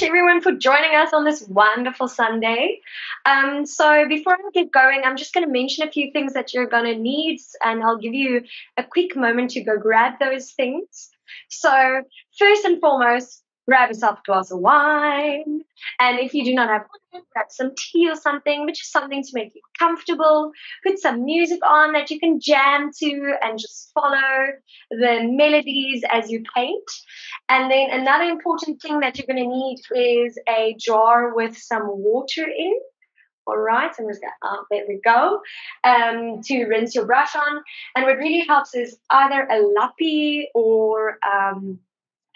much, everyone, for joining us on this wonderful Sunday. Um, so, before I get going, I'm just going to mention a few things that you're going to need, and I'll give you a quick moment to go grab those things. So, first and foremost, grab yourself a glass of wine. And if you do not have grab some tea or something, which is something to make you comfortable. Put some music on that you can jam to and just follow the melodies as you paint. And then another important thing that you're going to need is a jar with some water in. All right, I'm just going to, oh, there we go, um, to rinse your brush on. And what really helps is either a lappy or um,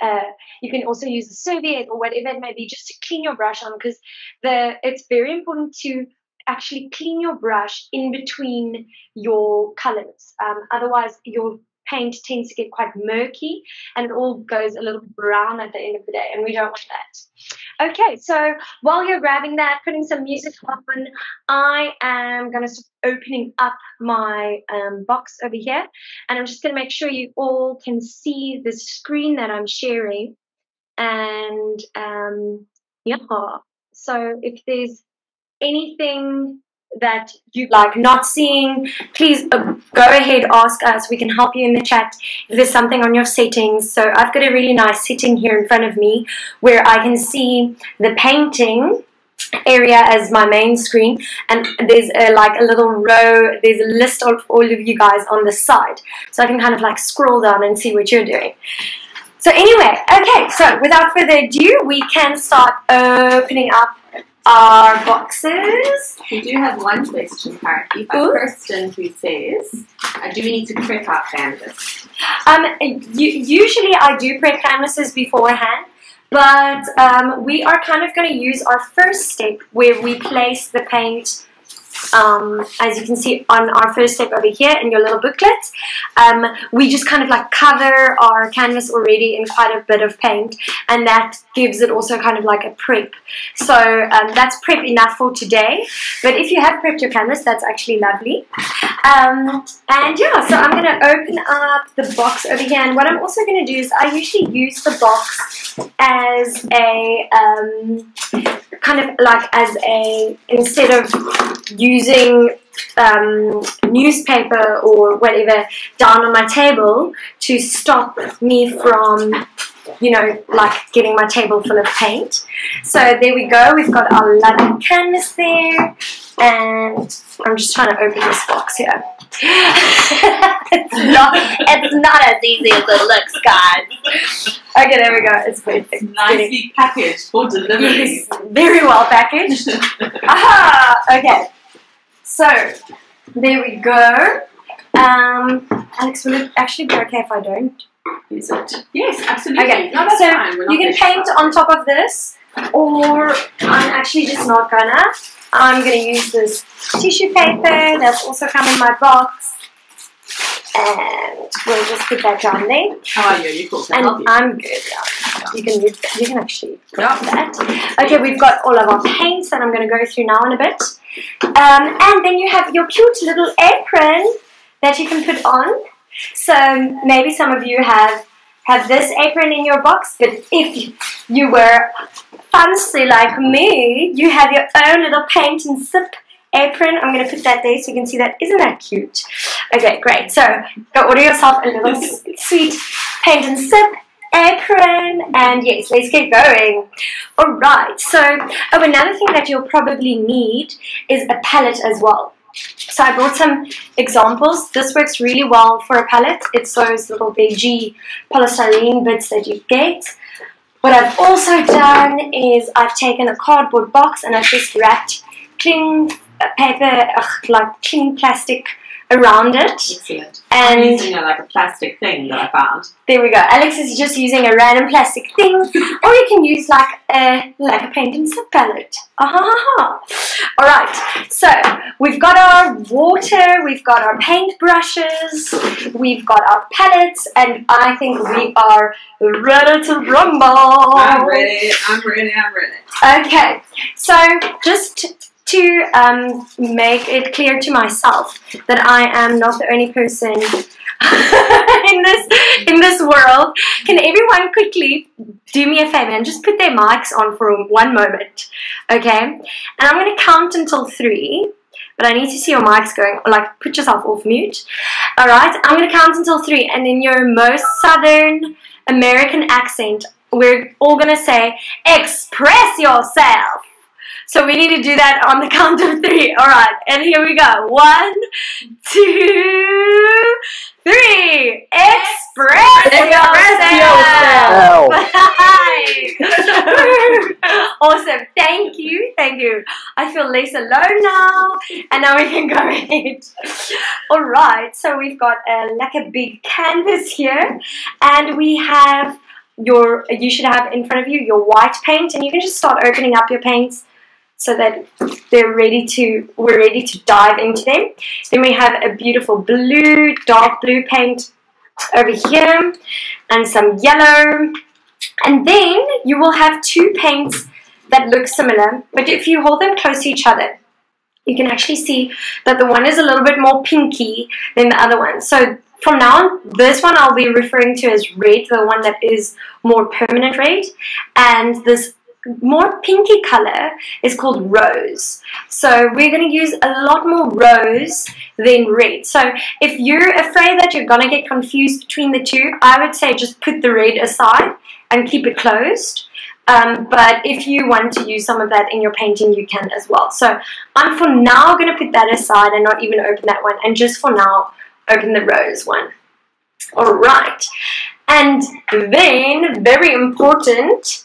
uh, you can also use a serviette or whatever it may be just to clean your brush on because the it's very important to actually clean your brush in between your colors. Um, otherwise, your paint tends to get quite murky and it all goes a little brown at the end of the day, and we don't want that. Okay, so while you're grabbing that, putting some music on, I am going to start opening up my um, box over here, and I'm just going to make sure you all can see the screen that I'm sharing. And um, yeah, so if there's anything that you like not seeing, please uh, go ahead, ask us. We can help you in the chat if there's something on your settings. So I've got a really nice setting here in front of me where I can see the painting area as my main screen and there's a, like a little row there's a list of all of you guys on the side so I can kind of like scroll down and see what you're doing so anyway okay so without further ado we can start opening up our boxes. We do have one question currently by Kirsten who says, uh, do we need to prep our canvas? Um, usually I do prep canvases beforehand, but um, we are kind of going to use our first step where we place the paint um, as you can see on our first step over here in your little booklet, um, we just kind of like cover our canvas already in quite a bit of paint and that gives it also kind of like a prep. So um, that's prep enough for today. But if you have prepped your canvas, that's actually lovely. Um, and yeah, so I'm going to open up the box over here and what I'm also going to do is I usually use the box as a um, kind of like as a instead of using um, newspaper or whatever down on my table to stop me from you know, like getting my table full of paint. So there we go, we've got our lovely canvas there, and I'm just trying to open this box here. it's not it's not as easy as it looks, guys. Okay, there we go. It's perfect. It's nicely packaged for delivery. Very well packaged. Aha! Okay. So there we go. Um, Alex, will it actually be okay if I don't use it? Yes, absolutely. Okay, no, so you can paint on top of this, or I'm actually just not gonna. I'm gonna use this tissue paper that's also come in my box. And we'll just put that down there. How are you? Cool? And? I'm good. Yeah. You can use. You can actually put that. Okay, we've got all of our paints that I'm going to go through now in a bit. Um, and then you have your cute little apron that you can put on. So maybe some of you have have this apron in your box, but if you were fancy like me, you have your own little paint and sip apron. I'm going to put that there so you can see that. Isn't that cute? Okay, great. So go order yourself a little sweet paint and sip apron and yes let's get going all right so oh another thing that you'll probably need is a palette as well so I brought some examples. This works really well for a palette. It's those little veggie polystyrene bits that you get. What I've also done is I've taken a cardboard box and I've just wrapped clean uh, paper, ugh, like clean plastic around it. Excellent. And I'm using a, like a plastic thing that I found. There we go. Alex is just using a random plastic thing, or you can use like a like a paint and sip palette. Ah, All right. So we've got our water, we've got our paint brushes, we've got our palettes, and I think we are ready to rumble. I'm ready. I'm ready. I'm ready. Okay. So just to um, make it clear to myself that I am not the only person in this in this world. Can everyone quickly do me a favor and just put their mics on for one moment, okay? And I'm going to count until three. But I need to see your mics going. Like, put yourself off mute. All right. I'm going to count until three, and in your most southern American accent, we're all going to say, "Express yourself." So we need to do that on the count of three. All right, and here we go. One, two, three. Express, Express yourself. yourself. Bye. awesome. Thank you. Thank you. I feel less alone now, and now we can go ahead. All right. So we've got a like a big canvas here, and we have your. You should have in front of you your white paint, and you can just start opening up your paints so that they're ready to we're ready to dive into them. Then we have a beautiful blue, dark blue paint over here and some yellow. And then you will have two paints that look similar, but if you hold them close to each other, you can actually see that the one is a little bit more pinky than the other one. So from now on, this one I'll be referring to as red, the one that is more permanent red, and this more pinky color is called rose. So we're going to use a lot more rose than red. So if you're afraid that you're going to get confused between the two, I would say just put the red aside and keep it closed. Um, but if you want to use some of that in your painting, you can as well. So I'm for now going to put that aside and not even open that one. And just for now, open the rose one. All right. And then, very important,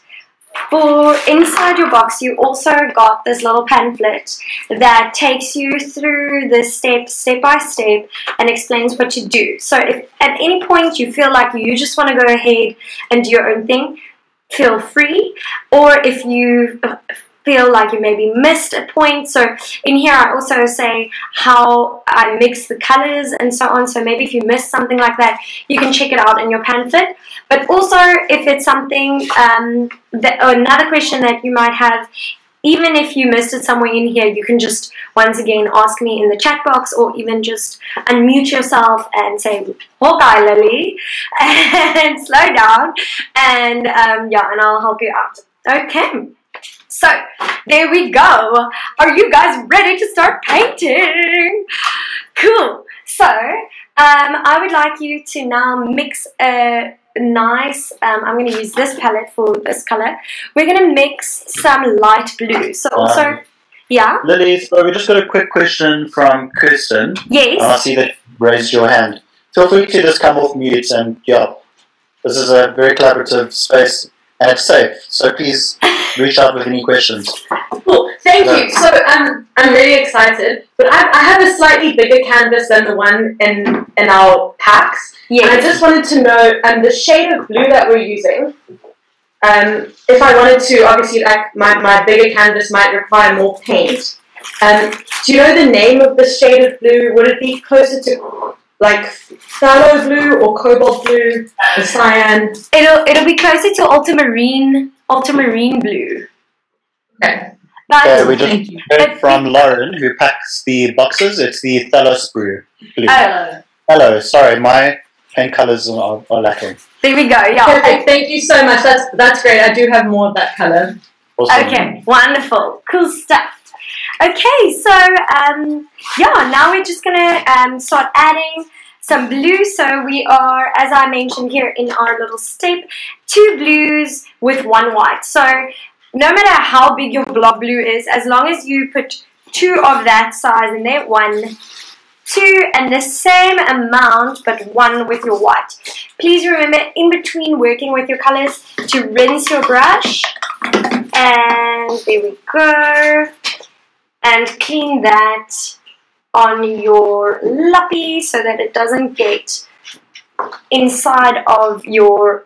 for inside your box, you also got this little pamphlet that takes you through the steps, step by step, and explains what you do. So if at any point you feel like you just want to go ahead and do your own thing, feel free. Or if you feel like you maybe missed a point. So in here I also say how I mix the colors and so on. So maybe if you missed something like that, you can check it out in your pamphlet. But also if it's something, um, that, another question that you might have, even if you missed it somewhere in here, you can just once again ask me in the chat box or even just unmute yourself and say, Hawkeye Lily, and slow down. And um, yeah, and I'll help you out. Okay. So there we go. Are you guys ready to start painting? Cool. So um, I would like you to now mix a nice, um, I'm going to use this palette for this color. We're going to mix some light blue. So also, Um, yeah, Lily, so we just got a quick question from Kirsten. yes. I see that you raised your hand. Feel free to just come off mute and yeah. This is a very collaborative space and it's safe. So please reach out with any questions. Cool. Thank No. you. So um, I'm really excited, but I, I have a slightly bigger canvas than the one in in our packs, and I just wanted to know um, the shade of blue that we're using. Um, if I wanted to, obviously, like my, my bigger canvas might require more paint. Um, do you know the name of the shade of blue? Would it be closer to like phthalo blue or cobalt blue or cyan? It'll it'll be closer to ultramarine ultramarine blue. Okay. But Okay, we just Thank you. heard from Lauren who packs the boxes. It's the Thalos Brew. Blue. oh, Hello, sorry, my paint colours are, are lacking. there we go. Yeah. Perfect. Thank you so much. That's that's great. I do have more of that color. Awesome. Okay, wonderful, cool stuff. Okay, so um, yeah, now we're just gonna um, start adding some blue. So we are, as I mentioned here in our little step, two blues with one white. So no matter how big your block blue is, as long as you put two of that size in there, one, two, and the same amount, but one with your white. Please remember, in between working with your colors, to rinse your brush and there we go and clean that on your lappy so that it doesn't get inside of your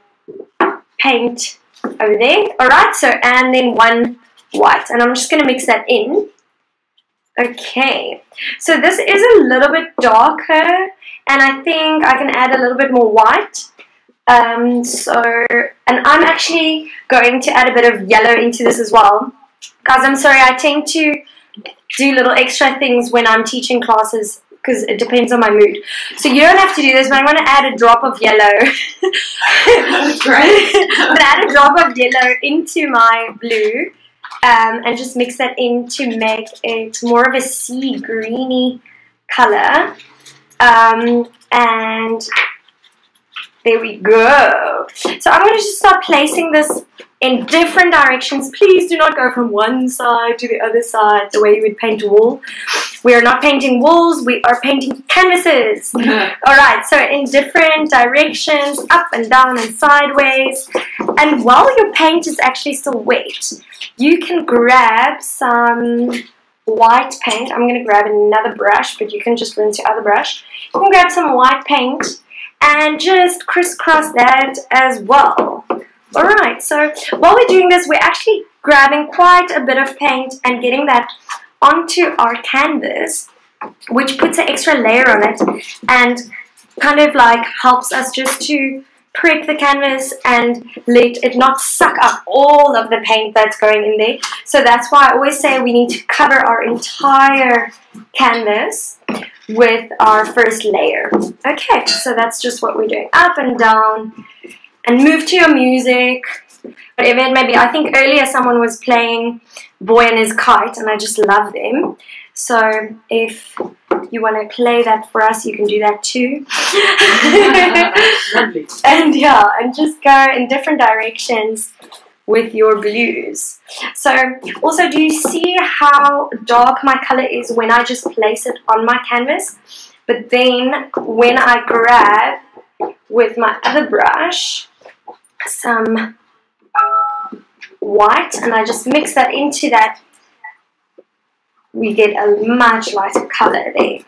paint over there. Alright so and then one white and I'm just going to mix that in. Okay so this is a little bit darker and I think I can add a little bit more white. Um, so, and I'm actually going to add a bit of yellow into this as well. Guys, I'm sorry, I tend to do little extra things when I'm teaching classes because it depends on my mood. So you don't have to do this, but I'm going to add a drop of yellow. Great. To add a drop of yellow into my blue um, and just mix that in to make it more of a sea greeny color. Um, and there we go. So I'm going to just start placing this in different directions. Please do not go from one side to the other side the way you would paint a wall. We are not painting walls, we are painting canvases. Alright, so in different directions, up and down and sideways. And while your paint is actually still wet, you can grab some white paint. I'm going to grab another brush, but you can just rinse your other brush. You can grab some white paint and just crisscross that as well. Alright, so while we're doing this, we're actually grabbing quite a bit of paint and getting that onto our canvas, which puts an extra layer on it and kind of like helps us just to prick the canvas and let it not suck up all of the paint that's going in there. So that's why I always say we need to cover our entire canvas with our first layer. Okay, so that's just what we're doing. Up and down. And move to your music. Whatever it may be. I think earlier someone was playing Boy and His Kite and I just love them. So if you want to play that for us, you can do that too. Lovely. and yeah, and just go in different directions with your blues. So also do you see how dark my color is when I just place it on my canvas? But then when I grab with my other brush some white and I just mix that into that we get a much lighter color there.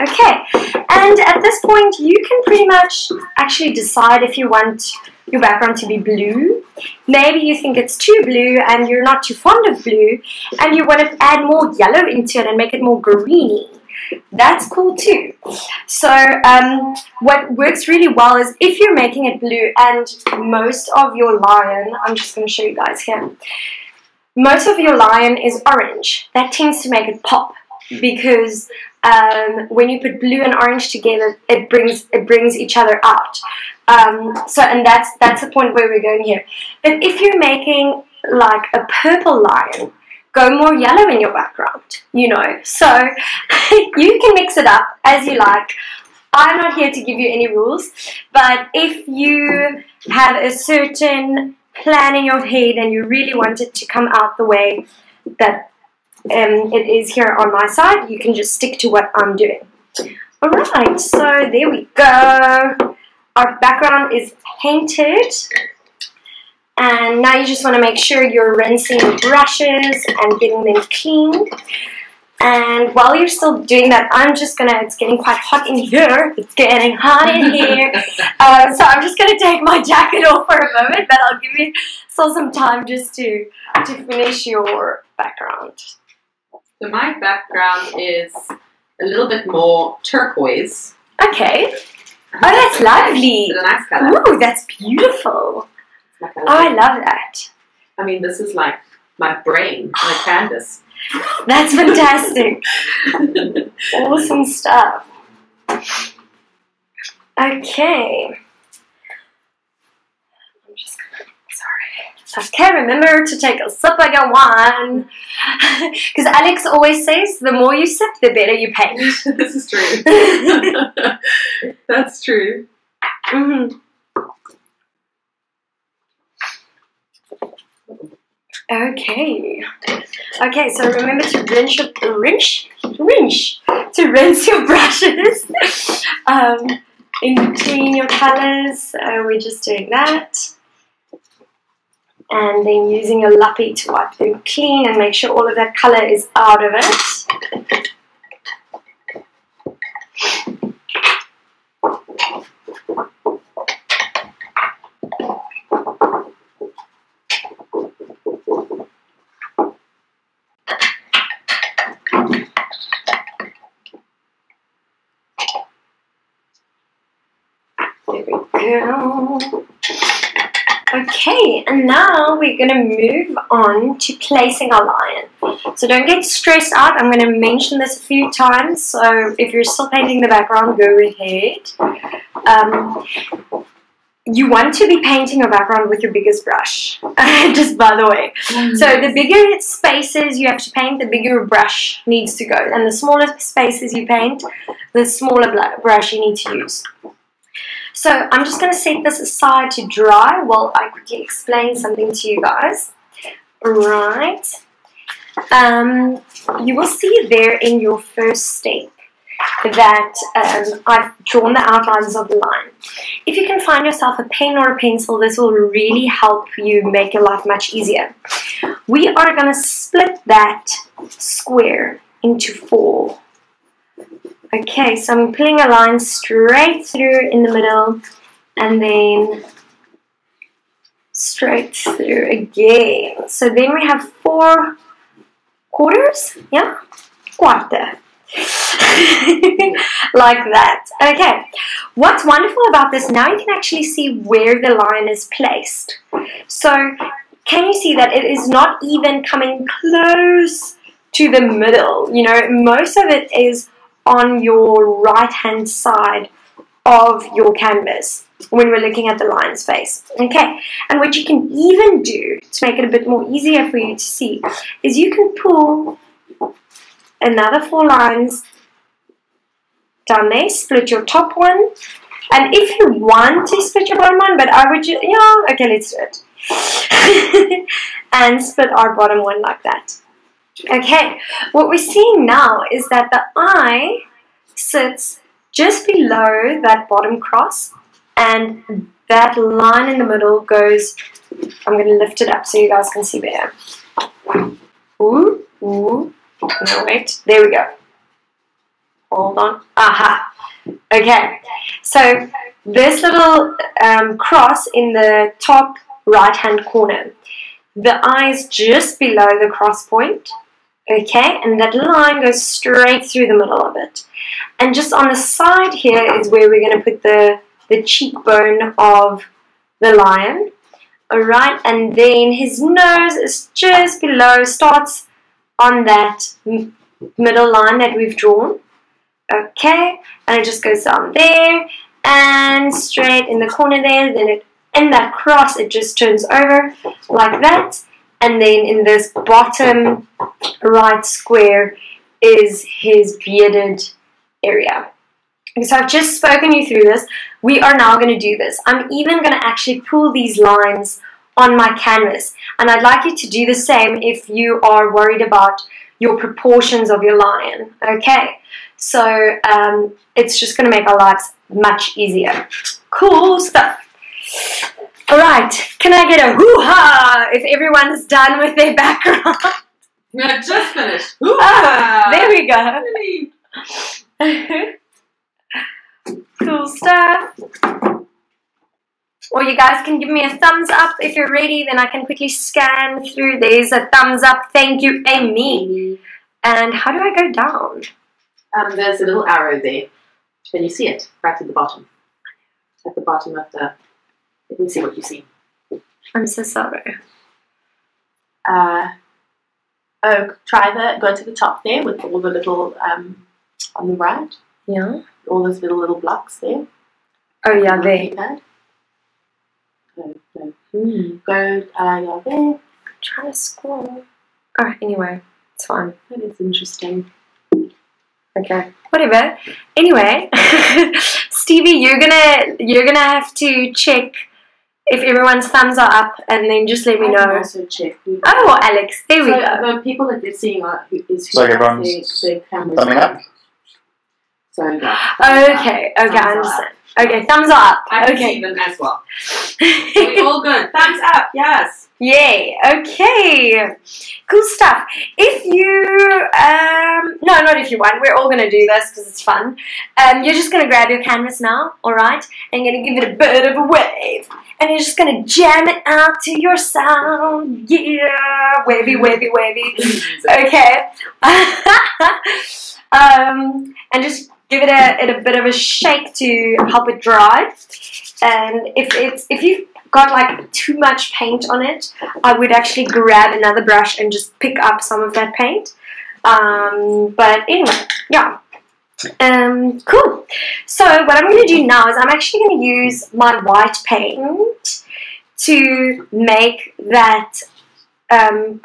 Okay, and at this point you can pretty much actually decide if you want your background to be blue. Maybe you think it's too blue and you're not too fond of blue and you want to add more yellow into it and make it more greeny. That's cool too. So um, what works really well is if you're making it blue and most of your lion, I'm just going to show you guys here, most of your lion is orange. That tends to make it pop because um, when you put blue and orange together, it brings it brings each other out. Um, so, and that's that's the point where we're going here. But if you're making like a purple lion, go more yellow in your background. You know, so you can mix it up as you like. I'm not here to give you any rules, but if you have a certain plan in your head and you really want it to come out the way that um, it is here on my side, you can just stick to what I'm doing. Alright, so there we go. Our background is painted. And now you just want to make sure you're rinsing your brushes and getting them clean. And while you're still doing that, I'm just gonna, it's getting quite hot in here. It's getting hot in here. uh, so I'm just gonna take my jacket off for a moment, but I'll give you still some time just to, to finish your background. So my background is a little bit more turquoise. Okay. Oh, that's lovely. It's a nice color. Ooh, that's beautiful. My Oh. I love that. I mean, this is like my brain a canvas. That's fantastic. awesome stuff. Okay. I'm just gonna, Okay, remember to take a sip of your wine. Because Alex always says the more you sip, the better you paint. this is true. That's true. Mhm. Okay. Okay, so remember to rinse your rinse rinse to rinse your brushes um, in between your colors. Uh, we're just doing that. And then using your lappy to wipe them clean and make sure all of that color is out of it. There we go. Okay, and now we're going to move on to placing our lion. So don't get stressed out. I'm going to mention this a few times. So if you're still painting the background, go ahead. Um, you want to be painting your background with your biggest brush, just by the way. So the bigger spaces you have to paint, the bigger your brush needs to go. And the smaller spaces you paint, the smaller brush you need to use. So I'm just going to set this aside to dry while I quickly explain something to you guys. Right. Um, you will see there in your first step that um, I've drawn the outlines of the line. If you can find yourself a pen or a pencil, this will really help you make your life much easier. We are going to split that square into four. Okay, so I'm pulling a line straight through in the middle and then straight through again. So then we have four quarters, yeah? Quarter. like that. Okay, what's wonderful about this, now you can actually see where the line is placed. So, can you see that it is not even coming close to the middle? You know, most of it is on your right hand side of your canvas when we're looking at the lion's face. Okay, and what you can even do to make it a bit more easier for you to see is you can pull another four lines down there, split your top one, and if you want to split your bottom one, but I would yeah, okay, let's do it. and split our bottom one like that. Okay, what we're seeing now is that the eye sits just below that bottom cross and that line in the middle goes, I'm going to lift it up so you guys can see better. Ooh, ooh, no wait, there we go. Hold on, aha. Okay, so this little um, cross in the top right hand corner, the eye is just below the cross point okay and that line goes straight through the middle of it. And just on the side here is where we're going to put the the cheekbone of the lion. All right and then his nose is just below starts on that middle line that we've drawn. Okay and it just goes down there and straight in the corner there. Then it in that cross it just turns over like that and then in this bottom right square is his bearded area. So I've just spoken you through this. We are now going to do this. I'm even going to actually pull these lines on my canvas. And I'd like you to do the same if you are worried about your proportions of your lion. Okay, so um, it's just going to make our lives much easier. Cool stuff. All right, can I get a hoo-ha if everyone's done with their background? Yeah, just finished. Ah, there we go. Cool stuff. Or you guys can give me a thumbs up if you're ready, then I can quickly scan through. There's a thumbs up. Thank you, Amy. And how do I go down? Um, there's a little arrow there. Can you see it? Right at the bottom. At the bottom of the. Let me see what you see. I'm so sorry. Uh, oh, try the. Go to the top there with all the little. Um, on the right, Yeah. all those little little blocks there. Oh yeah, there. Go, go, Hmm. go. Uh, yeah, there. Trying to scroll. Oh, anyway, it's fine. That is interesting. Okay. Whatever. Anyway, Stevie, you're gonna you're gonna have to check if everyone's thumbs are up, and then just let me I can know. also check. who- Oh, Alex, there we go. the people that they're seeing are who is who So has everyone's their, their cameras thumbing up? So yeah, Okay, okay, I Thumbs up. understand. Okay, thumbs up. I can see Okay. them as well. We're all good. Thumbs up. Yes. Yay. Okay. Cool stuff. If you, um, no, not if you want. We're all gonna do this because it's fun. Um, you're just gonna grab your canvas now, all right? And you're gonna give it a bit of a wave, and you're just gonna jam it out to your sound. Yeah, wavy, wavy, wavy. Okay. um, and just give it a, it a bit of a shake to help it dry. And if it's if you got like too much paint on it, I would actually grab another brush and just pick up some of that paint. Um, but anyway, yeah. Um, cool. So what I'm going to do now is I'm actually going to use my white paint to make that um,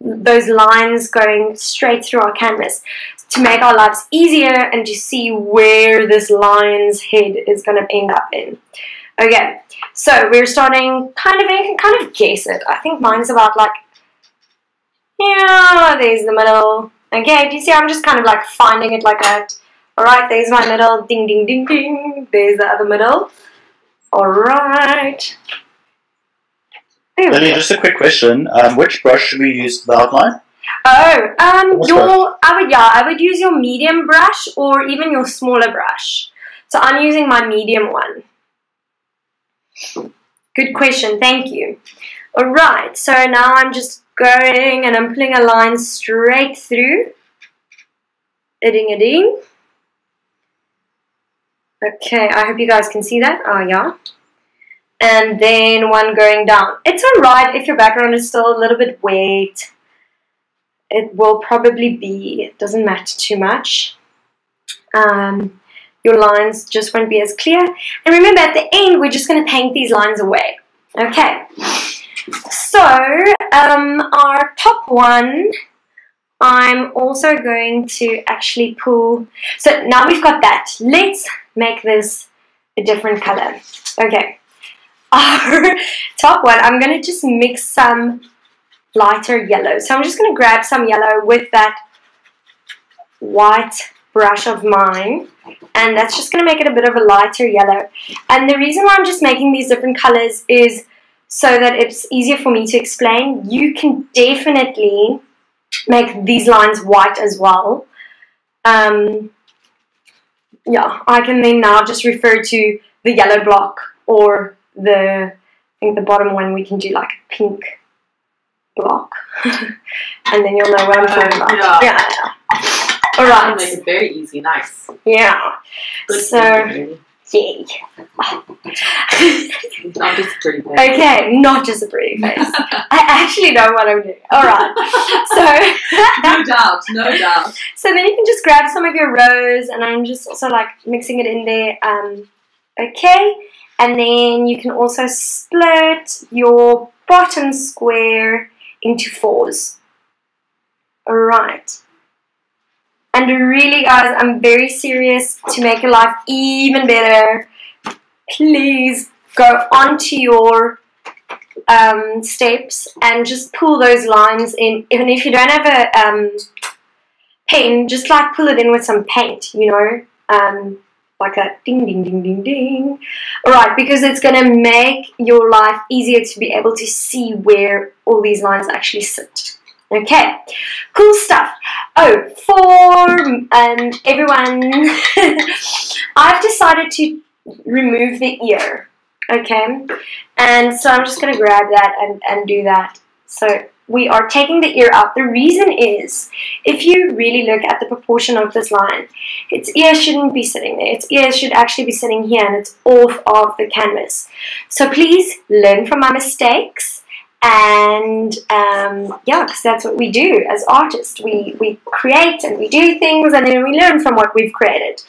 those lines going straight through our canvas to make our lives easier and to see where this lion's head is going to end up in. Okay, so we're starting kind of, you can kind of guess it. I think mine's about like, yeah, there's the middle. Okay, do you see I'm just kind of like finding it like that. Alright, there's my middle, ding ding ding ding. There's the other middle. Alright. Lily, just a quick question. Um, which brush should we use for the outline? Oh, um, your I would yeah, I would use your medium brush or even your smaller brush. So I'm using my medium one. Good question, thank you. Alright, so now I'm just going and I'm pulling a line straight through. A ding a ding. Okay, I hope you guys can see that. Oh yeah. And then one going down. It's alright if your background is still a little bit wet it will probably be, doesn't matter too much. Um, your lines just won't be as clear. And remember, at the end, we're just going to paint these lines away. Okay. So, um, our top one, I'm also going to actually pull. So now we've got that. Let's make this a different color. Okay. Our top one, I'm going to just mix some lighter yellow. So I'm just going to grab some yellow with that white brush of mine and that's just going to make it a bit of a lighter yellow. And the reason why I'm just making these different colors is so that it's easier for me to explain. You can definitely make these lines white as well. Um, yeah, I can then now just refer to the yellow block or the, I think the bottom one we can do like pink block. and then you'll know what I'm talking about. Yeah. Yeah. That'll Alright. make it very easy. Nice. Yeah. Good So- Yay. Not just a pretty face. Okay, not just a pretty face. I actually know what I'm doing. Alright. So no doubt. No doubt. So then you can just grab some of your rose and I'm just also like mixing it in there. Um, okay. And then you can also split your bottom square into fours. Alright. And really guys, I'm very serious to make your life even better. Please go onto your um, steps and just pull those lines in. Even if you don't have a um, pen, just like pull it in with some paint, you know, um, like a ding, ding, ding, ding, ding. All right, because it's going to make your life easier to be able to see where all these lines actually sit. Okay, cool stuff. Oh, for um, everyone, I've decided to remove the ear. Okay, and so I'm just going to grab that and, and do that. So we are taking the ear out. The reason is, if you really look at the proportion of this line, its ear shouldn't be sitting there. Its ear should actually be sitting here and it's off of the canvas. So please learn from my mistakes and um, yeah, because that's what we do as artists. We, we create and we do things and then we learn from what we've created.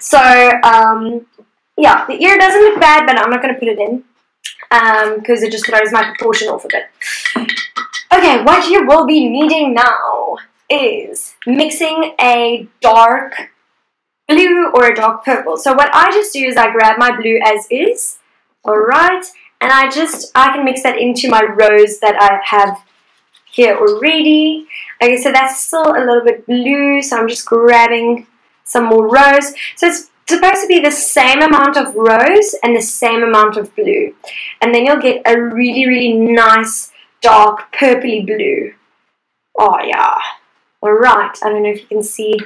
So um, yeah, the ear doesn't look bad, but I'm not going to put it in Um, because it just throws my proportion off a bit. Okay, what you will be needing now is mixing a dark blue or a dark purple. So what I just do is I grab my blue as is, alright, and I just, I can mix that into my rose that I have here already. Okay, so that's still a little bit blue, so I'm just grabbing some more rose. So it's supposed to be the same amount of rose and the same amount of blue. And then you'll get a really, really nice dark purpley blue. Oh yeah. Alright, I don't know if you can see.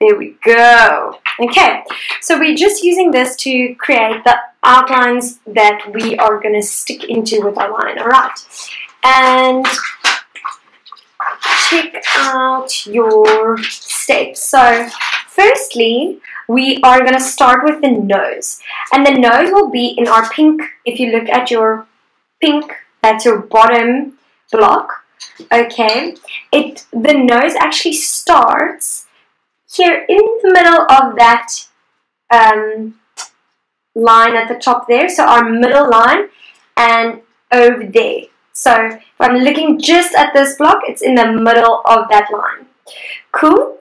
There we go. Okay, so we're just using this to create the outlines that we are going to stick into with our line. Alright, and check out your steps. So firstly, we are going to start with the nose. And the nose will be in our pink, if you look at your pink, that's your bottom block. Okay, it the nose actually starts here in the middle of that um, line at the top there. So our middle line and over there. So if I'm looking just at this block, it's in the middle of that line. Cool.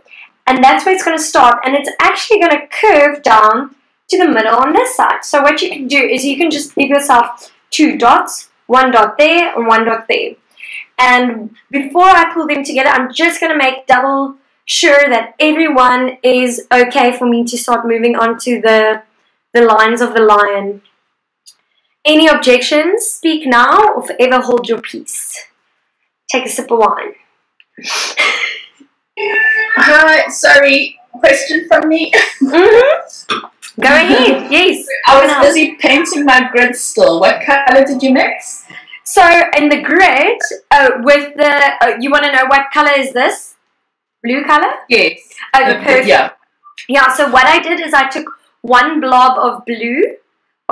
And that's where it's going to start. And it's actually going to curve down to the middle on this side. So what you can do is you can just give yourself two dots, one dot there and one dot there. And before I pull them together, I'm just going to make double sure that everyone is okay for me to start moving on to the, the lines of the lion. Any objections? Speak now or forever hold your peace. Take a sip of wine. Hi, sorry, question from me. Mm-hmm. Go ahead, yes. I was busy painting my grid still. What color did you mix? So in the grid, uh, with the, uh, you want to know what color is this? Blue color? Yes. Okay, perfect. Yeah. Yeah, so what I did is I took one blob of blue,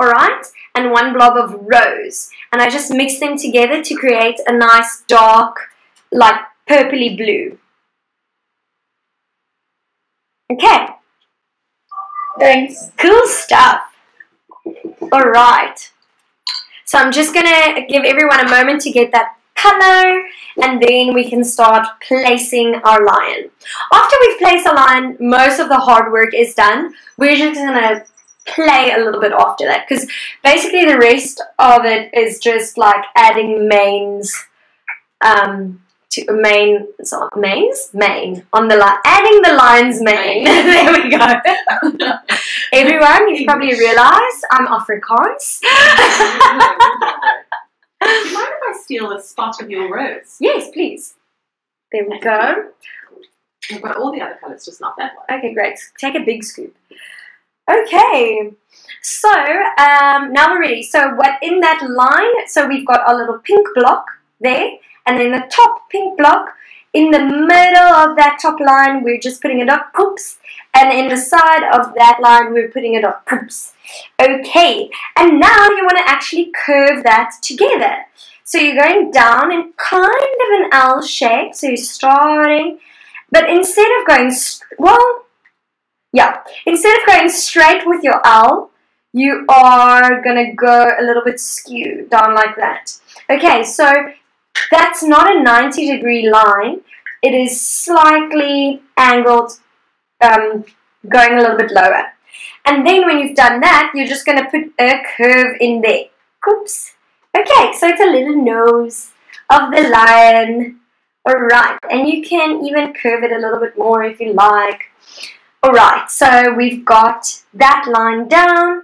alright, and one blob of rose, and I just mix them together to create a nice dark, like purpley blue. Okay, Thanks. cool stuff. Alright, so I'm just gonna give everyone a moment to get that color, and then we can start placing our lion. After we've placed our lion, most of the hard work is done. We're just gonna play a little bit after that because basically the rest of it is just like adding manes um, to main so mains main on the line adding the lines mane there we go everyone you've probably realized i'm afrikaans Do mind if I steal a spot of your rose? yes please there we go I've got all the other colours, just not that one. Okay, great. Take a big scoop. Okay, so um, now we're ready. So what in that line? So we've got our little pink block there, and then the top pink block in the middle of that top line. We're just putting it up, poops, and in the side of that line, we're putting it up, poops. Okay, and now you want to actually curve that together. So you're going down in kind of an L shape. So you're starting but instead of going, well, yeah, instead of going straight with your L, you are going to go a little bit skew down like that. Okay, so that's not a 90 degree line. It is slightly angled, um, going a little bit lower. And then when you've done that, you're just going to put a curve in there. Oops. Okay, so it's a little nose of the lion. Alright, and you can even curve it a little bit more if you like. Alright, so we've got that line down,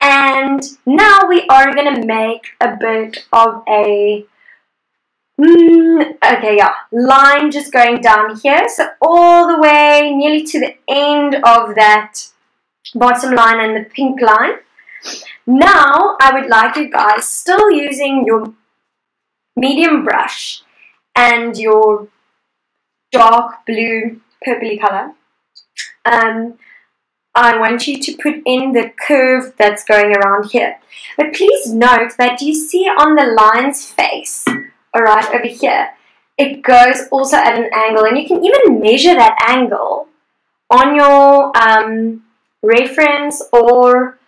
and now we are going to make a bit of a, mm, okay, yeah, line just going down here, so all the way nearly to the end of that bottom line and the pink line. Now, I would like you guys, still using your medium brush, and your dark blue purpley color, um, I want you to put in the curve that's going around here. But please note that you see on the lion's face, alright, over here, it goes also at an angle, and you can even measure that angle on your um, reference or,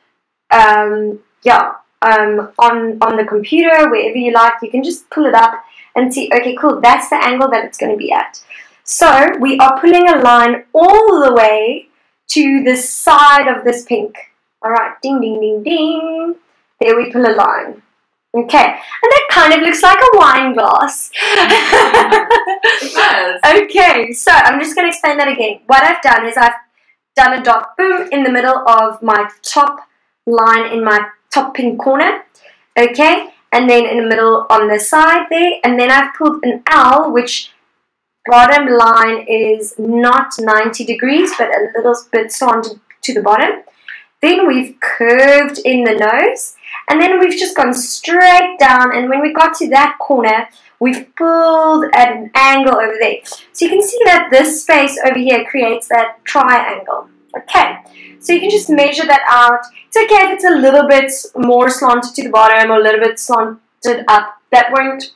um, yeah, um, on, on the computer, wherever you like, you can just pull it up and see, okay, cool, that's the angle that it's going to be at. So we are pulling a line all the way to the side of this pink. All right, ding, ding, ding, ding. There we pull a line. Okay, and that kind of looks like a wine glass. It does. okay, so I'm just going to explain that again. What I've done is I've done a dot boom in the middle of my top line in my top pink corner. Okay, and then in the middle on the side there, and then I've pulled an L, which bottom line is not 90 degrees, but a little bit slanted to the bottom. Then we've curved in the nose, and then we've just gone straight down, and when we got to that corner, we've pulled at an angle over there. So you can see that this space over here creates that triangle. Okay, so you can just measure that out. It's okay if it's a little bit more slanted to the bottom or a little bit slanted up. That won't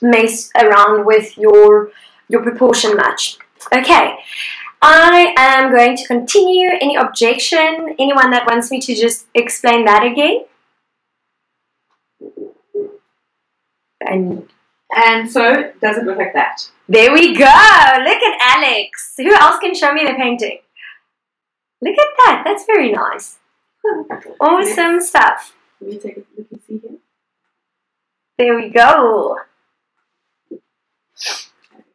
mess around with your, your proportion match. Okay, I am going to continue. Any objection? Anyone that wants me to just explain that again? And And so, does it look like that? there we go. Look at Alex. Who else can show me the painting? Look at that. That's very nice. Awesome stuff. Let me take a look and see here. There we go.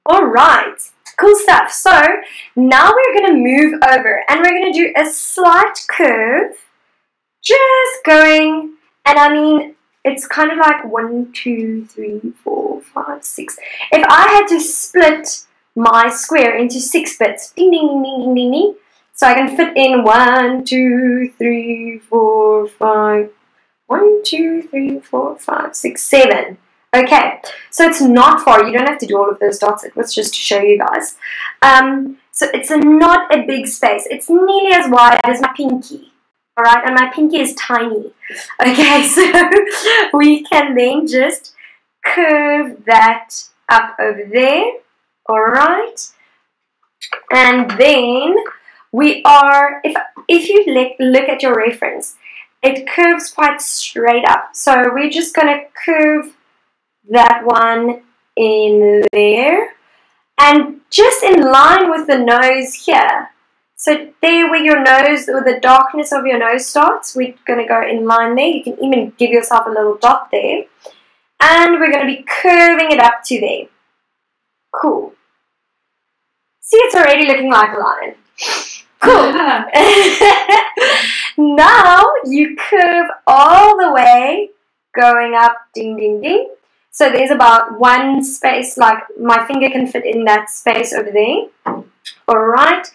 All right. Cool stuff. So now we're going to move over and we're going to do a slight curve. Just going, and I mean, it's kind of like one, two, three, four, five, six. If I had to split my square into six bits, ding, ding, ding, ding, ding, ding, ding, so I can fit in one, two, three, four, five, one, two, three, four, five, six, seven. Okay, so it's not far. You don't have to do all of those dots. It was just to show you guys. Um, so it's a, not a big space. It's nearly as wide as my pinky. All right, and my pinky is tiny. Okay, so we can then just curve that up over there. All right, and then we are if if you look look at your reference, it curves quite straight up. So we're just gonna curve that one in there. And just in line with the nose here. So there where your nose or the darkness of your nose starts we're going to go in line there. You can even give yourself a little dot there. And we're going to be curving it up to there. Cool. See it's already looking like a line cool. Now you curve all the way going up ding ding ding so there's about one space, like my finger can fit in that space over there. Alright,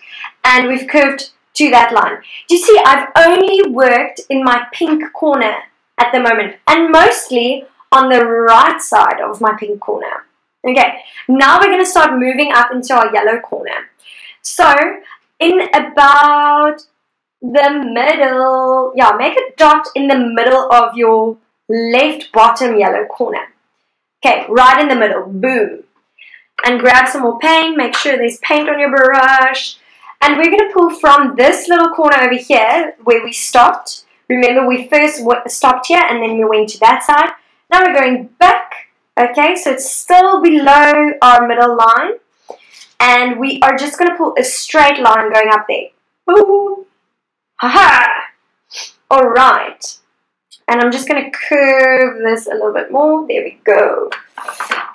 and we've curved to that line. Do you see, I've only worked in my pink corner at the moment, and mostly on the right side of my pink corner. Okay, now we're going to start moving up into our yellow corner. So, in about the middle, yeah, make a dot in the middle of your left bottom yellow corner. Okay, right in the middle, boom. And grab some more paint, make sure there's paint on your brush. And we're going to pull from this little corner over here where we stopped. Remember, we first stopped here and then we went to that side. Now we're going back, okay, so it's still below our middle line. And we are just going to pull a straight line going up there. Boom. Ha-ha. All right and I'm just going to curve this a little bit more. There we go.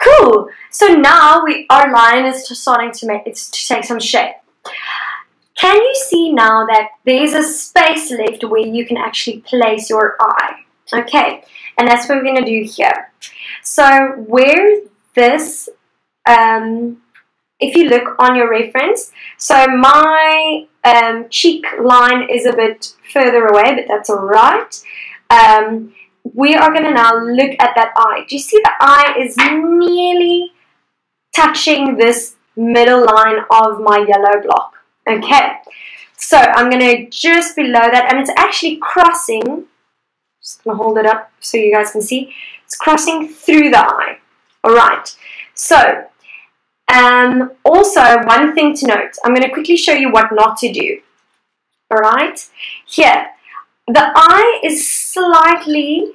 Cool. So now we our line is starting to make it's to take some shape. Can you see now that there's a space left where you can actually place your eye? Okay, and that's what we're going to do here. So where this, um, if you look on your reference, so my um, cheek line is a bit further away, but that's all right um, we are going to now look at that eye. Do you see the eye is nearly touching this middle line of my yellow block? Okay, so I'm going to just below that, and it's actually crossing, just going to hold it up so you guys can see, it's crossing through the eye. Alright, so um, also one thing to note, I'm going to quickly show you what not to do. Alright, here, the eye is slightly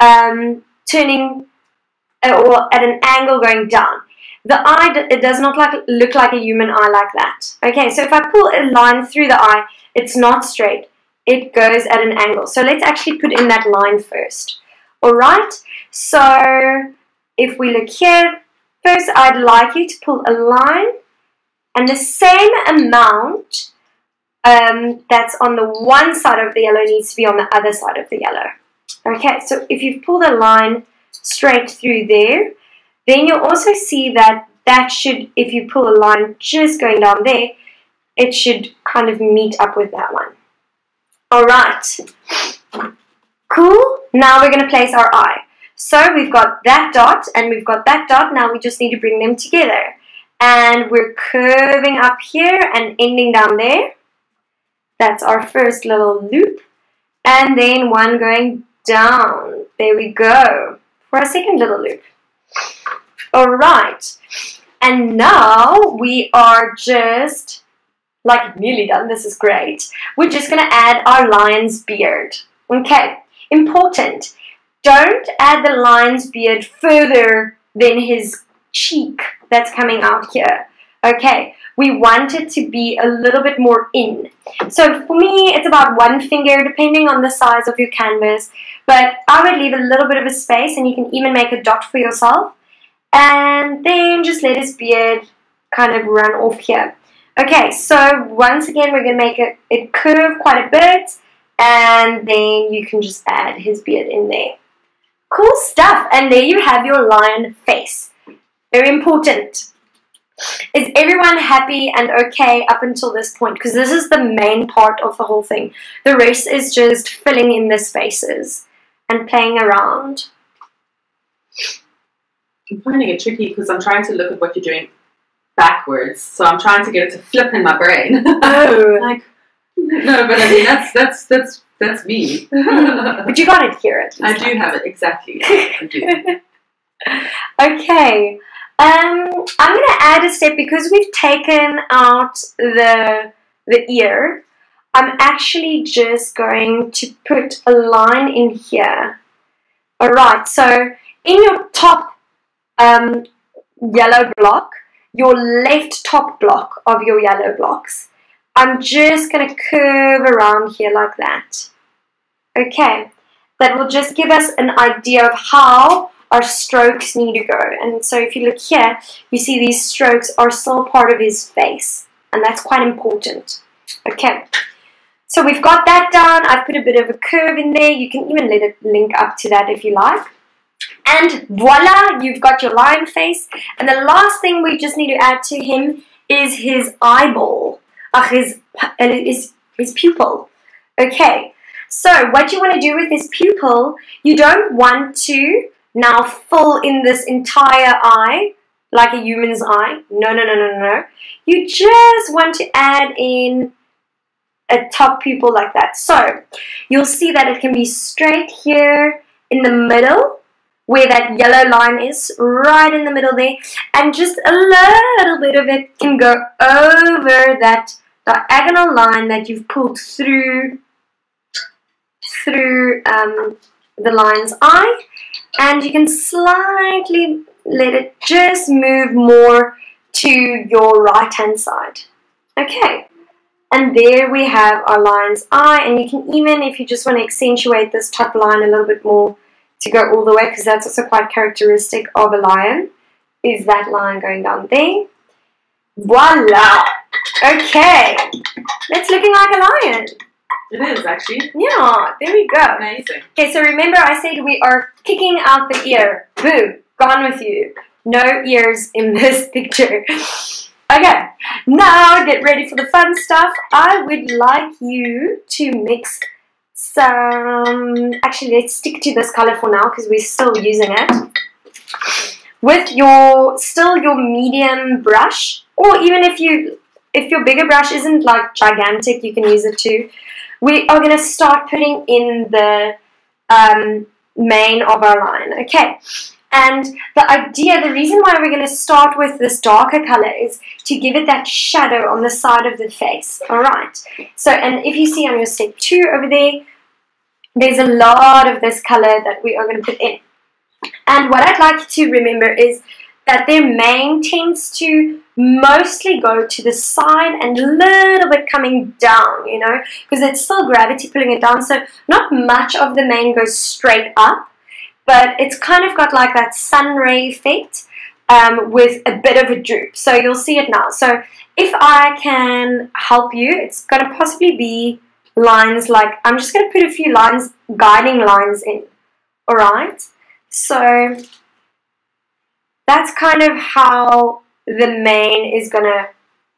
um, turning uh, or at an angle going down. The eye it does not like look like a human eye like that. Okay, so if I pull a line through the eye, it's not straight. It goes at an angle. So let's actually put in that line first. Alright, so if we look here, first I'd like you to pull a line and the same amount um, that's on the one side of the yellow needs to be on the other side of the yellow. Okay, so if you pull the line straight through there, then you'll also see that that should, if you pull a line just going down there, it should kind of meet up with that one. Alright, cool. Now we're going to place our eye. So we've got that dot and we've got that dot. Now we just need to bring them together. And we're curving up here and ending down there. That's our first little loop. And then one going down. There we go. For our second little loop. Alright. And now we are just like nearly done. This is great. We're just going to add our lion's beard. Okay, important. Don't add the lion's beard further than his cheek that's coming out here. Okay, we want it to be a little bit more in. So for me, it's about one finger, depending on the size of your canvas. But I would leave a little bit of a space, and you can even make a dot for yourself. And then just let his beard kind of run off here. Okay, so once again, we're going to make it, it curve quite a bit, and then you can just add his beard in there. Cool stuff, and there you have your lion face. Very important. Is everyone happy and okay up until this point? Because this is the main part of the whole thing. The rest is just filling in the spaces and playing around. I'm finding it tricky because I'm trying to look at what you're doing backwards. So I'm trying to get it to flip in my brain. Oh, like, no, but I mean that's that's that's that's me. but you got it here at I do have it exactly. I do. okay. Um, I'm going to add a step because we've taken out the the ear. I'm actually just going to put a line in here. All right. So in your top um, yellow block, your left top block of your yellow blocks, I'm just going to curve around here like that. Okay. That will just give us an idea of how our strokes need to go. And so if you look here, you see these strokes are still part of his face. And that's quite important. Okay. So we've got that down. I've put a bit of a curve in there. You can even let it link up to that if you like. And voila, you've got your lion face. And the last thing we just need to add to him is his eyeball. Uh, his, his, his pupil. Okay. So what you want to do with this pupil, you don't want to now fill in this entire eye like a human's eye. No, no, no, no, no. You just want to add in a top pupil like that. So you'll see that it can be straight here in the middle where that yellow line is, right in the middle there, and just a little bit of it can go over that diagonal line that you've pulled through through um, the lion's eye and you can slightly let it just move more to your right hand side. Okay, and there we have our lion's eye and you can even, if you just want to accentuate this top line a little bit more to go all the way because that's also quite characteristic of a lion, is that line going down there. Voila! Okay, that's looking like a lion. It is actually Yeah, there we go. amazing. Okay, so remember I said we are kicking out the ear. Boo, gone with you. No ears in this picture. Okay, now get ready for the fun stuff. I would like you to mix some, actually let's stick to this color for now because we're still using it. With your, still your medium brush, or even if you, if your bigger brush isn't like gigantic, you can use it too we are going to start putting in the um, mane of our line. Okay, and the idea, the reason why we're going to start with this darker color is to give it that shadow on the side of the face. All right, so and if you see on your step two over there, there's a lot of this color that we are going to put in. And what I'd like you to remember is that their mane tends to mostly go to the side and a little bit coming down, you know, because it's still gravity pulling it down. So not much of the mane goes straight up, but it's kind of got like that sun ray effect um, with a bit of a droop. So you'll see it now. So if I can help you, it's going to possibly be lines like, I'm just going to put a few lines, guiding lines in. All right. So that's kind of how the mane is going to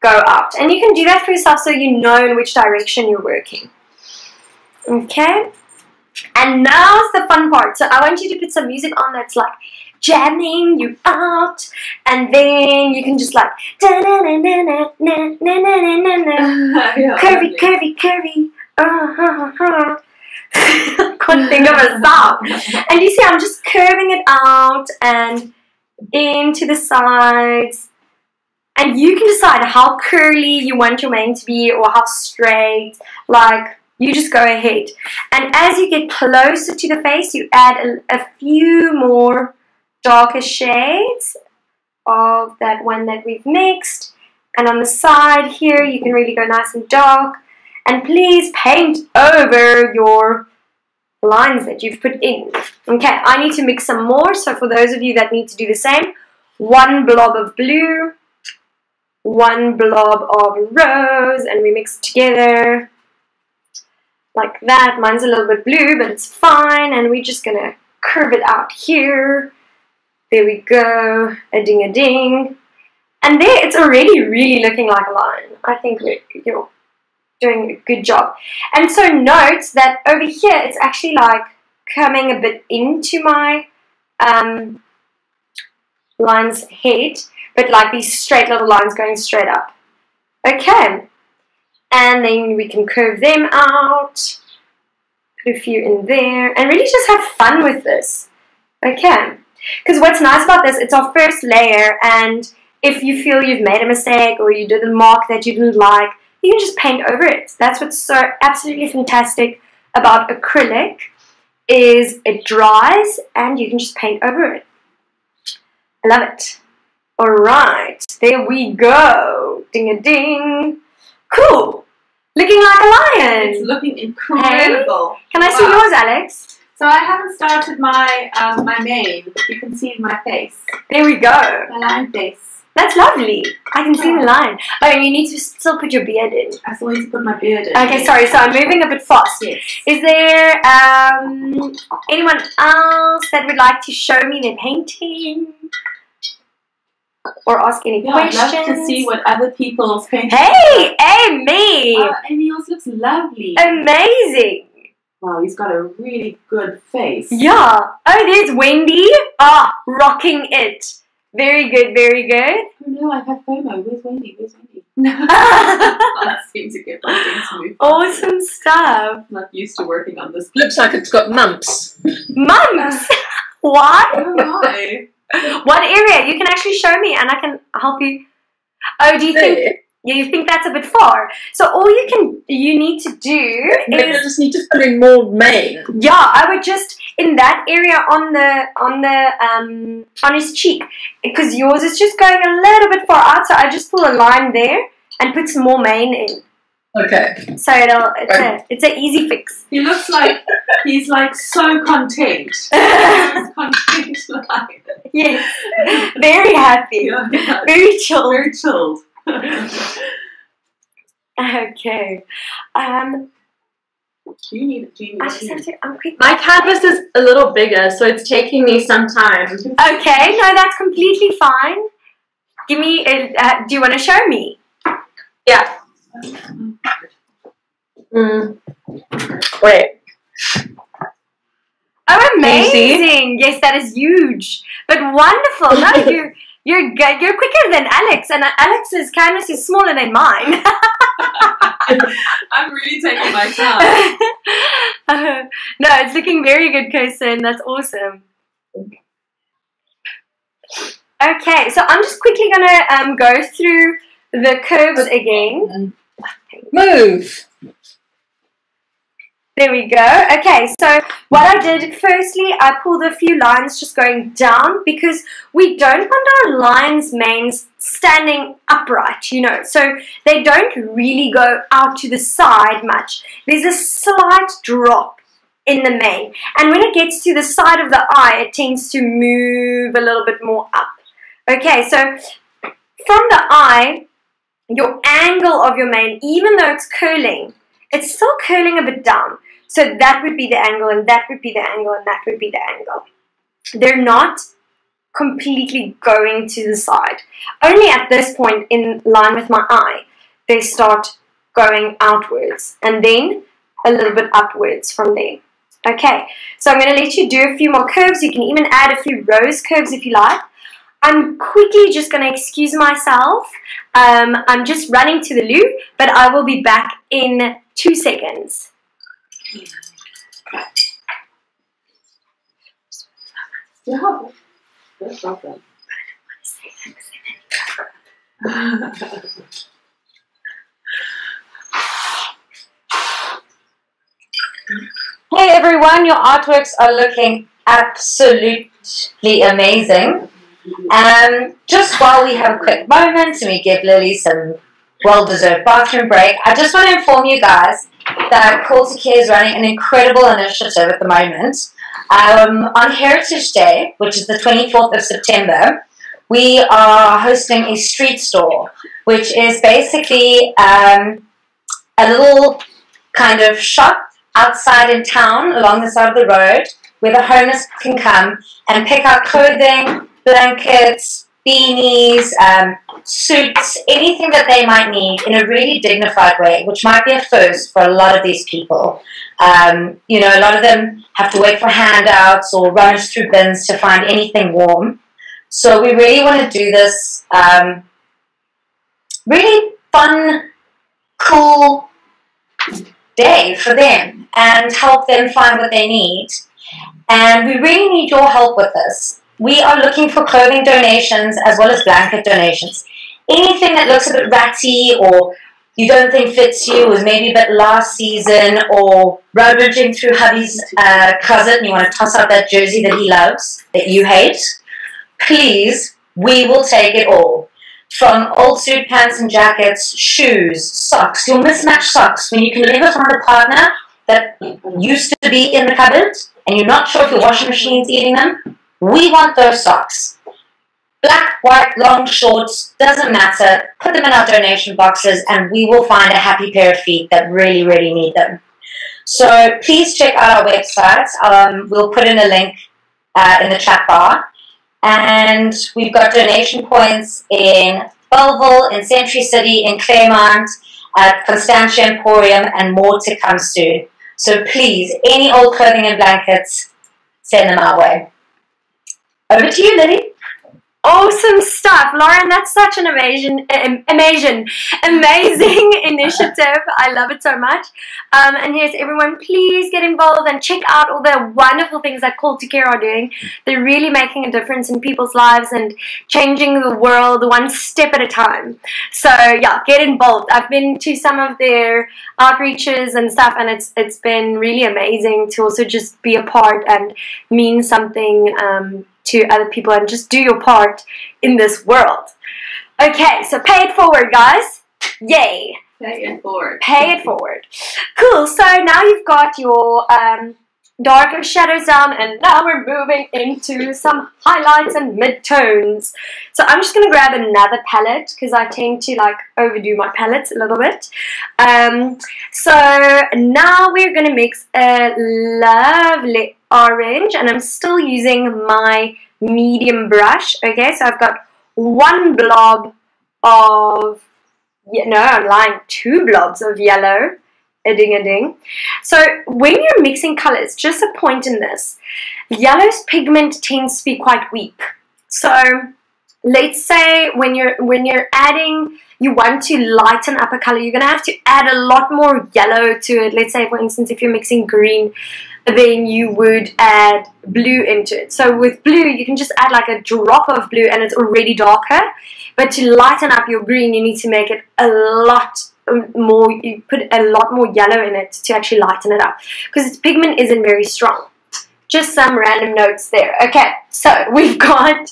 go out. And you can do that for yourself so you know in which direction you're working. Okay? And now's the fun part. So I want you to put some music on that's like jamming you out, and then you can just like curvy, curvy, curvy. Uh-huh. Couldn't think of a sound. And you see, I'm just curving it out and into the sides. And you can decide how curly you want your mane to be or how straight. Like, you just go ahead. And as you get closer to the face, you add a, a few more darker shades of that one that we've mixed. And on the side here, you can really go nice and dark. And please paint over your lines that you've put in. Okay, I need to mix some more. So for those of you that need to do the same, one blob of blue, one blob of rose, and we mix together like that. Mine's a little bit blue, but it's fine. And we're just gonna curve it out here. There we go. A ding a ding. And there, it's already really looking like a line. I think you're doing a good job. And so note that over here, it's actually like coming a bit into my um, line's head, but like these straight little lines going straight up. Okay. And then we can curve them out, put a few in there, and really just have fun with this. Okay. Because what's nice about this, it's our first layer, and if you feel you've made a mistake or you did a mark that you didn't like, you can just paint over it. That's what's so absolutely fantastic about acrylic is it dries and you can just paint over it. I love it. Alright, there we go. Ding a ding. Cool. Looking like a It's lion. looking incredible. Can I see Wow. yours, Alex? So I haven't started my um, my mane, but you can see my face, There we go. my line face. That's lovely. I can see the line. Oh, you need to still put your beard in. I still need to put my beard in. Okay, sorry. So I'm moving a bit fast. Yes. Is there um, anyone else that would like to show me their painting or ask any Yeah, I'd questions? love to see what other people's paintings. Hey, Amy! Wow, Amy, yours looks lovely. Amazing. Wow, he's got a really good face. Yeah. Oh, there's Wendy. Ah, rocking it. Very good. Very good. Oh no, I've had FOMO. Where's Wendy? Where's Wendy? I seem to get my things moved. awesome stuff. I'm Not used to working on this. Looks like it's got mumps. Mumps? Why? Oh my. What area? You can actually show me, and I can help you. Oh, do you think? There. Yeah, you think that's a bit far. So all you can you need to do Maybe I is just need to put in more mane. yeah, I would just in that area on the on the um on his cheek because yours is just going a little bit far out. So I just pull a line there and put some more mane in. Okay. So it'll it's a it's an easy fix. He looks like he's like so content. He's content like. yes, very happy, Yeah, yeah. very chilled. Very chilled. Okay. Um, Do you need do you need I just have to. I'm quick. My canvas is a little bigger, so it's taking me some time. Okay, no, that's completely fine. Give me. A, uh, do you want to show me? Yeah. Mm. Wait. Oh, Can you see? amazing! Yes, that is huge, but wonderful. No, you're you're good. You're quicker than Alex, and Alex's canvas is smaller than mine. I'm really taking my time. Uh, no, it's looking very good, Kirsten. That's awesome. Okay, so I'm just quickly gonna um, go through the curves again. Move. There we go. Okay, so what I did firstly, I pulled a few lines just going down because we don't want our lines manes standing upright, you know, so they don't really go out to the side much. There's a slight drop in the mane, and when it gets to the side of the eye, it tends to move a little bit more up. Okay, so from the eye, your angle of your mane, even though it's curling, it's still curling a bit down. So that would be the angle, and that would be the angle, and that would be the angle. They're not completely going to the side. Only at this point, in line with my eye, they start going outwards, and then a little bit upwards from there. Okay, so I'm going to let you do a few more curves. You can even add a few rose curves if you like. I'm quickly just going to excuse myself. Um, I'm just running to the loo, but I will be back in two seconds. Yeah. Hey everyone, your artworks are looking absolutely amazing. Um, just while we have a quick moment and we give Lily some well-deserved bathroom break, I just want to inform you guys that Call 2 Care is running an incredible initiative at the moment. Um, on Heritage Day, which is the 24th of September, we are hosting a street store, which is basically um, a little kind of shop outside in town along the side of the road where the homeless can come and pick up clothing, blankets, beanies, um, suits, anything that they might need in a really dignified way, which might be a first for a lot of these people. Um, you know, a lot of them have to wait for handouts or rummage through bins to find anything warm. So we really want to do this um, really fun, cool day for them and help them find what they need. And we really need your help with this. We are looking for clothing donations as well as blanket donations. Anything that looks a bit ratty or you don't think fits you, was maybe a bit last season, or rummaging through hubby's uh, closet and you want to toss out that jersey that he loves, that you hate, please, we will take it all. From old suit pants and jackets, shoes, socks, your mismatched socks, when you can never find a partner that used to be in the cupboard and you're not sure if your washing machine's eating them, we want those socks. Black, white, long, shorts, doesn't matter. Put them in our donation boxes and we will find a happy pair of feet that really, really need them. So please check out our website. Um, we'll put in a link uh, in the chat bar. And we've got donation points in Bellville, in Century City, in Claremont, at Constantia Emporium, and more to come soon. So please, any old clothing and blankets, send them our way. Over to you, Lily. Awesome stuff, Lauren. That's such an amazing, amazing, amazing initiative. I love it so much. Um, and yes, everyone, please get involved and check out all the wonderful things that Call 2 Care are doing. They're really making a difference in people's lives and changing the world one step at a time. So yeah, get involved. I've been to some of their outreaches and stuff, and it's it's been really amazing to also just be a part and mean something. Um, to other people and just do your part in this world. Okay, so pay it forward, guys. Yay. Pay it forward. Pay it forward. Cool. So now you've got your um, darker shadows down, and now we're moving into some highlights and mid-tones. So I'm just gonna grab another palette because I tend to like overdo my palettes a little bit. Um, so now we're gonna mix a lovely orange, and I'm still using my medium brush. Okay, so I've got one blob of no, I'm lying. Two blobs of yellow. A ding a ding. So when you're mixing colors, just a point in this. Yellow's pigment tends to be quite weak. So let's say when you're when you're adding you want to lighten up a color, you're gonna have to add a lot more yellow to it. Let's say for instance if you're mixing green, then you would add blue into it. So with blue, you can just add like a drop of blue and it's already darker. But to lighten up your green, you need to make it a lot more, you put a lot more yellow in it to actually lighten it up. Because its pigment isn't very strong. Just some random notes there. Okay, so we've got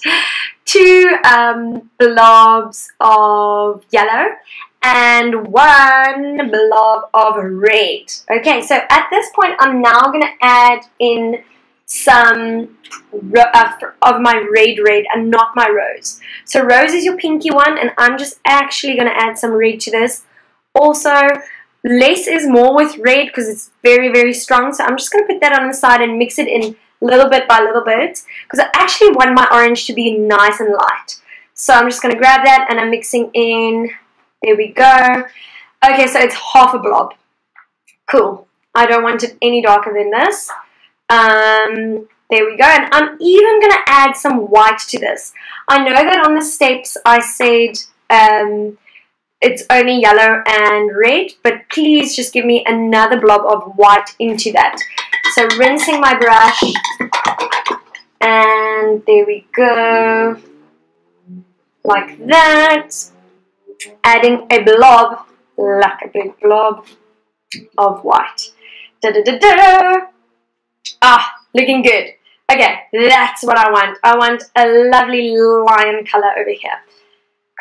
two um, blobs of yellow and one blob of red. Okay, so at this point, I'm now going to add in some uh, of my red red and not my rose. So rose is your pinky one, and I'm just actually going to add some red to this. Also, less is more with red because it's very, very strong. So I'm just going to put that on the side and mix it in little bit by little bit because I actually want my orange to be nice and light. So I'm just going to grab that and I'm mixing in there we go. Okay, so it's half a blob. Cool. I don't want it any darker than this. Um, there we go. And I'm even going to add some white to this. I know that on the steps I said um, it's only yellow and red, but please just give me another blob of white into that. So rinsing my brush, and there we go, like that. Adding a blob, like a big blob of white. Da da da da. Ah, looking good. Okay, that's what I want. I want a lovely lion color over here.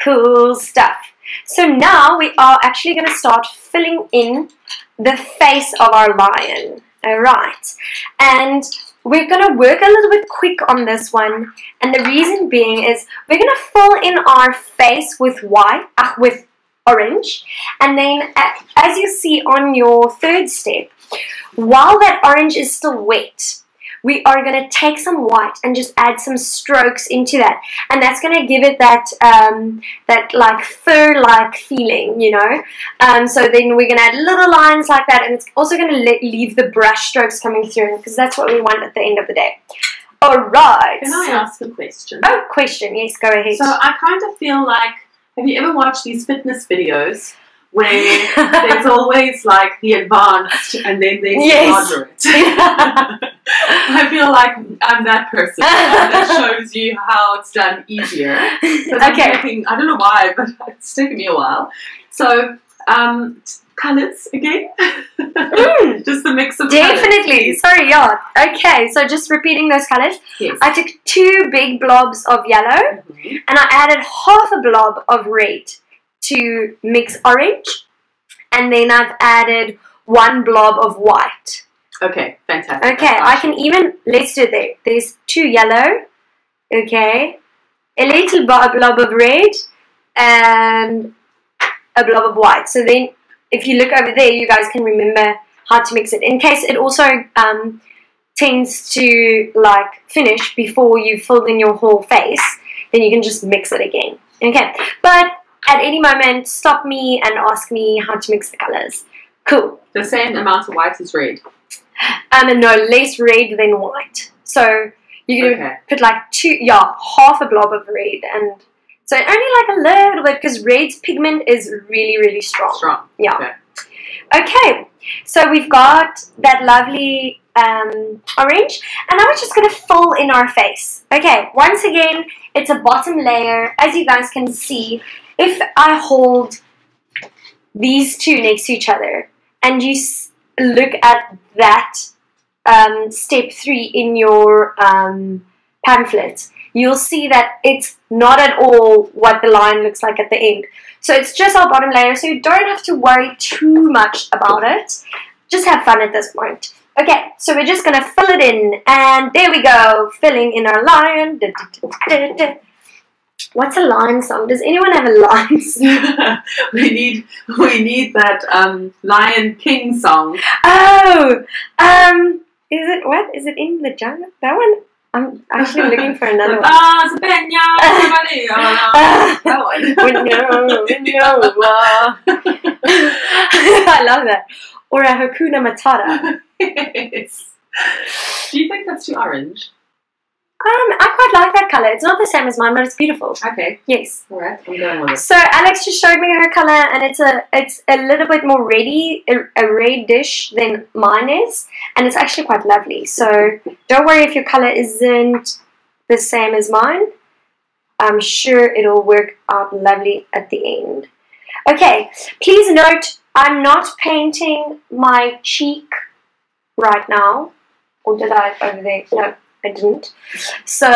Cool stuff. So now we are actually going to start filling in the face of our lion. Alright. And we're going to work a little bit quick on this one. And the reason being is we're going to fill in our face with white, uh, with orange. And then uh, as you see on your third step, while that orange is still wet, we are going to take some white and just add some strokes into that. And that's going to give it that um, that like fur like feeling you know? Um, so then we're going to add little lines like that and it's also going to leave the brush strokes coming through because that's what we want at the end of the day. All right Can I ask a question? oh question. Yes go ahead. So I kind of feel like, have you ever watched these fitness videos where there's always like the advanced and then there's Yes. the moderate? I feel like I'm that person that shows you how it's done easier. Okay thinking, I don't know why, but it's taken me a while. So, um, colors again. Mm. Just a mix of. Definitely. Sorry, yeah. Okay, so just repeating those colors. Yes. I took two big blobs of yellow Mhm. and I added half a blob of red to mix orange. And then I've added one blob of white. Okay, fantastic. Okay, I can even, let's do it there. There's two yellow. Okay. A little blob of red and a blob of white. So then if you look over there, you guys can remember how to mix it. In case it also um, tends to like finish before you fill in your whole face, then you can just mix it again. Okay, but at any moment, stop me and ask me how to mix the colors. Cool. The same amount of white as red. Um, and no, less red than white. So you're gonna Okay. put like two, yeah, half a blob of red, and so only like a little bit because red's pigment is really, really strong. Strong. Yeah. Okay. Okay, so we've got that lovely um, orange, and now we're just going to fill in our face. Okay, once again, it's a bottom layer. As you guys can see, if I hold these two next to each other, and you look at that um, step three in your um, pamphlet, you'll see that it's not at all what the line looks like at the end. So it's just our bottom layer, so you don't have to worry too much about it. Just have fun at this point. Okay, so we're just gonna fill it in, and there we go, filling in our lion. What's a lion song? Does anyone have a lion song? we need we need that um, Lion King song. Oh, um, is it what? Is it in the jungle? That one? I'm actually looking for another one. Ah, Sabenya, everybody, that one. Winnow, winnow, I love that. Or a Hakuna Matata. yes. Do you think that's too orange? Um, I quite like that color. It's not the same as mine, but it's beautiful. Okay, Yes. all right, I'm going with it. So Alex just showed me her color, and it's a it's a little bit more reddy, a, a red dish than mine is, and it's actually quite lovely. So don't worry if your color isn't the same as mine. I'm sure it'll work out lovely at the end. Okay, please note I'm not painting my cheek right now. Or did I over there? No, I didn't. So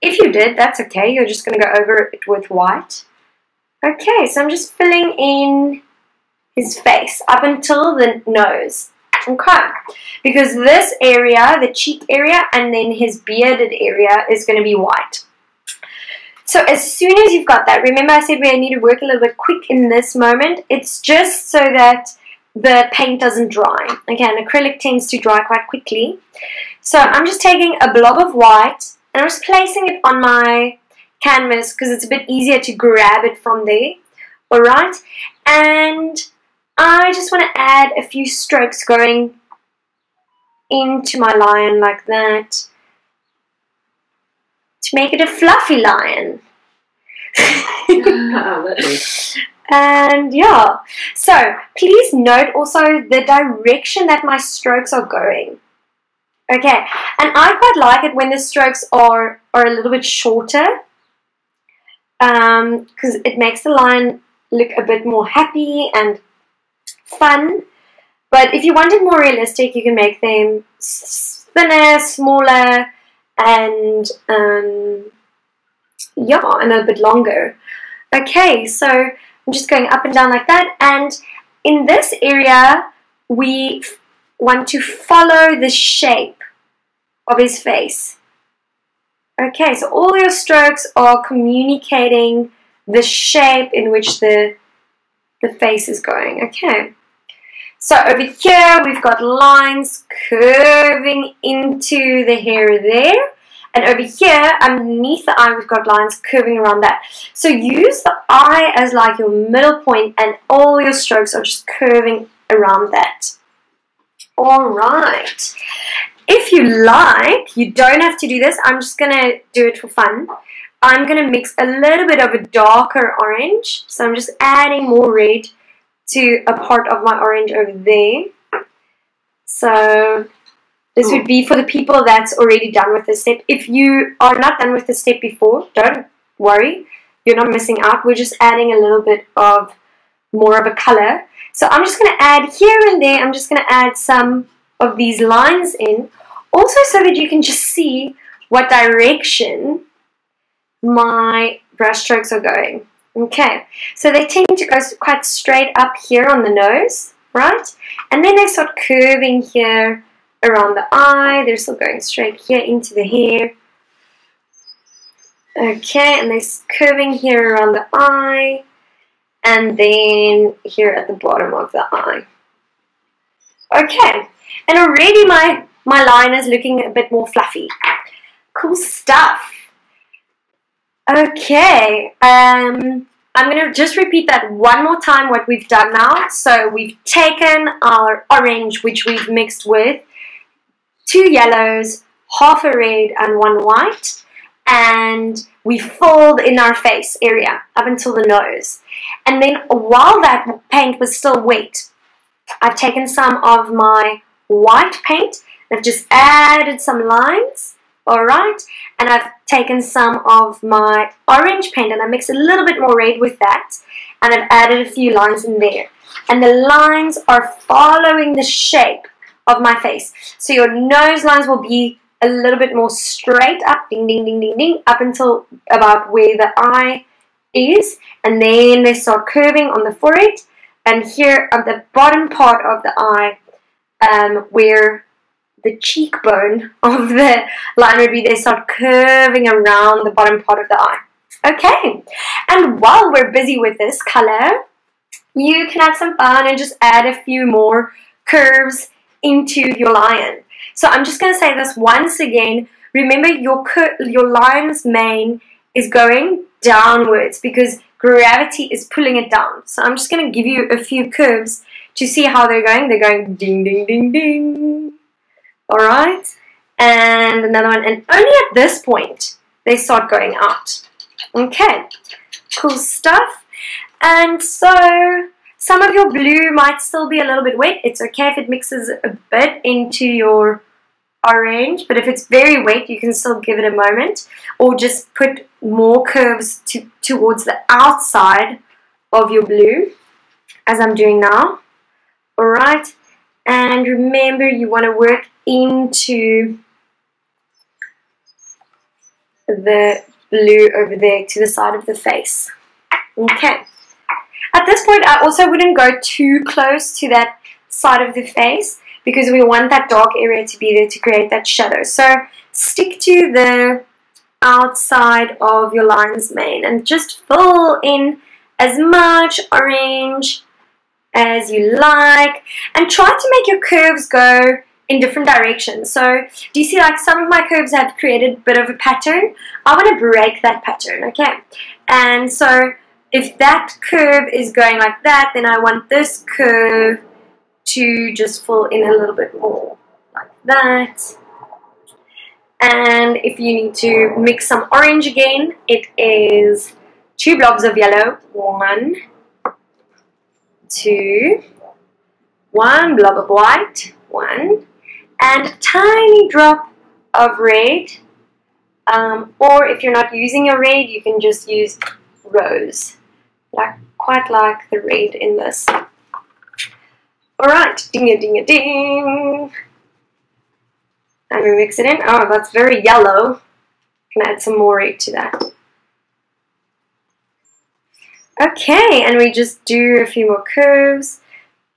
if you did, that's okay. You're just going to go over it with white. Okay, so I'm just filling in his face up until the nose. Okay, because this area, the cheek area, and then his bearded area is going to be white. So as soon as you've got that, remember I said we need to work a little bit quick in this moment. It's just so that the paint doesn't dry. Okay, acrylic tends to dry quite quickly. So I'm just taking a blob of white and I'm just placing it on my canvas because it's a bit easier to grab it from there. Alright, and I just want to add a few strokes going into my lion like that to make it a fluffy lion. And yeah, so please note also the direction that my strokes are going. Okay, and I quite like it when the strokes are, are a little bit shorter because it makes the line look a bit more happy and fun. But if you want it more realistic, you can make them thinner, smaller, and um, yeah, and a bit longer. Okay, so I'm just going up and down like that. And in this area, we want to follow the shape of his face. Okay, so all your strokes are communicating the shape in which the the face is going. Okay. So over here we've got lines curving into the hair there. And over here, underneath the eye, we've got lines curving around that. So use the eye as like your middle point and all your strokes are just curving around that. Alright. If you like, you don't have to do this. I'm just going to do it for fun. I'm going to mix a little bit of a darker orange. So I'm just adding more red to a part of my orange over there. So this would be for the people that's already done with this step. If you are not done with the step before, don't worry. You're not missing out. We're just adding a little bit of more of a color. So I'm just going to add here and there, I'm just going to add some of these lines in. Also so that you can just see what direction my brush strokes are going. Okay, so they tend to go quite straight up here on the nose, right? And then they start curving here around the eye. They're still going straight here into the hair. Okay, and they're curving here around the eye. And then here at the bottom of the eye. Okay, and already my, my line is looking a bit more fluffy. Cool stuff. Okay, um, I'm going to just repeat that one more time what we've done now. So we've taken our orange, which we've mixed with two yellows, half a red and one white, and we filled in our face area up until the nose. And then while that paint was still wet, I've taken some of my white paint, I've just added some lines Alright, and I've taken some of my orange paint and I mixed a little bit more red with that and I've added a few lines in there. And the lines are following the shape of my face. So your nose lines will be a little bit more straight up, ding, ding, ding, ding, ding, up until about where the eye is. And then they start curving on the forehead. And here at the bottom part of the eye, um, where the cheekbone of the line would be they start curving around the bottom part of the eye. Okay, and while we're busy with this color, you can have some fun and just add a few more curves into your lion. So I'm just going to say this once again. Remember your your lion's mane is going downwards because gravity is pulling it down. So I'm just going to give you a few curves to see how they're going. They're going ding, ding, ding, ding. All right. And another one. And only at this point, they start going out. Okay. Cool stuff. And so some of your blue might still be a little bit wet. It's okay if it mixes a bit into your orange, but if it's very wet, you can still give it a moment, or just put more curves to, towards the outside of your blue, as I'm doing now. Alright, and remember you want to work into the blue over there to the side of the face. Okay. At this point, I also wouldn't go too close to that side of the face because we want that dark area to be there to create that shadow. So stick to the outside of your lion's mane and just fill in as much orange as you like and try to make your curves go in different directions. So do you see like some of my curves have created a bit of a pattern? I want to break that pattern, okay? And so if that curve is going like that, then I want this curve to just fall in a little bit more, like that. And if you need to mix some orange again, it is two blobs of yellow. One, two, one blob of white, one, and a tiny drop of red. Um, or if you're not using a red, you can just use rose. I quite like the red in this. Alright, ding a ding a ding. And we mix it in. Oh, that's very yellow. Can add some more red to that. Okay, and we just do a few more curves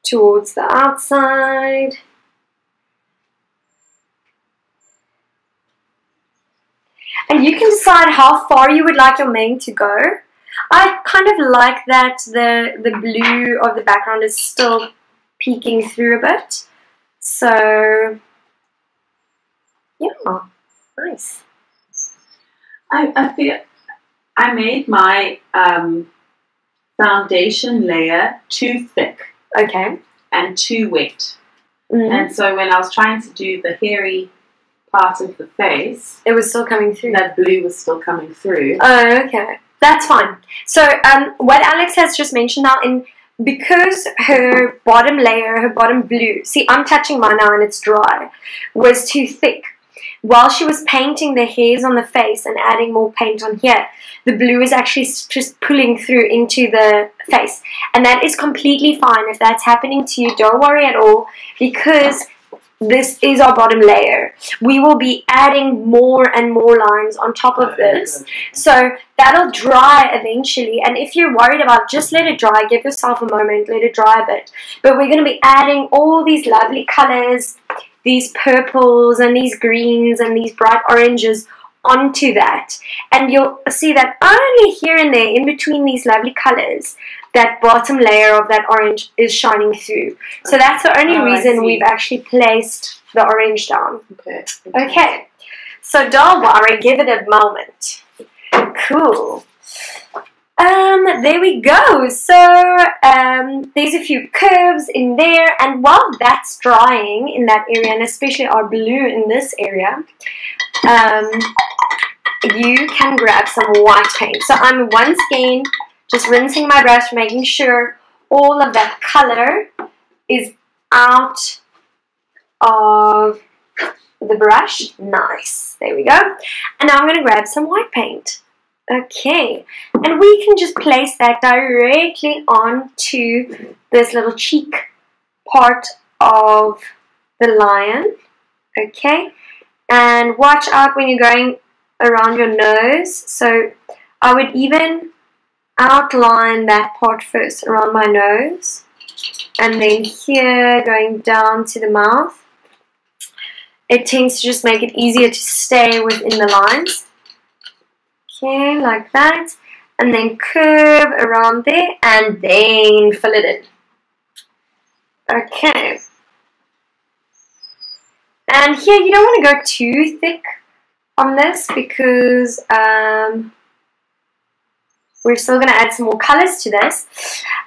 towards the outside. And you can decide how far you would like your mane to go. I kind of like that the, the blue of the background is still peeking through a bit. So, yeah, nice. I, I feel I made my um, foundation layer too thick Okay. and too wet. Mhm. And so when I was trying to do the hairy part of the face, It was still coming through. that blue was still coming through. Oh, okay. That's fine. So, um, what Alex has just mentioned now, in because her bottom layer, her bottom blue, see, I'm touching mine now and it's dry, was too thick. While she was painting the hairs on the face and adding more paint on here, the blue is actually just pulling through into the face. And that is completely fine. If that's happening to you, don't worry at all because this is our bottom layer. We will be adding more and more lines on top of this. So that'll dry eventually. And if you're worried about just let it dry, give yourself a moment, let it dry a bit. But we're going to be adding all these lovely colors, these purples and these greens and these bright oranges onto that. And you'll see that only here and there in between these lovely colors, that bottom layer of that orange is shining through. So that's the only Oh, reason we've actually placed the orange down. Okay. Okay, so don't worry, give it a moment. Cool. Um, there we go. So um, there's a few curves in there, and while that's drying in that area, and especially our blue in this area, um, you can grab some white paint. So I'm once again just rinsing my brush, making sure all of that color is out of the brush. Nice. There we go. And now I'm going to grab some white paint. Okay. And we can just place that directly onto this little cheek part of the lion. Okay. And watch out when you're going around your nose. So I would even outline that part first around my nose. And then here going down to the mouth it tends to just make it easier to stay within the lines. Okay, like that. And then curve around there and then fill it in. Okay. And here you don't want to go too thick on this because um, we're still going to add some more colors to this.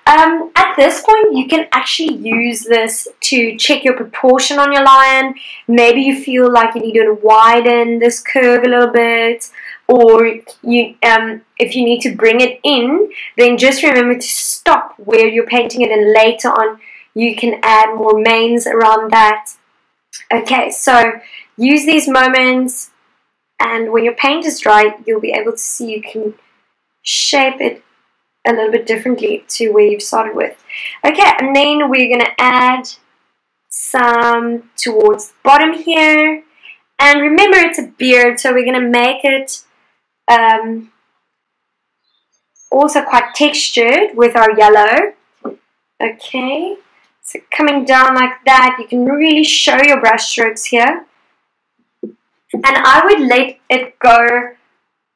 Um, at this point, you can actually use this to check your proportion on your lion. Maybe you feel like you need to widen this curve a little bit, or you, um, if you need to bring it in, then just remember to stop where you're painting it, and later on you can add more manes around that. Okay, so use these moments, and when your paint is dry, you'll be able to see you can shape it a little bit differently to where you've started with. Okay, and then we're going to add some towards the bottom here. And remember, it's a beard, so we're going to make it um, also quite textured with our yellow. Okay, so coming down like that, you can really show your brush strokes here. And I would let it go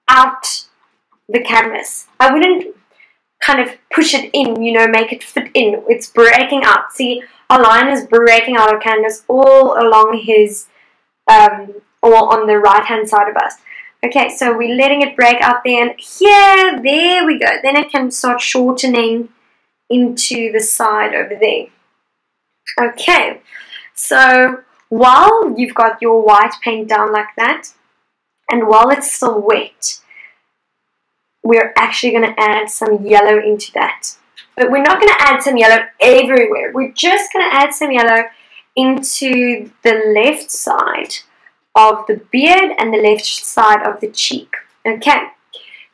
out the canvas. I wouldn't kind of push it in, you know, make it fit in. It's breaking out. See, our line is breaking out of canvas all along his, um, or on the right hand side of us. Okay, so we're letting it break out there, and here, there we go. Then it can start shortening into the side over there. Okay, so while you've got your white paint down like that, and while it's still wet, we're actually going to add some yellow into that. But we're not going to add some yellow everywhere. We're just going to add some yellow into the left side of the beard and the left side of the cheek. Okay.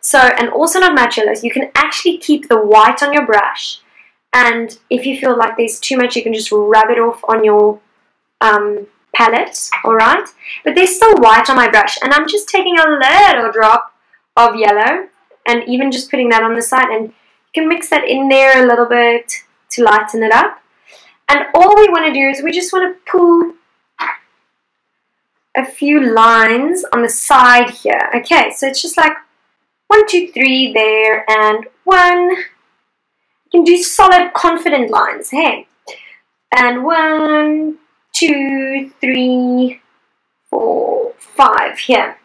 So, and also not much yellows. You can actually keep the white on your brush. And if you feel like there's too much, you can just rub it off on your um, palette, alright? But there's still white on my brush. And I'm just taking a little drop of yellow and even just putting that on the side. And you can mix that in there a little bit to lighten it up. And all we want to do is we just want to pull a few lines on the side here. Okay, so it's just like one, two, three there, and one. Can do solid, confident lines, hey? And one, two, three, four, five here.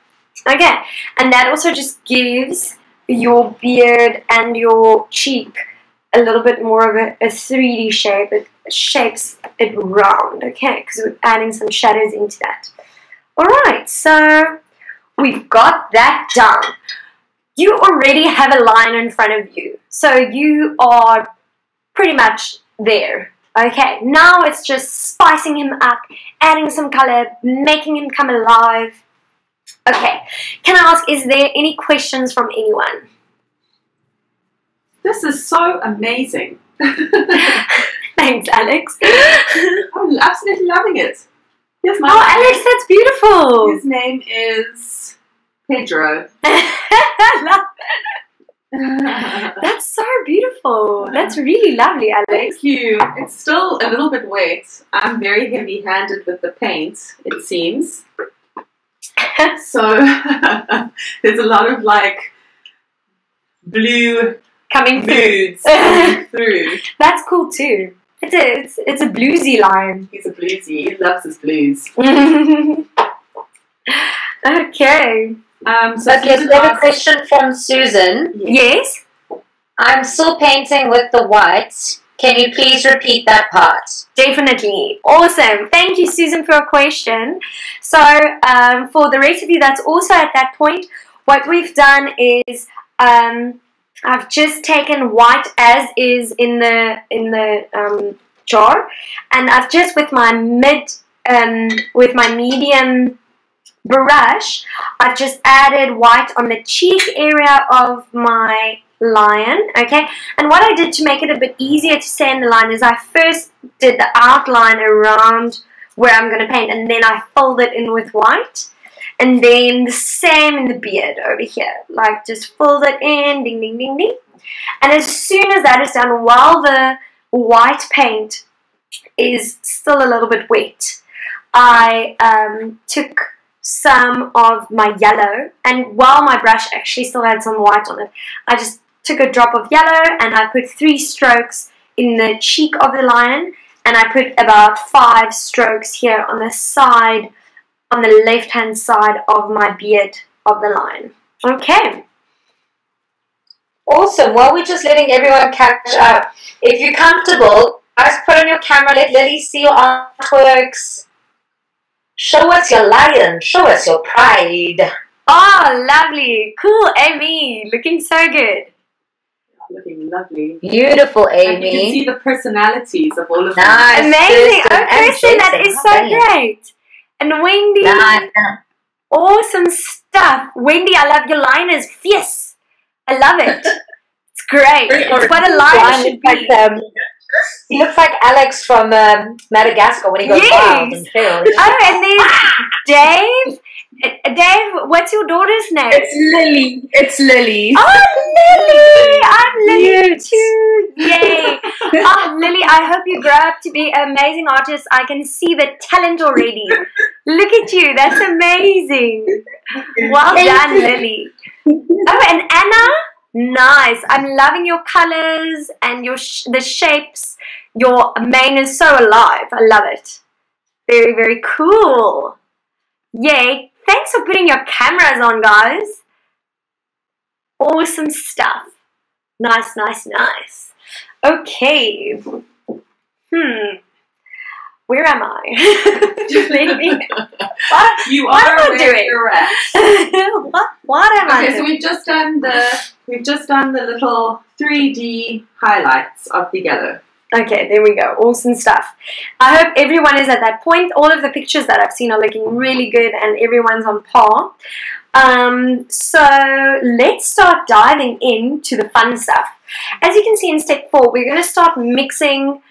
Okay, and that also just gives your beard and your cheek a little bit more of a, a 3D shape. It shapes it round, okay, because we're adding some shadows into that. Alright, so we've got that done. You already have a line in front of you, so you are pretty much there. Okay, now it's just spicing him up, adding some color, making him come alive. Okay, can I ask, is there any questions from anyone? This is so amazing. Thanks, Alex. I'm absolutely loving it. Here's my Oh, Alex, that's beautiful. His name is Pedro. That's so beautiful. That's really lovely, Alex. Thank you. It's still a little bit wet. I'm very heavy handed with the paint, it seems. So there's a lot of like blue Coming through. coming through. That's cool too. It's a, it's, it's a bluesy line. He's a bluesy. He loves his blues. okay. Um, so Okay, so we have a question from Susan. Yes? I'm still painting with the white. Can you please repeat that part? Definitely. Awesome. Thank you, Susan, for your question. So, um, for the rest of you that's also at that point, what we've done is um, I've just taken white as is in the in the um, jar, and I've just with my mid um, with my medium brush, I've just added white on the cheek area of my lion. Okay, and what I did to make it a bit easier to in the line is I first did the outline around where I'm going to paint, and then I filled it in with white. And then the same in the beard over here. Like just fold it in, ding, ding, ding, ding. And as soon as that is done, while the white paint is still a little bit wet, I um, took some of my yellow, and while my brush actually still had some white on it, I just took a drop of yellow and I put three strokes in the cheek of the lion, and I put about five strokes here on the side on the left hand side of my beard of the lion. Okay. Awesome. While we're just letting everyone catch up, if you're comfortable, guys, put on your camera, let Lily see your artworks. Show us your lion. Show us your pride. Oh, lovely. Cool, Amy. Looking so good. Looking lovely. Beautiful, And you can see the personalities of all of them. Nice. Amazing. Kirsten Oh, and Kirsten, that so Brilliant. great. And Wendy, Nice. awesome stuff. Wendy, I love your liners. Fierce. I love it. It's great. It's what a liner Lion should looks like, be. um, he looks like Alex from um, Madagascar when he goes Yes. wild and. Oh, and there's Dave. Uh, Dave, what's your daughter's name? It's Lily. It's Lily. Oh, Lily! I'm Lily too! Yay! oh, Lily, I hope you grow up to be an amazing artist. I can see the talent already. Look at you, that's amazing. Well Thank done, you. Lily. Oh, and Anna? Nice. I'm loving your colors and your sh- the shapes. Your mane is so alive. I love it. Very, very cool. Yay. Thanks for putting your cameras on, guys. Awesome stuff. Nice, nice, nice. Okay. Hmm. Where am I? Just let me. What, You What are am I doing? you're at. what, what am I Okay, so we've just done the we've just done the little 3D highlights of the yellow. Okay, there we go. Awesome stuff. I hope everyone is at that point. All of the pictures that I've seen are looking really good and everyone's on par. Um, so let's start diving into the fun stuff. As you can see in step four, we're going to start mixing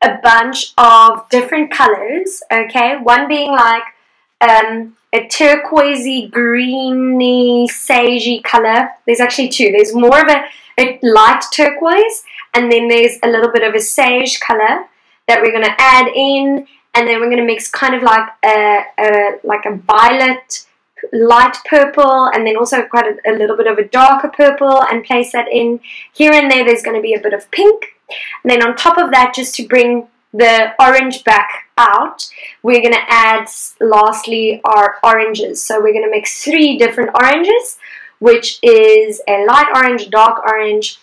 a bunch of different colors. Okay, one being like um, a turquoisey, greeny, sagey color. There's actually two. There's more of a, a light turquoise, and then there's a little bit of a sage color that we're going to add in, and then we're going to mix kind of like a, a like a violet light purple and then also quite a, a little bit of a darker purple and place that in here and there there's going to be a bit of pink and then on top of that just to bring the orange back out we're going to add lastly our oranges. So we're going to mix three different oranges which is a light orange dark orange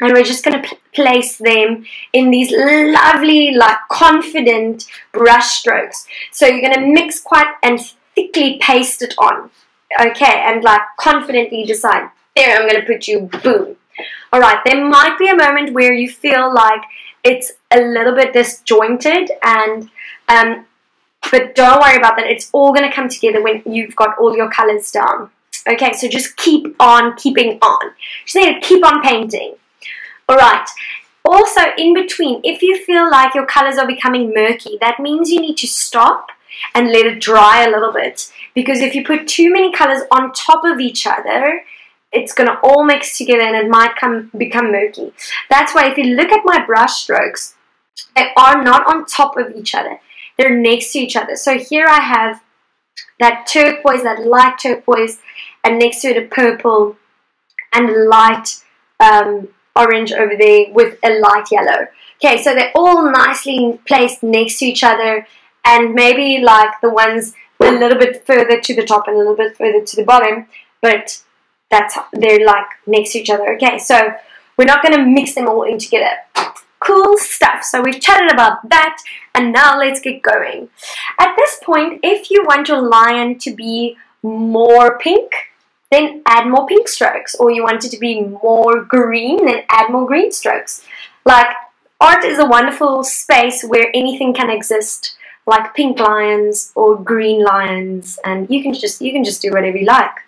and we're just going to pl- place them in these lovely like confident brush strokes. So you're going to mix quite and thickly paste it on okay and like confidently decide. There i'm going to put you boom. All right there might be a moment where you feel like it's a little bit disjointed and um, but don't worry about that. It's all going to come together when you've got all your colors down. Okay so just keep on keeping on. Just need to keep on painting. All right. Also in between if you feel like your colors are becoming murky that means you need to stop and let it dry a little bit. Because if you put too many colors on top of each other it's going to all mix together and it might come become murky. That's why if you look at my brush strokes they are not on top of each other. They're next to each other. So here i have that turquoise that light turquoise and next to it a purple and light um, orange over there with a light yellow. Okay so they're all nicely placed next to each other and maybe like the ones a little bit further to the top and a little bit further to the bottom, but that's they're like next to each other. Okay, so we're not going to mix them all in together. Cool stuff. So we've chatted about that, and now let's get going. At this point, if you want your lion to be more pink, then add more pink strokes, or you want it to be more green, then add more green strokes. Like art is a wonderful space where anything can exist like pink lions or green lions and you can just you can just do whatever you like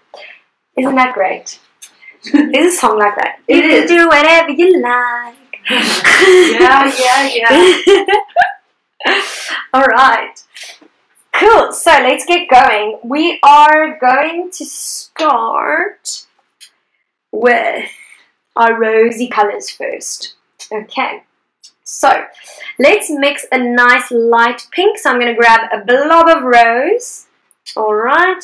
isn't that great? Is a song like that. You It can is. do whatever you like. Yeah, yeah, yeah. all right. Cool. So let's get going. We are going to start with our rosy colors first. Okay. So let's mix a nice light pink. So I'm going to grab a blob of rose, all right,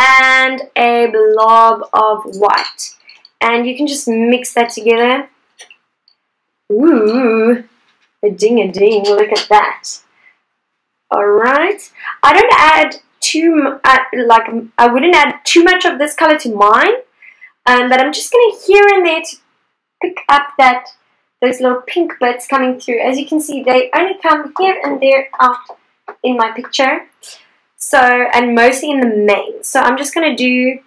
and a blob of white. And you can just mix that together. Ooh, a ding a ding, look at that. All right, I don't add too, uh, like, I wouldn't add too much of this color to mine, um, but I'm just going to here and there to pick up that those little pink bits coming through. As you can see, they only come here and there out in my picture. So, and mostly in the mane. So I'm just going to do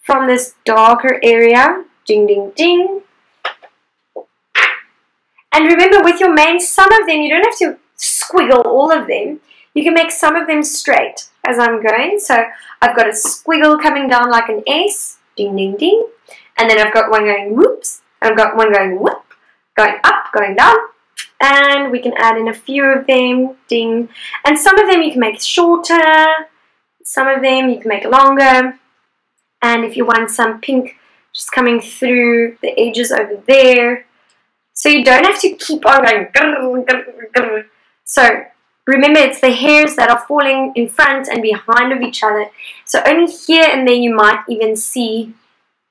from this darker area, ding, ding, ding. And remember with your mane, some of them, you don't have to squiggle all of them. You can make some of them straight as I'm going. So I've got a squiggle coming down like an S, ding, ding, ding. And then I've got one going whoops. I've got one going whoop going up, going down, and we can add in a few of them, ding. And some of them you can make shorter, some of them you can make longer, and if you want some pink just coming through the edges over there, so you don't have to keep on going. grrr, grrr, grrr. So remember, it's the hairs that are falling in front and behind of each other. So only here and there you might even see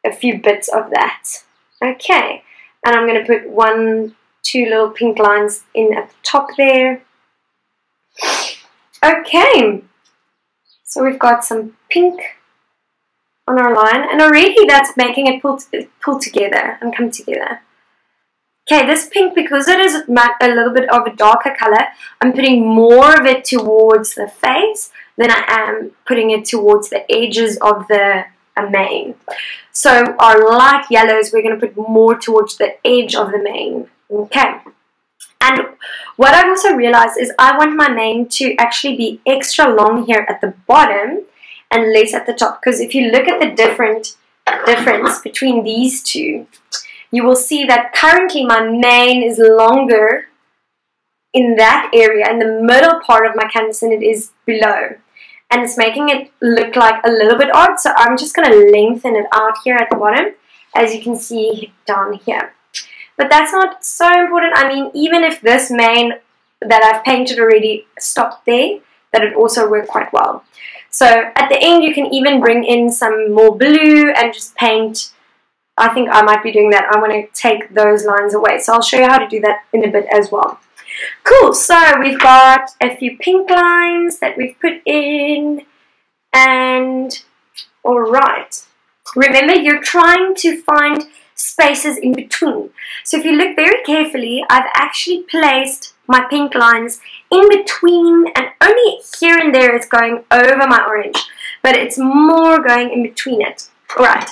a few bits of that. Okay and I'm going to put one, two little pink lines in at the top there. Okay, so we've got some pink on our line, and already that's making it pull, pull together and come together. Okay, this pink, because it is a little bit of a darker color, I'm putting more of it towards the face than I am putting it towards the edges of the mane. So our light yellows, we're going to put more towards the edge of the mane. Okay. And what I've also realized is I want my mane to actually be extra long here at the bottom and less at the top. Because if you look at the different difference between these two, you will see that currently my mane is longer in that area, in the middle part of my canvas than it is below. And it's making it look like a little bit odd, so I'm just going to lengthen it out here at the bottom, as you can see down here. But that's not so important. I mean, even if this mane that I've painted already stopped there, that it also worked quite well. So at the end, you can even bring in some more blue and just paint. I think I might be doing that. I want to take those lines away. So I'll show you how to do that in a bit as well. Cool, so we've got a few pink lines that we've put in. And, alright. Remember, you're trying to find spaces in between. So if you look very carefully, I've actually placed my pink lines in between and only here and there it's going over my orange, but it's more going in between it. Alright,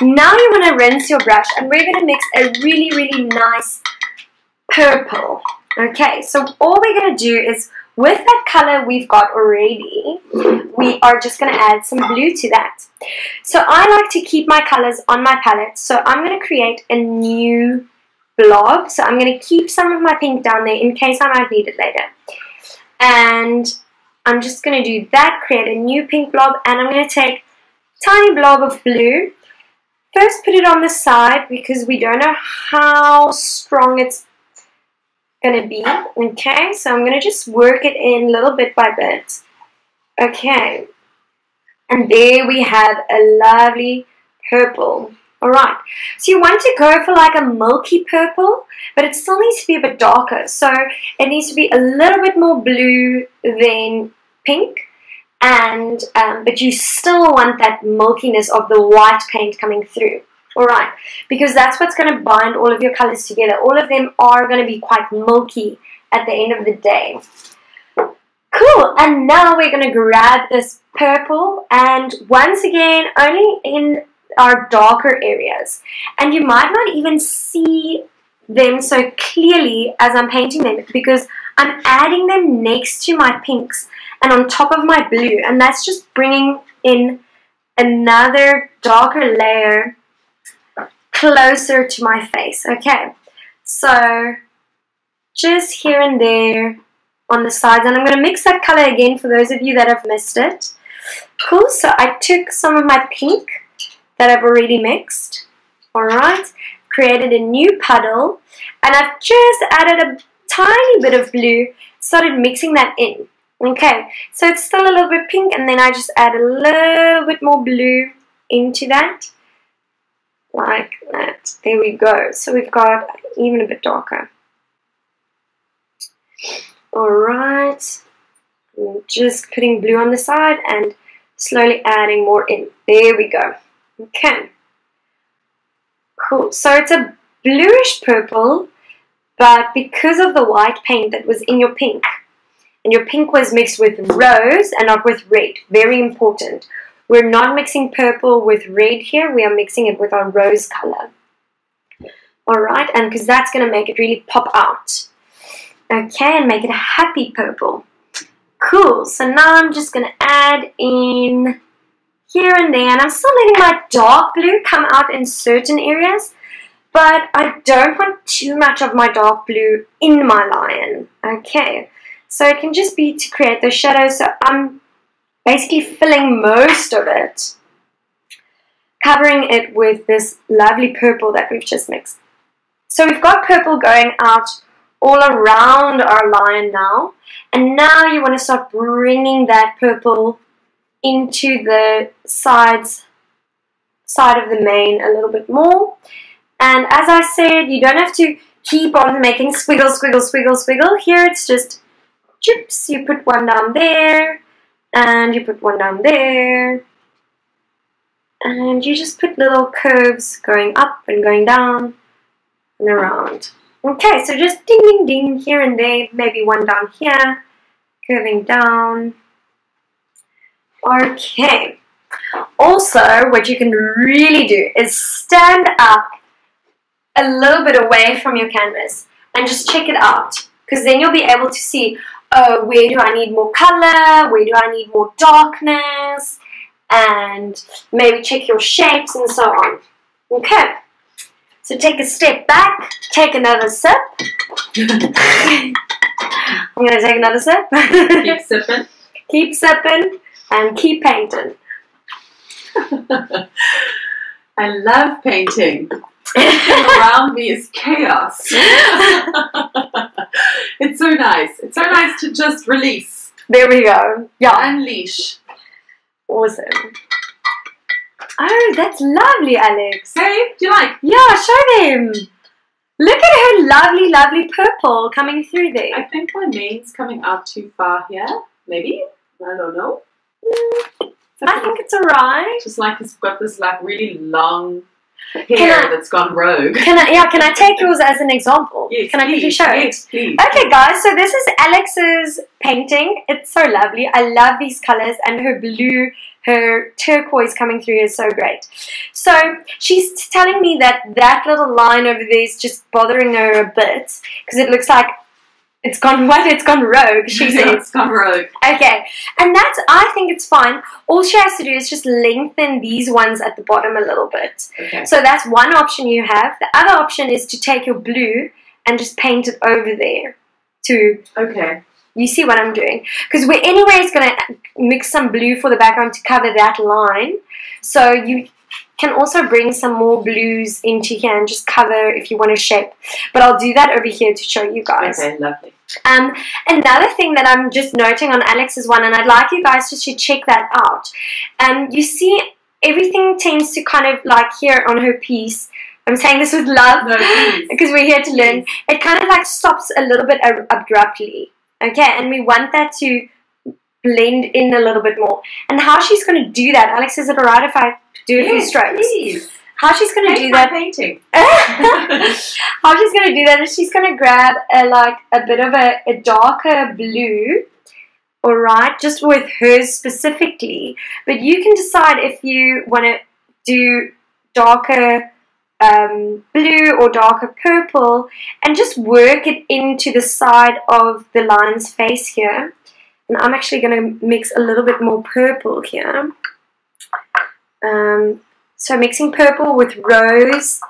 now you want to rinse your brush and we're going to mix a really, really nice purple. Okay, so all we're going to do is with that color we've got already, we are just going to add some blue to that. So I like to keep my colors on my palette, so I'm going to create a new blob. So I'm going to keep some of my pink down there in case I might need it later. And I'm just going to do that, create a new pink blob, and I'm going to take tiny blob of blue. First put it on the side because we don't know how strong it's going to be. Okay, so I'm going to just work it in little bit by bit. Okay, and there we have a lovely purple. Alright, so you want to go for like a milky purple, but it still needs to be a bit darker. So it needs to be a little bit more blue than pink, and um, but you still want that milkiness of the white paint coming through. Alright, because that's what's going to bind all of your colors together. All of them are going to be quite milky at the end of the day. Cool, and now we're going to grab this purple and once again, only in our darker areas. And you might not even see them so clearly as I'm painting them because I'm adding them next to my pinks and on top of my blue and that's just bringing in another darker layer closer to my face. Okay, so just here and there on the sides and I'm going to mix that color again for those of you that have missed it. Cool, so I took some of my pink that I've already mixed, alright, created a new puddle and I've just added a tiny bit of blue, started mixing that in. Okay, so it's still a little bit pink and then I just add a little bit more blue into that like that. There we go. So we've got even a bit darker. Alright. Just putting blue on the side and slowly adding more in. There we go. Okay. Cool. So it's a bluish purple, but because of the white paint that was in your pink, and your pink was mixed with rose and not with red, very important. We're not mixing purple with red here, we are mixing it with our rose color. Alright, and because that's going to make it really pop out. Okay, and make it a happy purple. Cool, so now I'm just going to add in here and there, and I'm still letting my dark blue come out in certain areas, but I don't want too much of my dark blue in my lion. Okay, so it can just be to create those shadows, so I'm basically filling most of it, covering it with this lovely purple that we've just mixed. So we've got purple going out all around our lion now, and now you want to start bringing that purple into the sides side of the mane a little bit more. And as I said, you don't have to keep on making squiggle, squiggle, squiggle, squiggle. Here it's just chips. You put one down there, and you put one down there and you just put little curves going up and going down and around Okay, so just ding ding ding here and there, maybe one down here, curving down. Okay. Also, what you can really do is stand up a little bit away from your canvas and just check it out because then you'll be able to see oh where do I need more color? Where do I need more darkness? And maybe check your shapes and so on. Okay. So take a step back. Take another sip. I'm gonna take another sip. Keep sipping. keep sipping and keep painting. I love painting. Everything around me is chaos. it's so nice. It's so nice to just release, there we go yeah unleash. awesome oh that's lovely Alex Say, do you like? Yeah, show them. Look at her lovely, lovely purple coming through there. I think my mane's coming out too far here. Maybe. I don't know. Mm, I think it's alright. just like it's got this like really long hair I- that's gone rogue. Can I? Yeah, can I take yours as an example? Yes, can I quickly show? Yes, please. Okay, guys. So this is Alex's painting. It's so lovely. I love these colors, and her blue, her turquoise coming through is so great. So she's telling me that that little line over there is just bothering her a bit because it looks like it's gone what? It's gone rogue. She says. it's gone rogue. Okay, and that's, I think it's fine. All she has to do is just lengthen these ones at the bottom a little bit. Okay. So that's one option you have. The other option is to take your blue and just paint it over there. To, Okay. you see what I'm doing? Because we're anyways going to mix some blue for the background to cover that line. So you can also bring some more blues into here and just cover if you want to shape. But I'll do that over here to show you guys. Okay, lovely. Um, another thing that I'm just noting on Alex's one, and I'd like you guys just to check that out. Um, you see, everything tends to kind of like here on her piece. I'm saying this with love No, because we're here to learn. It kind of like stops a little bit ab- abruptly. Okay, and we want that to blend in a little bit more. And how she's going to do that, Alex, is it alright if I do a few Yes, strokes? please. How she's going to Paint do that painting. how she's gonna do that is she's gonna grab a like a bit of a, a darker blue alright just with hers specifically but you can decide if you want to do darker um, blue or darker purple and just work it into the side of the lion's face here and I'm actually going to mix a little bit more purple here um, so mixing purple with rose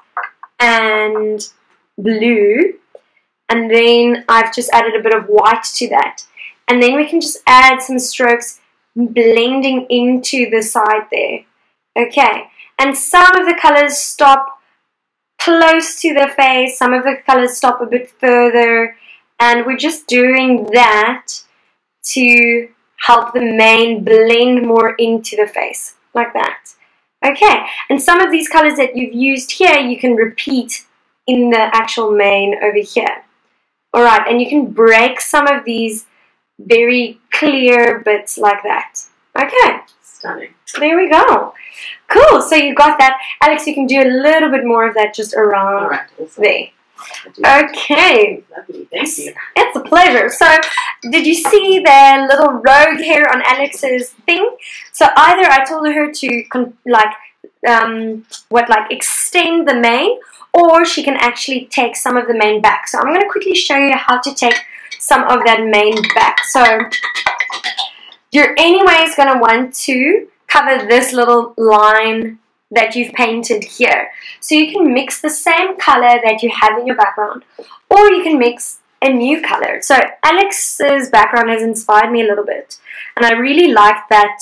and blue. And then I've just added a bit of white to that. And then we can just add some strokes blending into the side there. Okay. And some of the colors stop close to the face. Some of the colors stop a bit further. And we're just doing that to help the mane blend more into the face. Like that okay and some of these colors that you've used here you can repeat in the actual mane over here. Alright, and you can break some of these very clear bits like that. Okay, Stunning. there we go. Cool, so you got that. Alex, you can do a little bit more of that just around All right. Awesome. there. Okay, Lovely. Thank you. it's a pleasure. So, did you see the little rogue hair on Alex's thing? So either I told her to con- like um, what like extend the mane, or she can actually take some of the mane back. So I'm going to quickly show you how to take some of that mane back. So you're anyways going to want to cover this little line that you've painted here. So you can mix the same color that you have in your background, or you can mix a new color. So Alex's background has inspired me a little bit, and I really like that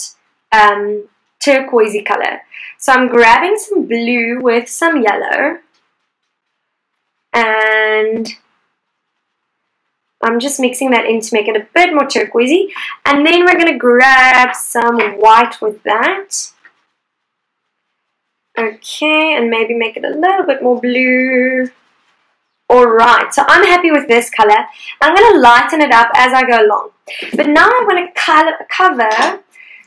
um, turquoisey color. So I'm grabbing some blue with some yellow, and I'm just mixing that in to make it a bit more turquoisey. And then we're going to grab some white with that. Okay, and maybe make it a little bit more blue. Alright, so I'm happy with this color. I'm going to lighten it up as I go along. But now I want to cover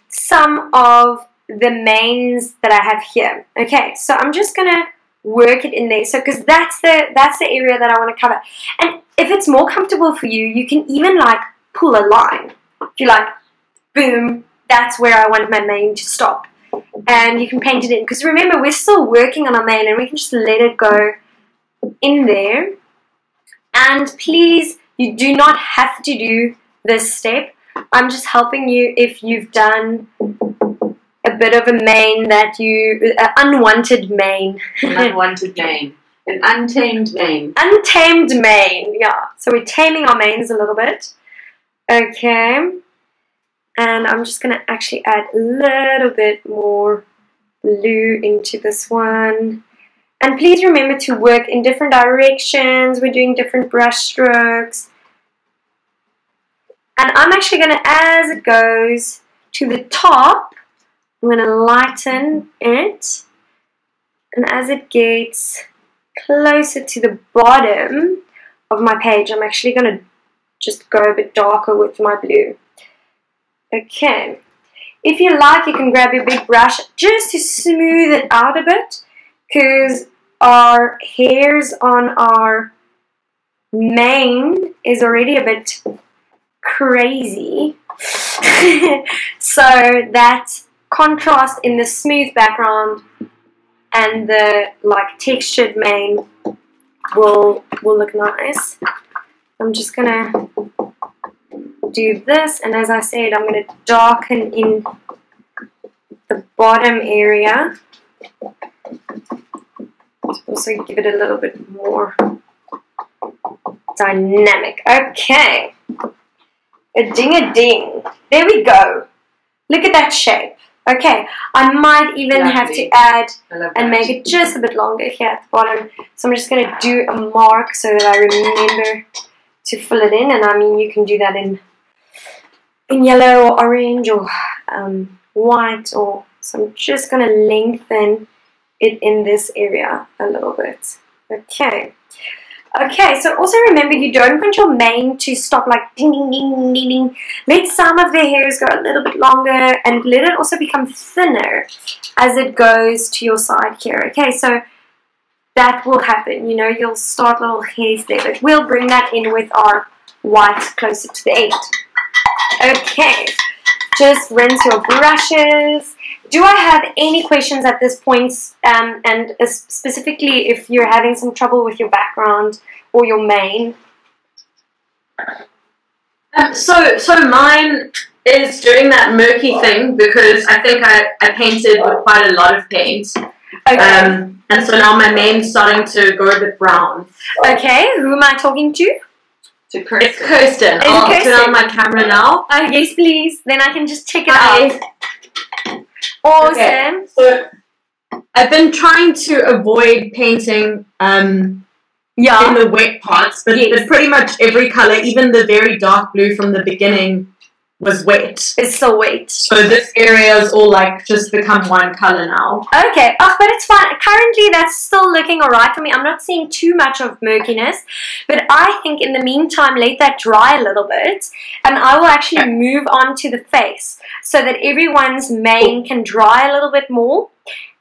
some of the manes that I have here. Okay, so I'm just going to work it in there. So because that's the that's the area that I want to cover. And if it's more comfortable for you, you can even like pull a line. If you like, boom, that's where I want my mane to stop. And you can paint it in. Because remember, we're still working on our mane and we can just let it go in there. And please, you do not have to do this step. I'm just helping you if you've done a bit of a mane that you, uh, unwanted mane. An unwanted mane. An untamed mane. Untamed mane, yeah. So we're taming our manes a little bit. Okay. And I'm just going to actually add a little bit more blue into this one. And please remember to work in different directions. We're doing different brush strokes. And I'm actually going to, as it goes to the top, I'm going to lighten it. And as it gets closer to the bottom of my page, I'm actually going to just go a bit darker with my blue. Okay. If you like, you can grab your big brush just to smooth it out a bit because our hairs on our mane is already a bit crazy. so that contrast in the smooth background and the like textured mane will will look nice. I'm just gonna do this and as I said I'm gonna darken in the bottom area to also give it a little bit more dynamic. Okay. A ding a ding. There we go. Look at that shape. Okay, I might even have to add and make it just a bit longer here at the bottom. So I'm just going to do a mark so that I remember to fill it in. And I mean, you can do that in in yellow or orange or um, white. Or so I'm just going to lengthen it in this area a little bit. Okay. Okay, so also remember you don't want your mane to stop like ding ding ding ding ding. Let some of the hairs go a little bit longer and let it also become thinner as it goes to your side here. Okay, so that will happen. You know, you'll start little hairs there, but we'll bring that in with our white closer to the end. Okay, just rinse your brushes. Do I have any questions at this point? Um, and specifically, if you're having some trouble with your background or your mane, Um, so, so mine is doing that murky thing because I think I, I painted with quite a lot of paint. okay. Um, and so now my mane's starting to go a bit brown. okay, who am I talking to? To It's Kirsten. Kirsten. It's I'll Kirsten. turn on my camera now. Uh, yes, please. Then I can just check it Hi. out. Awesome. Okay. So I've been trying to avoid painting um, in Yeah. the wet parts, but, Yes. but pretty much every color, even the very dark blue from the beginning, was wet. It's still wet. So this area is all like just become one color now. Okay, oh, but it's fine. Currently, that's still looking alright for me. I'm not seeing too much of murkiness, but I think in the meantime, let that dry a little bit, and I will actually move on to the face so that everyone's mane can dry a little bit more.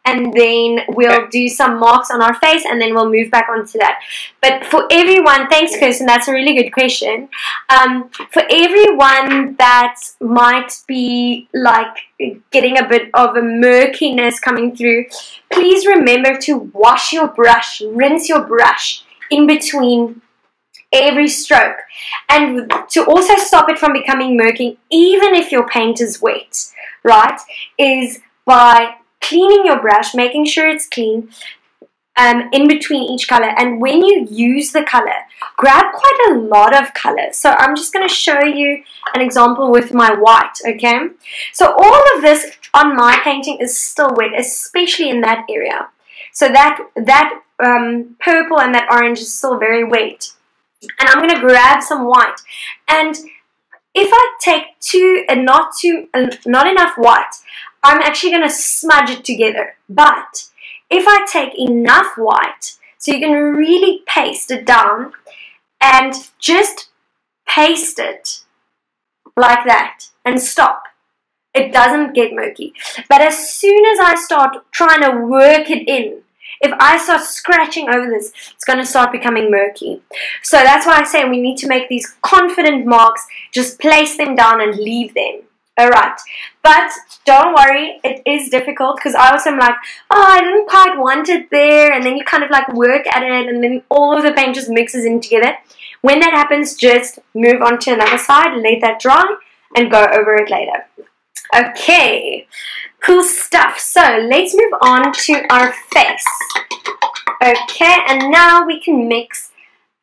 And then we'll do some marks on our face, and then we'll move back onto that. But for everyone, thanks, Kirsten. That's a really good question. Um, for everyone that might be like getting a bit of a murkiness coming through, please remember to wash your brush, rinse your brush in between every stroke. And to also stop it from becoming murky, even if your paint is wet, right, is by cleaning your brush, making sure it's clean. Um, in between each color, and when you use the color, grab quite a lot of color. So I'm just going to show you an example with my white, okay? So all of this on my painting is still wet, especially in that area. So that that um, purple and that orange is still very wet. And I'm going to grab some white. And if I take two and not too, uh, not enough white, I'm actually going to smudge it together. But if I take enough white, so you can really paste it down and just paste it like that and stop. It doesn't get murky. But as soon as I start trying to work it in, if I start scratching over this, it's going to start becoming murky. So that's why I say we need to make these confident marks, just place them down and leave them. Alright, but don't worry, it is difficult because I also am like, oh, I didn't quite want it there, and then you kind of like work at it, and then all of the paint just mixes in together. When that happens, just move on to another side, let that dry, and go over it later. Okay, cool stuff. So let's move on to our face. Okay, and now we can mix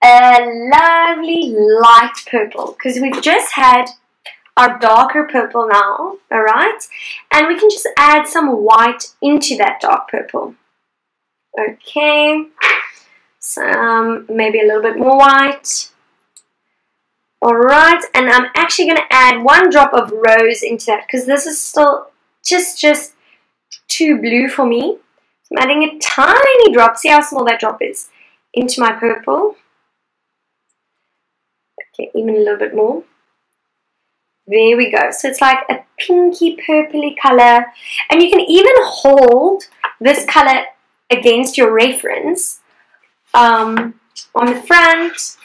a lovely light purple because we've just had our darker purple now, alright? And we can just add some white into that dark purple. Okay, some maybe a little bit more white. Alright, and I'm actually going to add one drop of rose into that because this is still just, just too blue for me. I'm adding a tiny drop, see how small that drop is, into my purple. Okay, even a little bit more. There we go. So it's like a pinky purpley color. And you can even hold this color against your reference um, on the front.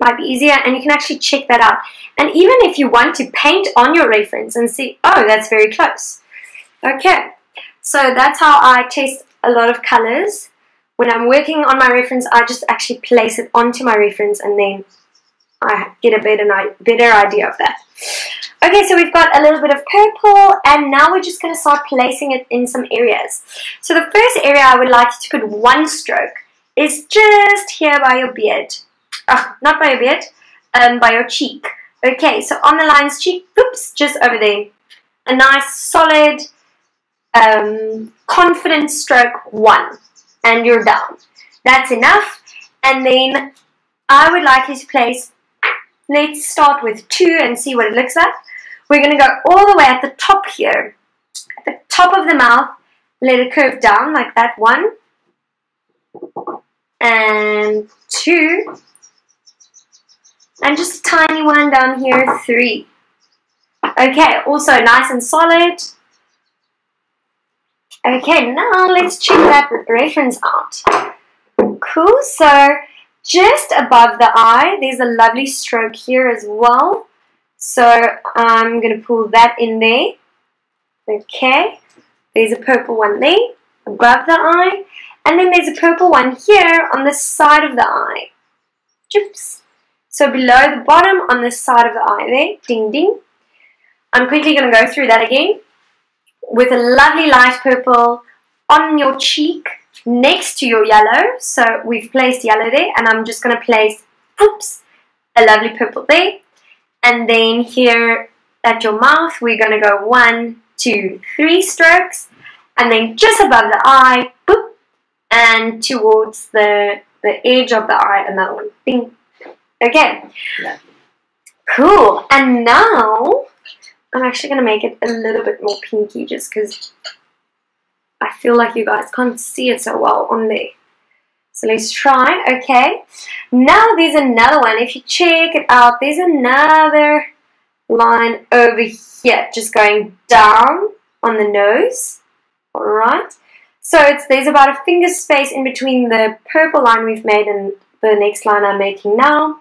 Might be easier and you can actually check that out. And even if you want to paint on your reference and see, oh, that's very close. Okay, so that's how I test a lot of colors. When I'm working on my reference, I just actually place it onto my reference and then I get a better, better idea of that. Okay, so we've got a little bit of purple and now we're just going to start placing it in some areas. So the first area I would like you to put one stroke is just here by your beard. Oh, not by your beard, um, by your cheek. Okay, so on the lion's cheek, oops, just over there. A nice solid, um, confident stroke one. And you're down. That's enough. And then I would like you to place Let's start with two and see what it looks like. We're going to go all the way at the top here. At the top of the mouth, let it curve down like that. One. And two. And just a tiny one down here. Three. Okay, also nice and solid. Okay, now let's check that reference out. Cool, so just above the eye, there's a lovely stroke here as well. So I'm going to pull that in there. Okay, there's a purple one there above the eye. And then there's a purple one here on the side of the eye. Oops. So below the bottom on the side of the eye there. Ding, ding. I'm quickly going to go through that again with a lovely light purple on your cheek next to your yellow. So we've placed yellow there and I'm just going to place, oops, a lovely purple there. And then here at your mouth, we're going to go one, two, three strokes. And then just above the eye, boop, and towards the, the edge of the eye, another one. Bing. Okay. Yeah. Cool. And now, I'm actually going to make it a little bit more pinky just because I feel like you guys can't see it so well on there. So let's try, okay. Now there's another one. If you check it out, there's another line over here, just going down on the nose. Alright. So it's there's about a finger space in between the purple line we've made and the next line I'm making now.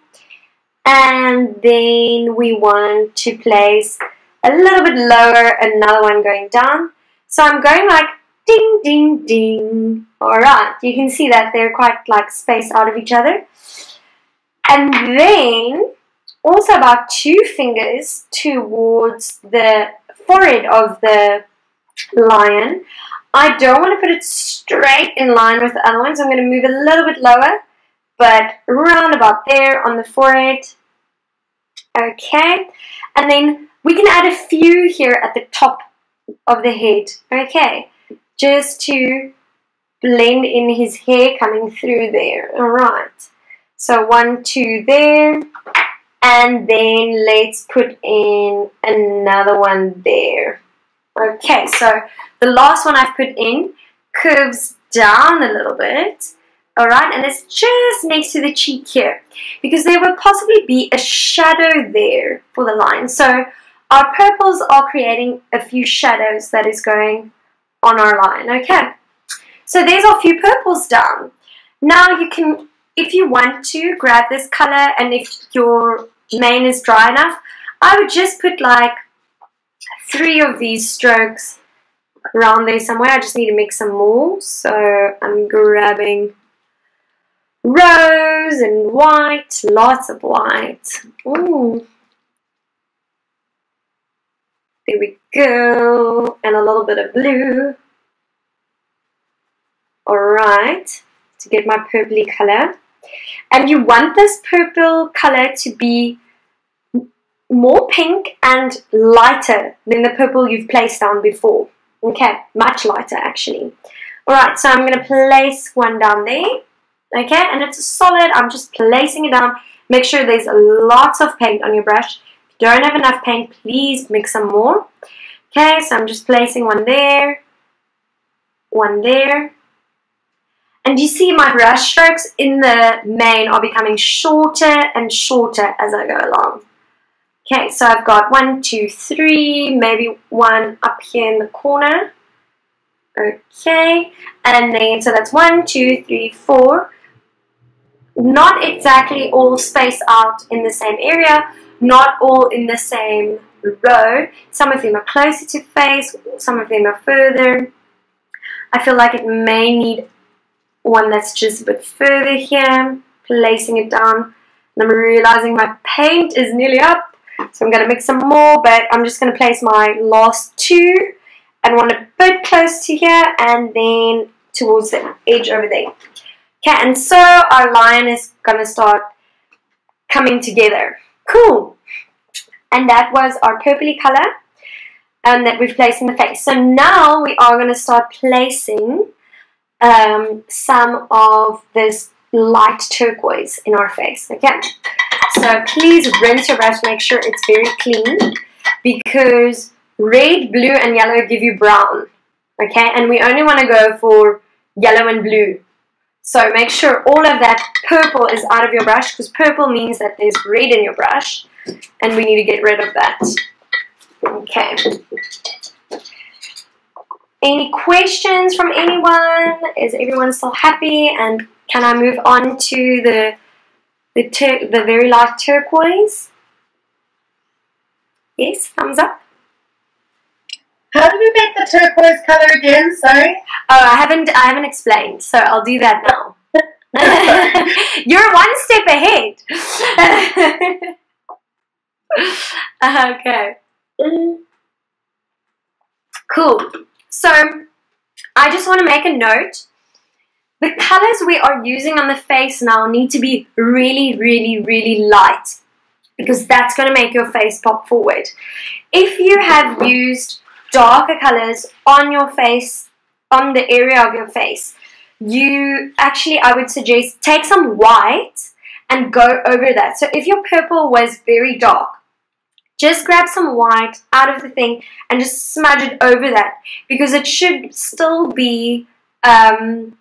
And then we want to place a little bit lower, another one going down. So I'm going like Ding, ding, ding. Alright, you can see that they're quite like spaced out of each other. And then also about two fingers towards the forehead of the lion. I don't want to put it straight in line with the other ones. I'm going to move a little bit lower, but around about there on the forehead. Okay, and then we can add a few here at the top of the head. Okay, just to blend in his hair coming through there. Alright. So one, two there. And then let's put in another one there. Okay, so the last one I've put in curves down a little bit. Alright, and it's just next to the cheek here. Because there will possibly be a shadow there for the line. So our purples are creating a few shadows that is going on our line. Okay, So there's our few purples down. Now you can, if you want to, grab this color and if your mane is dry enough, I would just put like three of these strokes around there somewhere. I just need to make some more. So I'm grabbing rose and white, lots of white. Ooh. There we go. And a little bit of blue. Alright, to get my purpley color. And you want this purple color to be more pink and lighter than the purple you've placed down before. Okay, much lighter actually. Alright, so I'm going to place one down there. Okay, and it's a solid. I'm just placing it down. Make sure there's lots of paint on your brush. If you don't have enough paint, please mix some more. Okay, so I'm just placing one there, one there. And you see my brush strokes in the mane are becoming shorter and shorter as I go along. Okay, so I've got one, two, three, maybe one up here in the corner. Okay, and then so that's one, two, three, four. Not exactly all spaced out in the same area, not all in the same row. Some of them are closer to face, some of them are further. I feel like it may need one that's just a bit further here, placing it down. And I'm realizing my paint is nearly up, so I'm going to mix some more, but I'm just going to place my last two and one a bit close to here and then towards the edge over there. Okay, and so our line is going to start coming together. Cool. And that was our purpley color um, that we've placed in the face. So now we are going to start placing um, some of this light turquoise in our face. Okay, so please rinse your brush, make sure it's very clean because red, blue, and yellow give you brown. Okay, and we only want to go for yellow and blue. So make sure all of that purple is out of your brush because purple means that there's red in your brush and we need to get rid of that. Okay. Any questions from anyone? Is everyone still happy? And can I move on to the the, the very light turquoise? Yes, thumbs up. How do we make the turquoise color again? Sorry. Oh, I haven't I haven't explained, so I'll do that now. You're one step ahead. okay. Mm. Cool. So I just want to make a note. The colors we are using on the face now need to be really, really, really light because that's going to make your face pop forward. If you have used darker colors on your face, on the area of your face, you actually, I would suggest, take some white and go over that. So if your purple was very dark, just grab some white out of the thing and just smudge it over that because it should still be um,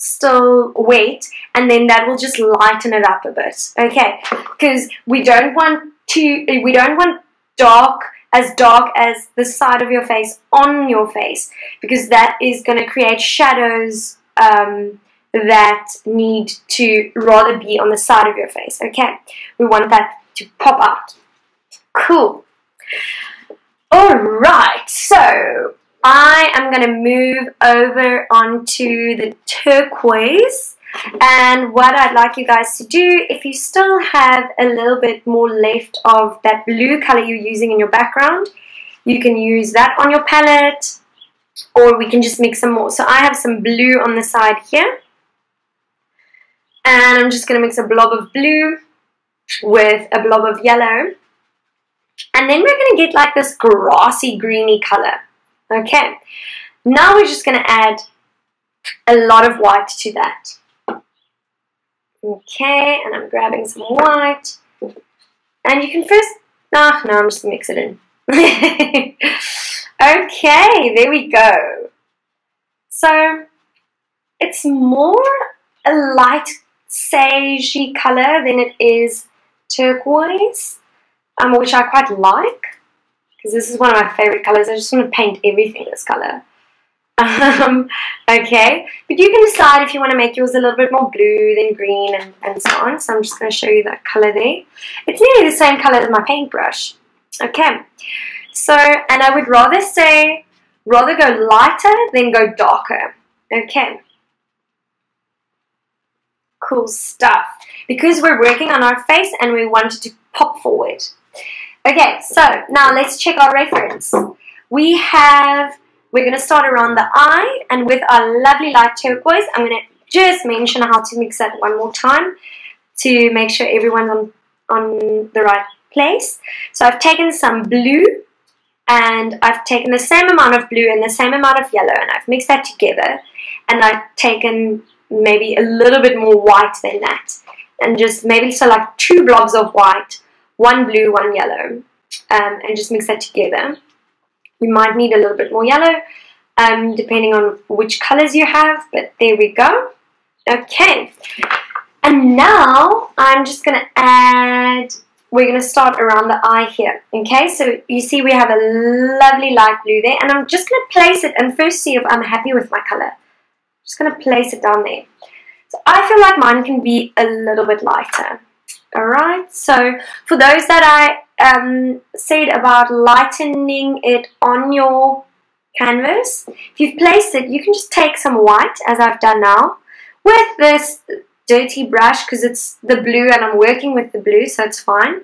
still wet and then that will just lighten it up a bit okay? Because we don't want to we don't want dark as dark as the side of your face on your face because that is going to create shadows um, that need to rather be on the side of your face okay? We want that to pop out Cool. All right, so I am going to move over onto the turquoise. And what I'd like you guys to do, if you still have a little bit more left of that blue color you're using in your background, you can use that on your palette or we can just mix some more. So I have some blue on the side here. And I'm just going to mix a blob of blue with a blob of yellow. And then we're going to get like this grassy greeny color. Okay. Now we're just going to add a lot of white to that. Okay, and I'm grabbing some white. And you can first, ah, no, I'm just to mix it in. okay, there we go. So, it's more a light sagey color than it is turquoise um, which I quite like because this is one of my favorite colors. I just want to paint everything this color. Um, okay, but you can decide if you want to make yours a little bit more blue than green and, and so on. So I'm just going to show you that color there. It's nearly the same color as my paintbrush. Okay, so, and I would rather say, rather go lighter than go darker. Okay. Cool stuff. Because we're working on our face and we want it to pop forward. Okay, so now let's check our reference. We have, we're going to start around the eye and with our lovely light turquoise, I'm going to just mention how to mix that one more time to make sure everyone's on, on the right place. So I've taken some blue and I've taken the same amount of blue and the same amount of yellow and I've mixed that together and I've taken maybe a little bit more white than that and just maybe so like two blobs of white one blue one yellow um, and just mix that together you might need a little bit more yellow um, depending on which colors you have but there we go okay and now I'm just gonna add we're going to start around the eye here. Okay, so you see we have a lovely light blue there, and I'm just going to place it and first see if I'm happy with my color. Just going to place it down there. So I feel like mine can be a little bit lighter. Alright, so for those that I um, said about lightening it on your canvas, if you've placed it, you can just take some white, as I've done now, with this dirty brush because it's the blue and I'm working with the blue so it's fine.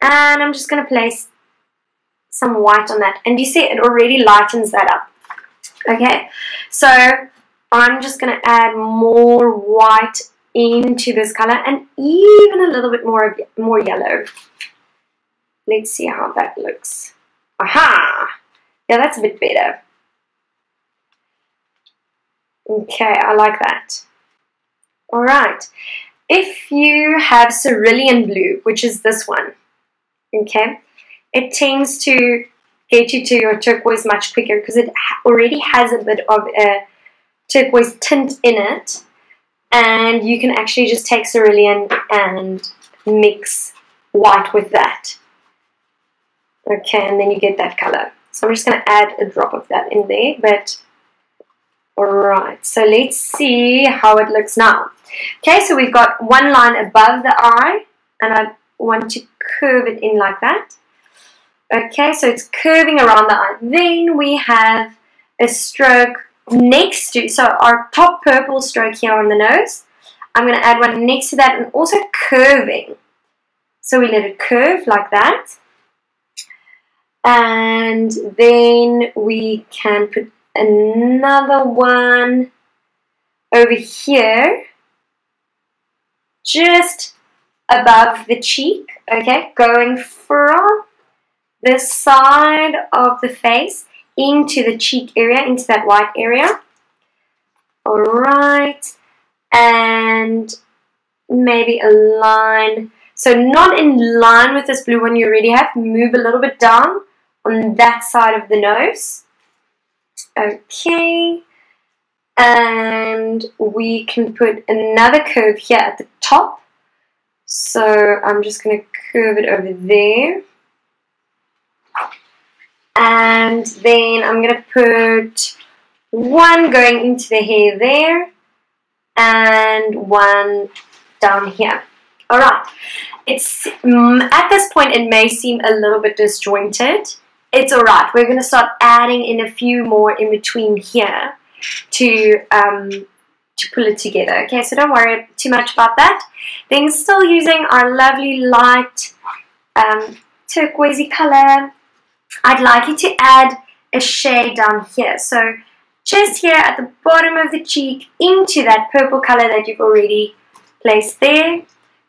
And I'm just going to place some white on that. And you see it already lightens that up. Okay so I'm just going to add more white into this color and even a little bit more more yellow. Let's see how that looks. Aha! Yeah that's a bit better. Okay I like that. All right. If you have cerulean blue, which is this one, okay, it tends to get you to your turquoise much quicker because it already has a bit of a turquoise tint in it. And you can actually just take cerulean and mix white with that. Okay, and then you get that color. So I'm just going to add a drop of that in there, but Alright, so let's see how it looks now. Okay, so we've got one line above the eye, and I want to curve it in like that. Okay, so it's curving around the eye. Then we have a stroke next to, so our top purple stroke here on the nose. I'm going to add one next to that and also curving. So we let it curve like that. And then we can put another one over here, just above the cheek, okay, going from the side of the face into the cheek area, into that white area. Alright, and maybe a line. So not in line with this blue one you already have, move a little bit down on that side of the nose. Okay. And we can put another curve here at the top. So I'm just going to curve it over there. And then I'm going to put one going into the hair there and one down here. Alright, it's mm, at this point it may seem a little bit disjointed it's alright. We're going to start adding in a few more in between here to um, to pull it together. Okay, so don't worry too much about that. Then still using our lovely light um, turquoisey color, I'd like you to add a shade down here. So just here at the bottom of the cheek into that purple color that you've already placed there.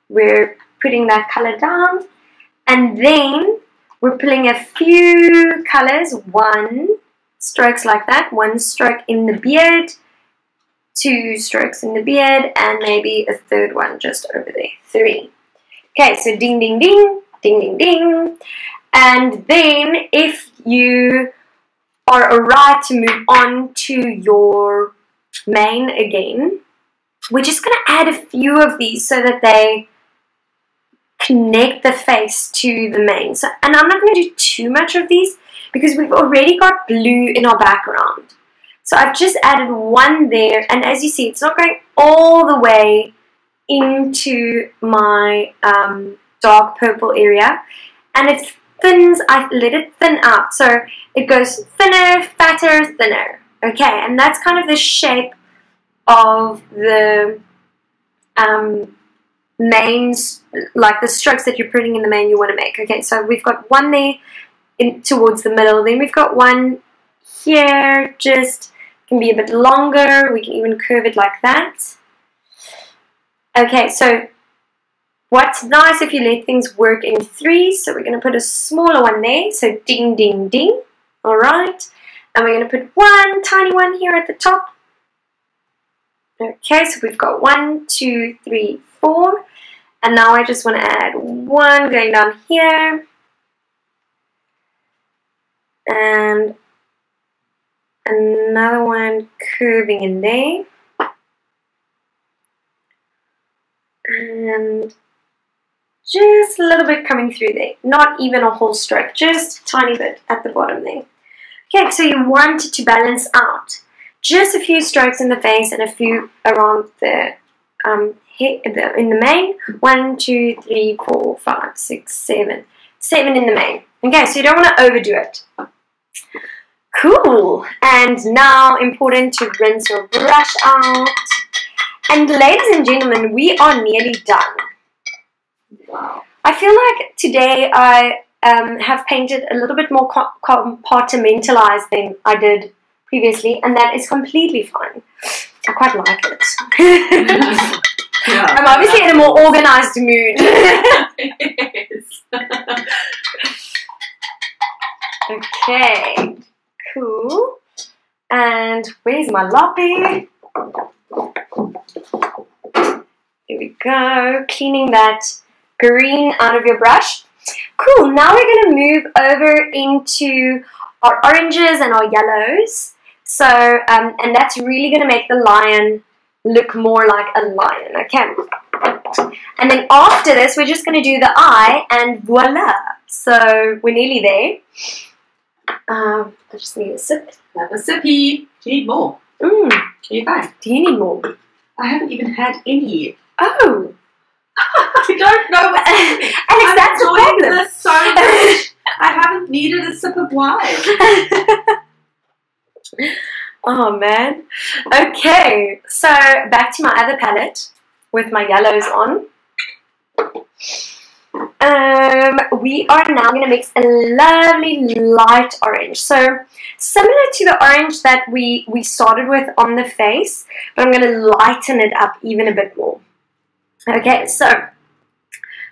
We're putting that color down and then we're pulling a few colors, one strokes like that, one stroke in the beard, two strokes in the beard, and maybe a third one just over there, three. Okay, so ding, ding, ding, ding, ding, ding. And then if you are alright to move on to your mane again, we're just going to add a few of these so that they connect the face to the mane. So, and I'm not going to do too much of these because we've already got blue in our background. So I've just added one there, and as you see, it's not going all the way into my um, dark purple area, and it thins, I let it thin out. So it goes thinner, fatter, thinner. Okay, and that's kind of the shape of the um, manes, like the strokes that you're putting in the mane you want to make. Okay, so we've got one there in, towards the middle, then we've got one here, just can be a bit longer. We can even curve it like that. Okay, so what's nice if you let things work in threes, so we're going to put a smaller one there, so ding, ding, ding, all right. And we're going to put one tiny one here at the top. Okay, so we've got one, two, three, four. And now I just want to add one going down here. And another one curving in there. And just a little bit coming through there. Not even a whole stroke, just a tiny bit at the bottom there. Okay, so you want to balance out. Just a few strokes in the face and a few around the um, in the mane. One, two, three, four, five, six, seven. Seven in the mane. Okay, so you don't want to overdo it. Cool. And now important to rinse your brush out. And ladies and gentlemen, we are nearly done. Wow. I feel like today I um, have painted a little bit more compartmentalized than I did previously, and that is completely fine. I quite like it. Yeah. I'm obviously in a more organized mood. Yes. okay, cool. And where's my loppy? Here we go, cleaning that green out of your brush. Cool, now we're going to move over into our oranges and our yellows. So, um, and that's really going to make the lion look more like a lion, okay? And then after this, we're just going to do the eye and voila. So we're nearly there. Um, I just need a sip. Have a sippy. Do you need more? Mm, You're fine. do you need more? I haven't even had any. Oh, I don't know Alex, I'm that's enjoying problem. this so much. I haven't needed a sip of wine. oh man. Okay, so back to my other palette with my yellows on. Um, we are now going to mix a lovely light orange. So similar to the orange that we, we started with on the face, but I'm going to lighten it up even a bit more. Okay, so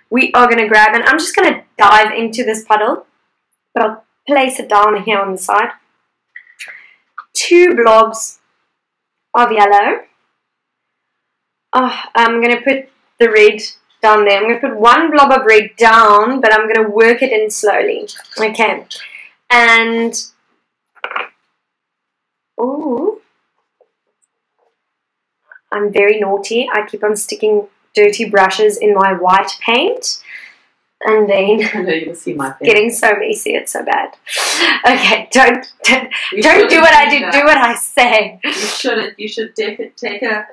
we are going to grab, and I'm just going to dive into this puddle, but I'll place it down here on the side. Two blobs of yellow. Oh, I'm going to put the red down there. I'm going to put one blob of red down, but I'm going to work it in slowly. Okay. And, oh, I'm very naughty. I keep on sticking dirty brushes in my white paint. And then I know you'll see my getting so messy, it's so bad. Okay, don't don't, don't do what I do, that. do what I say. You shouldn't. You should def- take a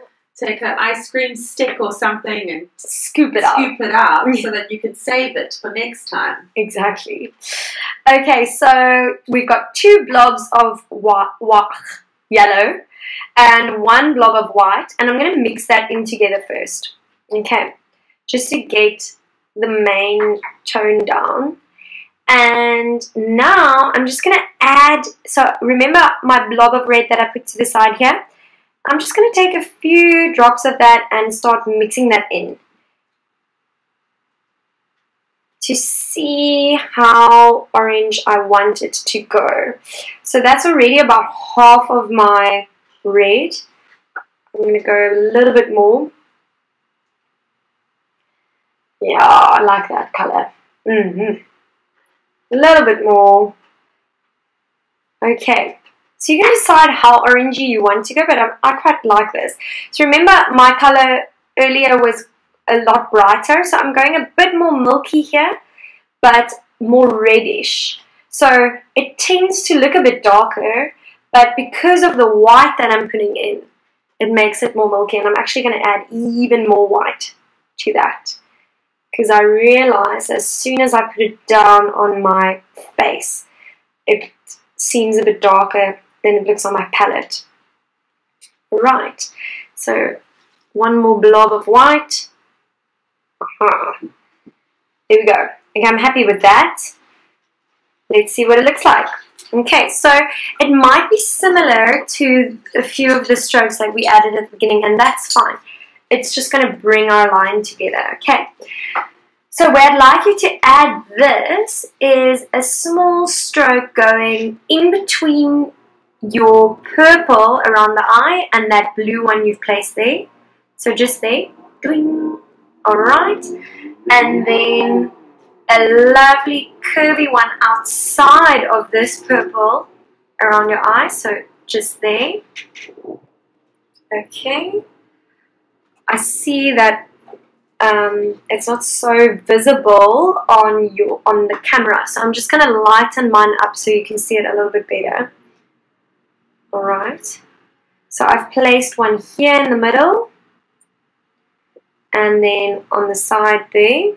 take an ice cream stick or something and Scoop it up. scoop it out so that you can save it for next time. Exactly. Okay, so we've got two blobs of wa- wa- yellow and one blob of white, and I'm going to mix that in together first. Okay, just to get the main tone down. And now I'm just going to add, so remember my blob of red that I put to the side here? I'm just going to take a few drops of that and start mixing that in to see how orange I want it to go. So that's already about half of my red. I'm going to go a little bit more. Yeah, I like that color. Mm -hmm. A little bit more. Okay. So you can decide how orangey you want to go, but I, I quite like this. So remember my color earlier was a lot brighter, so I'm going a bit more milky here, but more reddish. So it tends to look a bit darker, But because of the white that I'm putting in, it makes it more milky. And I'm actually going to add even more white to that. Because I realize as soon as I put it down on my face, it seems a bit darker than it looks on my palette. Right, so one more blob of white. Uh-huh. There we go. Okay, I'm happy with that. Let's see what it looks like. Okay, so it might be similar to a few of the strokes that we added at the beginning, and that's fine. It's just going to bring our line together, okay? So where I'd like you to add this is a small stroke going in between your purple around the eye and that blue one you've placed there. So just there, doing, alright. And then a lovely curvy one outside of this purple around your eye, so just there. Okay. I see that um, it's not so visible on your on the camera, so I'm just gonna lighten mine up so you can see it a little bit better. Alright. So I've placed one here in the middle and then on the side there.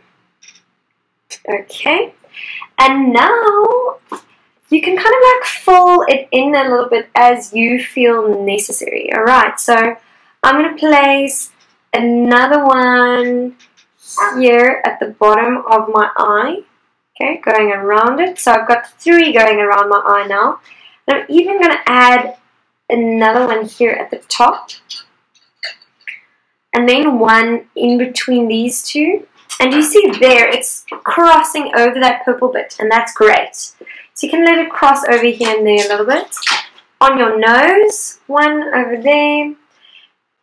Okay. And now you can kind of like fill it in a little bit as you feel necessary. Alright, so I'm going to place another one here at the bottom of my eye. Okay, going around it. So I've got three going around my eye now. And I'm even going to add another one here at the top. And then one in between these two. And you see there, it's crossing over that purple bit, and that's great. So you can let it cross over here and there a little bit. On your nose, one over there.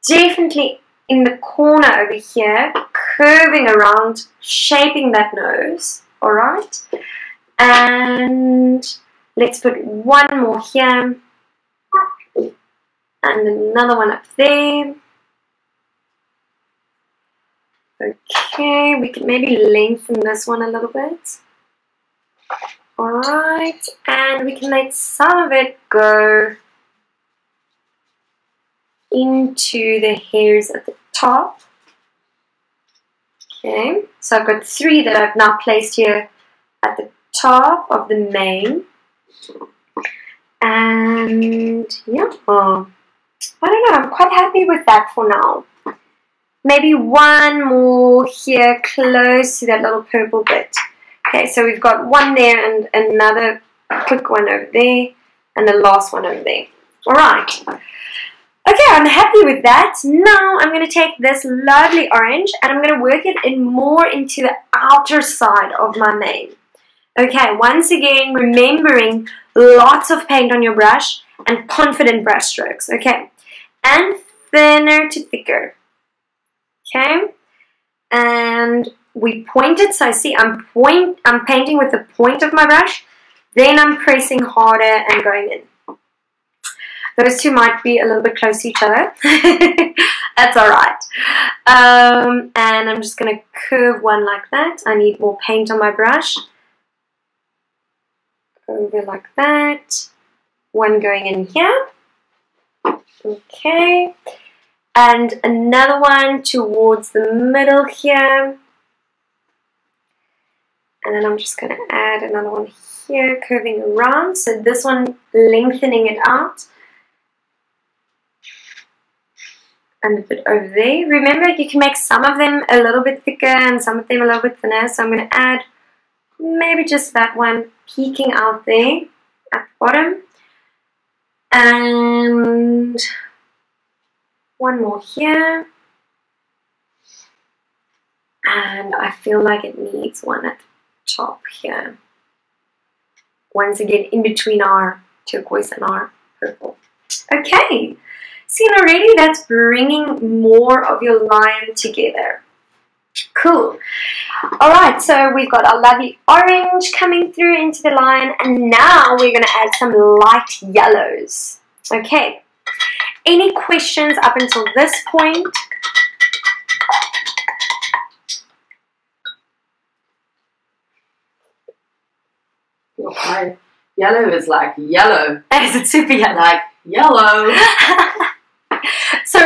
Definitely in the corner over here, curving around, shaping that nose, alright? And let's put one more here, and another one up there. Okay, we can maybe lengthen this one a little bit. Alright, and we can let some of it go into the hairs at the top. Okay, so I've got three that I've now placed here at the top of the mane. And yeah, I don't know, I'm quite happy with that for now. Maybe one more here close to that little purple bit. Okay, so we've got one there and another quick one over there and the last one over there. Alright. Okay, I'm happy with that. Now I'm going to take this lovely orange and I'm going to work it in more into the outer side of my mane. Okay, once again, remembering lots of paint on your brush and confident brush strokes. Okay, and thinner to thicker. Okay, and we point it. So I see I'm point. I'm painting with the point of my brush. Then I'm pressing harder and going in. Those two might be a little bit close to each other. That's alright. Um, and I'm just going to curve one like that. I need more paint on my brush. Over like that. One going in here. Okay. And another one towards the middle here. And then I'm just going to add another one here, curving around. So this one lengthening it out. And a bit over there. Remember, you can make some of them a little bit thicker and some of them a little bit thinner. So I'm going to add maybe just that one peeking out there at the bottom. And one more here. And I feel like it needs one at the top here. Once again, in between our turquoise and our purple. Okay, See, and already that's bringing more of your line together. Cool. Alright, so we've got our lovely orange coming through into the line, and now we're going to add some light yellows. Okay. Any questions up until this point? Yellow is like yellow. Is it super yellow? Like yellow.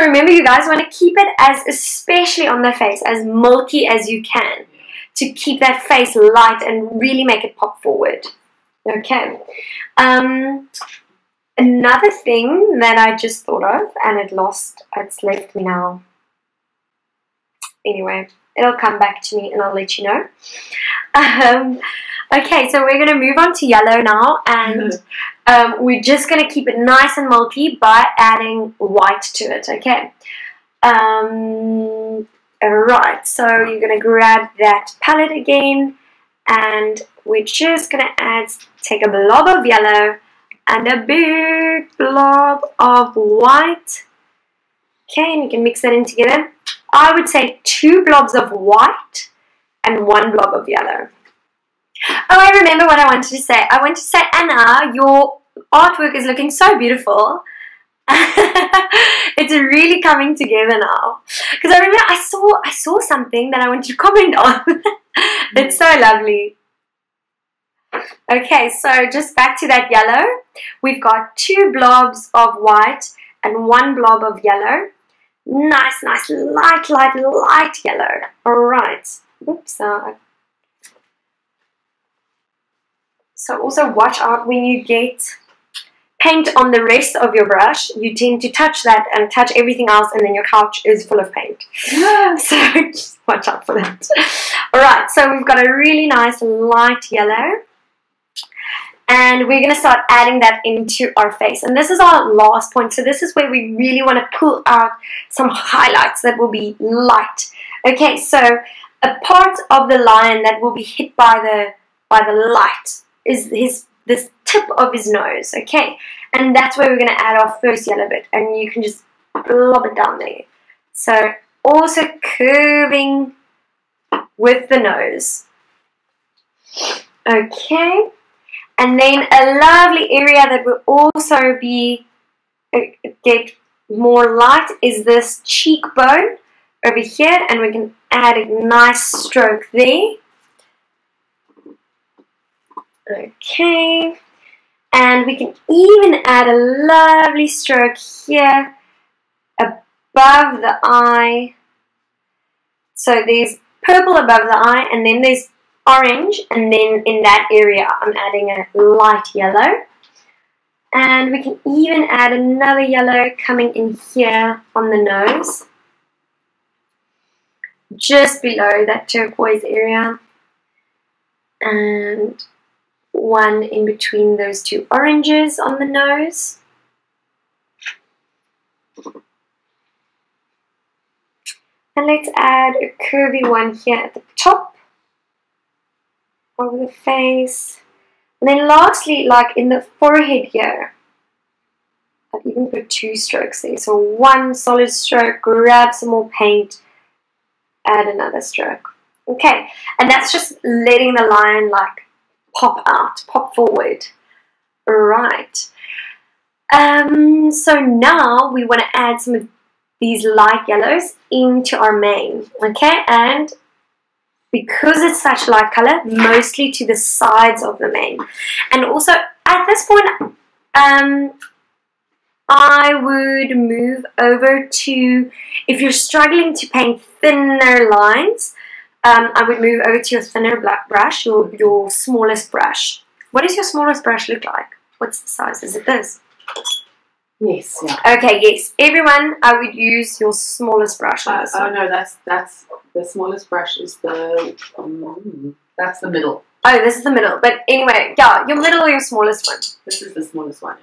remember, you guys want to keep it as, especially on the face, as milky as you can to keep that face light and really make it pop forward. Okay. Um, another thing that I just thought of, and it lost, it's left me now. Anyway, it'll come back to me and I'll let you know. Um, okay, so we're going to move on to yellow now, and um, we're just going to keep it nice and milky by adding white to it, okay? Um, Alright, so you're going to grab that palette again, and we're just going to add, take a blob of yellow and a big blob of white. Okay, and you can mix that in together. I would say two blobs of white and one blob of yellow. Oh, I remember what I wanted to say. I wanted to say, Anna, your artwork is looking so beautiful. it's really coming together now. Because I remember I saw I saw something that I wanted to comment on. it's so lovely. Okay, so just back to that yellow. We've got two blobs of white and one blob of yellow. Nice, nice, light, light, light yellow. Alright. Oops. Uh, so also watch out when you get paint on the rest of your brush. You tend to touch that and touch everything else and then your couch is full of paint. so just watch out for that. Alright, so we've got a really nice light yellow and we're going to start adding that into our face and this is our last point so this is where we really want to pull out some highlights that will be light okay so a part of the lion that will be hit by the by the light is his this tip of his nose okay and that's where we're going to add our first yellow bit and you can just blob it down there so also curving with the nose okay and then a lovely area that will also be uh, get more light is this cheekbone over here and we can add a nice stroke there. Okay. And we can even add a lovely stroke here above the eye. So there's purple above the eye and then there's orange and then in that area I'm adding a light yellow and we can even add another yellow coming in here on the nose just below that turquoise area and one in between those two oranges on the nose and let's add a curvy one here at the top over the face. And then lastly, like in the forehead here, I've even put two strokes there. So one solid stroke, grab some more paint, add another stroke. Okay, and that's just letting the line like pop out, pop forward. Right. Um, so now we want to add some of these light yellows into our mane. Okay, and because it's such light color, mostly to the sides of the mane. And also at this point, um, I would move over to, if you're struggling to paint thinner lines, um, I would move over to your thinner black brush, your, your smallest brush. What does your smallest brush look like? What's the size? Is it this? Yes, yeah. Okay, yes. Everyone, I would use your smallest brush Uh, oh one. no, that's that's the smallest brush is the um, that's the middle. Oh, this is the middle. But anyway, yeah, your middle or your smallest one. This is the smallest one.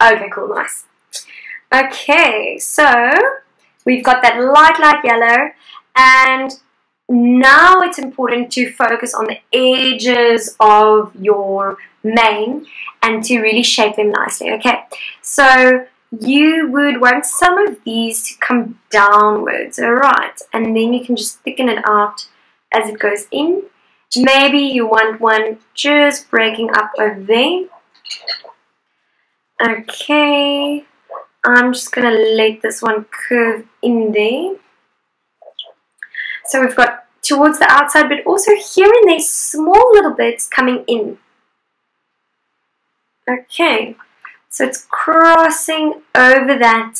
Yeah. Okay, cool, nice. Okay, so we've got that light, light yellow, and now it's important to focus on the edges of your mane and to really shape them nicely. Okay, so you would want some of these to come downwards, alright, and then you can just thicken it out as it goes in. Maybe you want one just breaking up over there. Okay, I'm just gonna let this one curve in there. So we've got towards the outside, but also here and there, small little bits coming in. Okay, so it's crossing over that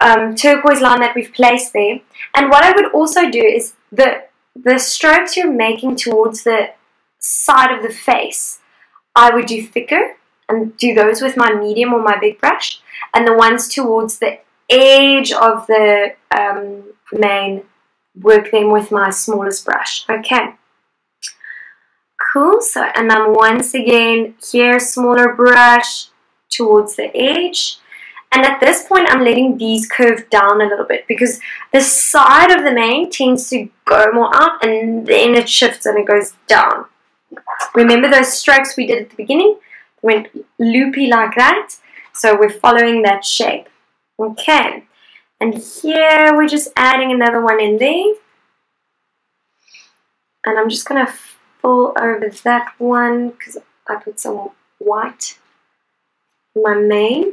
um, turquoise line that we've placed there. And what I would also do is the the strokes you're making towards the side of the face, I would do thicker and do those with my medium or my big brush, and the ones towards the edge of the um, mane, work them with my smallest brush. Okay. Cool. So, and then once again, here, smaller brush towards the edge. And at this point, I'm letting these curve down a little bit because the side of the mane tends to go more up and then it shifts and it goes down. Remember those strokes we did at the beginning? Went loopy like that. So we're following that shape. Okay. And here we're just adding another one in there. And I'm just going to full over that one because I put some white in my mane.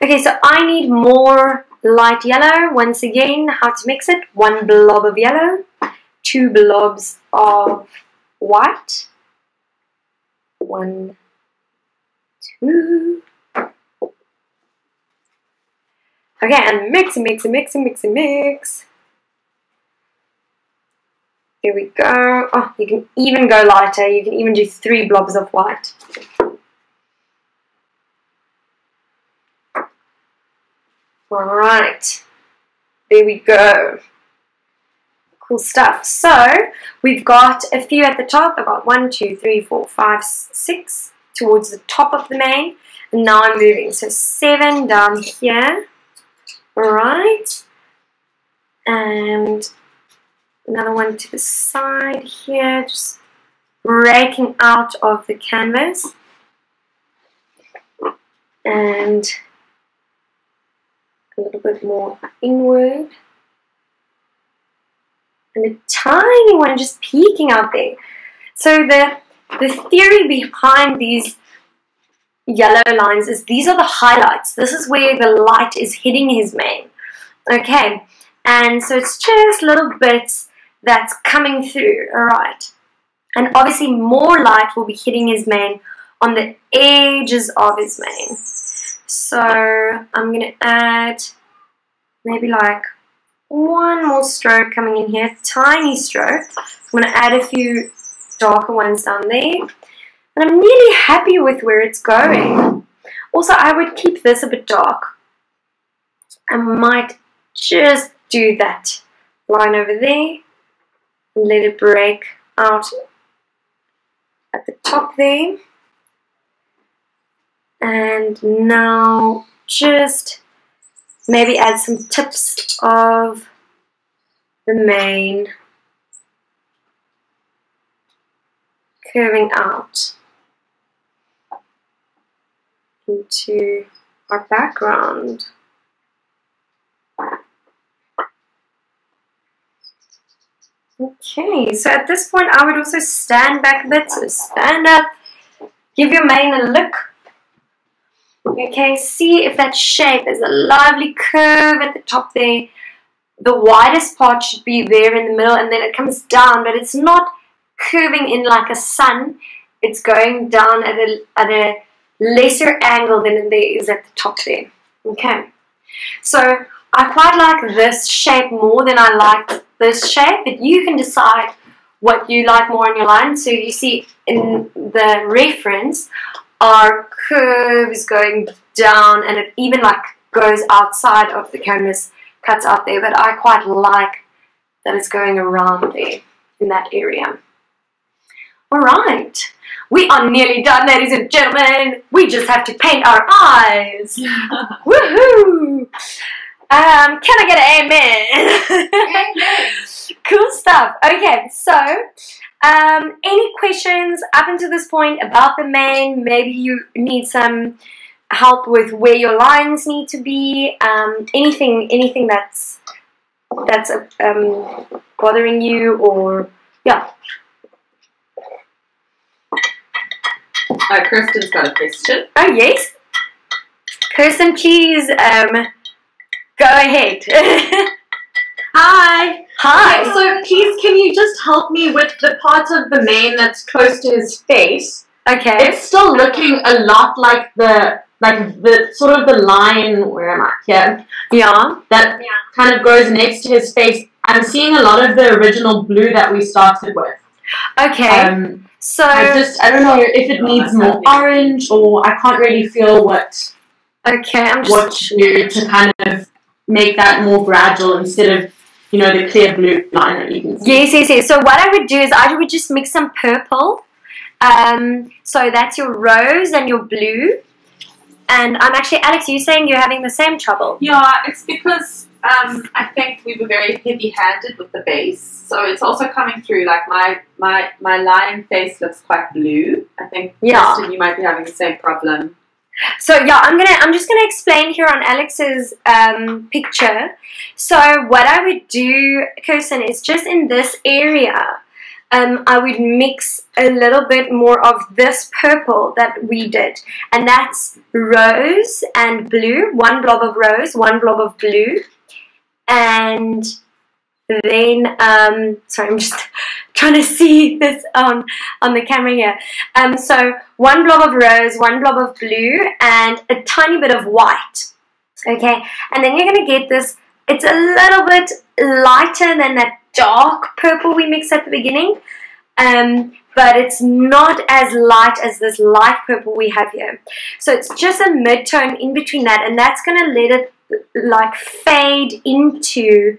Okay, so I need more light yellow. Once again, how to mix it. One blob of yellow, two blobs of white. One, two. Okay, and mix and mix and mix and mix and mix. Here we go. Oh, you can even go lighter. You can even do three blobs of white. Alright. There we go. Cool stuff. So, we've got a few at the top. I've got one, two, three, four, five, six towards the top of the mane. And now I'm moving. So, seven down here. Alright. And another one to the side here, just breaking out of the canvas. And a little bit more inward. And a tiny one just peeking out there. So the, the theory behind these yellow lines is these are the highlights. This is where the light is hitting his mane. Okay, and so it's just little bits that's coming through, alright. And obviously more light will be hitting his mane on the edges of his mane. So I'm going to add maybe like one more stroke coming in here, tiny stroke. I'm going to add a few darker ones down there. And I'm really happy with where it's going. Also, I would keep this a bit dark. I might just do that line over there let it break out at the top there and now just maybe add some tips of the mane curving out into our background. Okay, so at this point I would also stand back a bit, so stand up, give your mane a look. Okay, see if that shape is a lovely curve at the top there. The widest part should be there in the middle and then it comes down, but it's not curving in like a sun. It's going down at a, at a lesser angle than there is at the top there. Okay, so I quite like this shape more than I like this shape, but you can decide what you like more in your line. So you see in the reference, our curve is going down and it even like goes outside of the canvas, cuts out there, but I quite like that it's going around there in that area. All right, we are nearly done, ladies and gentlemen. We just have to paint our eyes. Woohoo! Um, can I get an amen? amen. cool stuff. Okay, so um, any questions up until this point about the mane? Maybe you need some help with where your lines need to be. Um, anything, anything that's that's um, bothering you, or yeah. Uh, Kirsten's got a question. Oh yes, Kirsten, please um, Go ahead. Hi. Hi. Okay, so please, can you just help me with the part of the mane that's close to his face? Okay. It's still looking a lot like the like the sort of the line where am I here yeah. that kind of goes next to his face. I'm seeing a lot of the original blue that we started with. Okay. Um, so I just I don't know if it needs more orange or I can't really feel what okay, I'm just what to do to kind of make that more gradual instead of you know the clear blue line that you can see. Yes, yes, yes. So what I would do is I would just mix some purple. Um, so that's your rose and your blue. And I'm actually, Alex, you saying you're having the same trouble? Yeah, it's because um, I think we were very heavy-handed with the base, so it's also coming through. Like my my my line face looks quite blue. I think Yeah. Kirsten, you might be having the same problem. So yeah, I'm gonna I'm just gonna explain here on Alex's um, picture. So what I would do, Kirsten, is just in this area, um, I would mix a little bit more of this purple that we did, and that's rose and blue. One blob of rose, one blob of blue, and then um, sorry, I'm just trying to see this on on the camera here. Um, so one blob of rose, one blob of blue, and a tiny bit of white. Okay, and then you're gonna get this. It's a little bit lighter than that dark purple we mixed at the beginning, um, but it's not as light as this light purple we have here. So it's just a mid-tone in between that, and that's gonna let it like fade into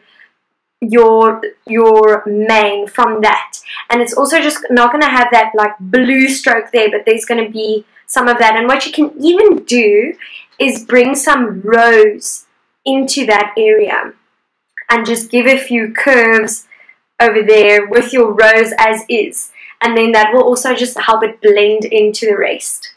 your your mane from that. And it's also just not going to have that like blue stroke there but there's going to be some of that. And what you can even do is bring some rose into that area and just give a few curves over there with your rose as is. And then that will also just help it blend into the rest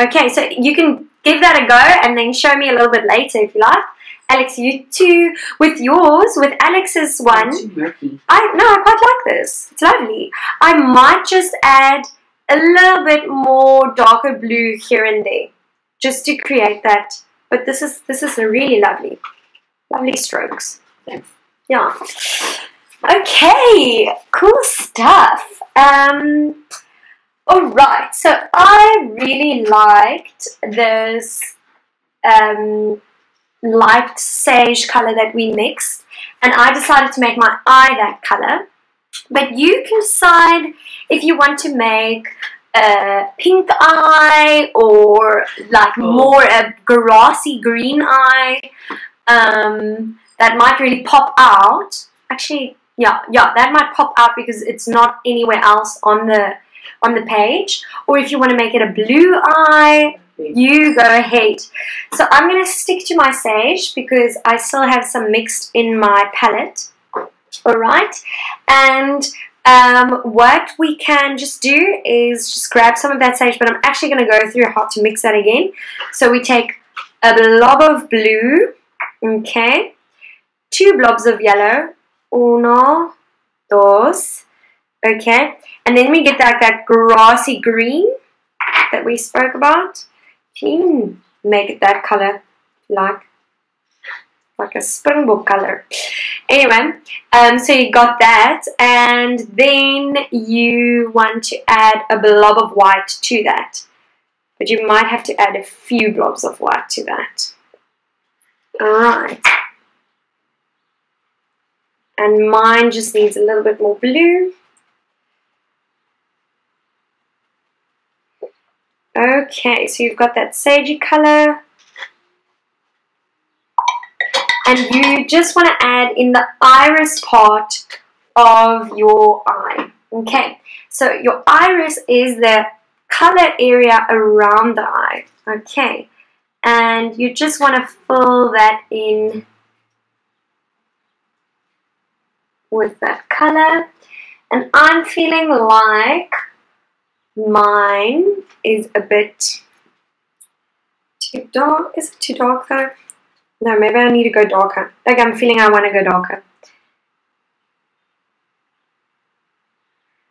okay so you can give that a go and then show me a little bit later if you like Alex, you too, with yours, with Alex's one, Too murky. I no, I quite like this. It's lovely. I might just add a little bit more darker blue here and there, just to create that. But this is this is a really lovely, lovely strokes. Thanks. Yeah. Okay, cool stuff. Um, all right. So I really liked this um, light sage color that we mixed, and I decided to make my eye that color. But you can decide if you want to make a pink eye or like Oh. more a grassy green eye um, that might really pop out. Actually, yeah, yeah, that might pop out because it's not anywhere else on the on the page. Or if you want to make it a blue eye, you go ahead. So I'm going to stick to my sage because I still have some mixed in my palette. Alright, and um, what we can just do is just grab some of that sage, but I'm actually going to go through how to mix that again. So we take a blob of blue, okay, two blobs of yellow, uno, dos, okay, and then we get that, that grassy green that we spoke about. Can make it that color, like like a springbok color. Anyway, um, so you got that, and then you want to add a blob of white to that. But you might have to add a few blobs of white to that. Alright. And mine just needs a little bit more blue. Okay, so you've got that sagey color. And you just want to add in the iris part of your eye. Okay, so your iris is the color area around the eye. Okay, and you just want to fill that in with that color. And I'm feeling like mine is a bit too dark. Is it too dark though? No, maybe I need to go darker. Like I'm feeling I want to go darker.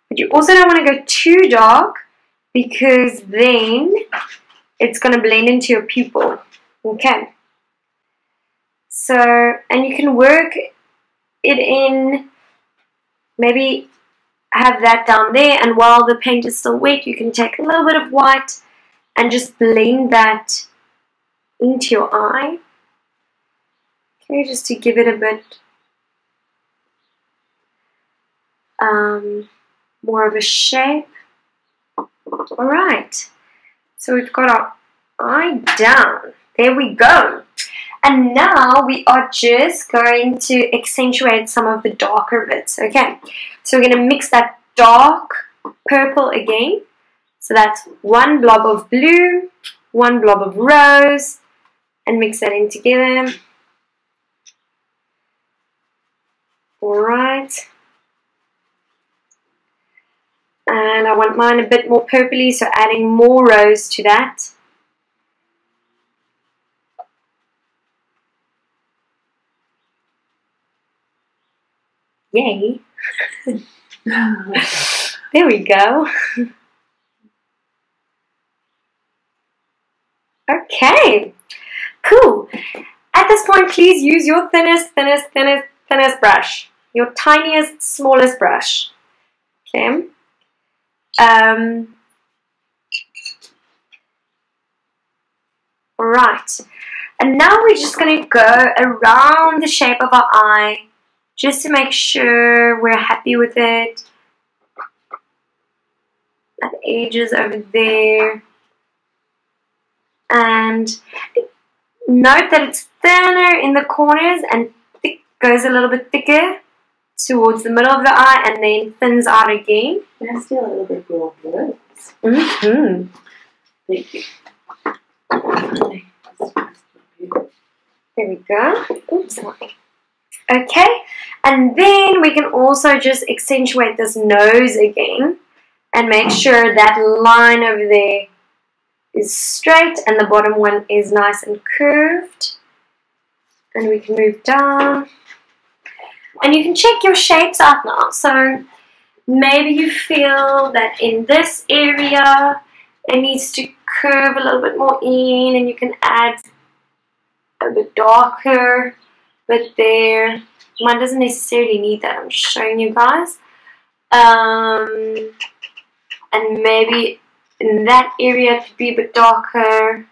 But you also don't want to go too dark because then it's going to blend into your pupil. Okay. So, and you can work it in maybe have that down there. And while the paint is still wet you can take a little bit of white and just blend that into your eye. Okay just to give it a bit um, more of a shape. All right. So we've got our eye down. There we go and now we are just going to accentuate some of the darker bits okay so we're going to mix that dark purple again. So that's one blob of blue, one blob of rose, and mix that in together. Alright. And I want mine a bit more purpley, so adding more rose to that. Yay. there we go. Okay, cool. At this point, please use your thinnest, thinnest, thinnest, thinnest brush. Your tiniest, smallest brush. Okay. Um, right. And now we're just going to go around the shape of our eye just to make sure we're happy with it. That edges over there. And note that it's thinner in the corners and thick, goes a little bit thicker towards the middle of the eye and then thins out again. Can I steal a little bit more words? Mm-hmm. Thank you. There we go. Oops, sorry. Okay, and then we can also just accentuate this nose again and make sure that line over there is straight and the bottom one is nice and curved. And we can move down. And you can check your shapes out now. So maybe you feel that in this area it needs to curve a little bit more in and you can add a bit darker but there one doesn't necessarily need that. I'm showing you guys. Um, and maybe in that area to be a bit darker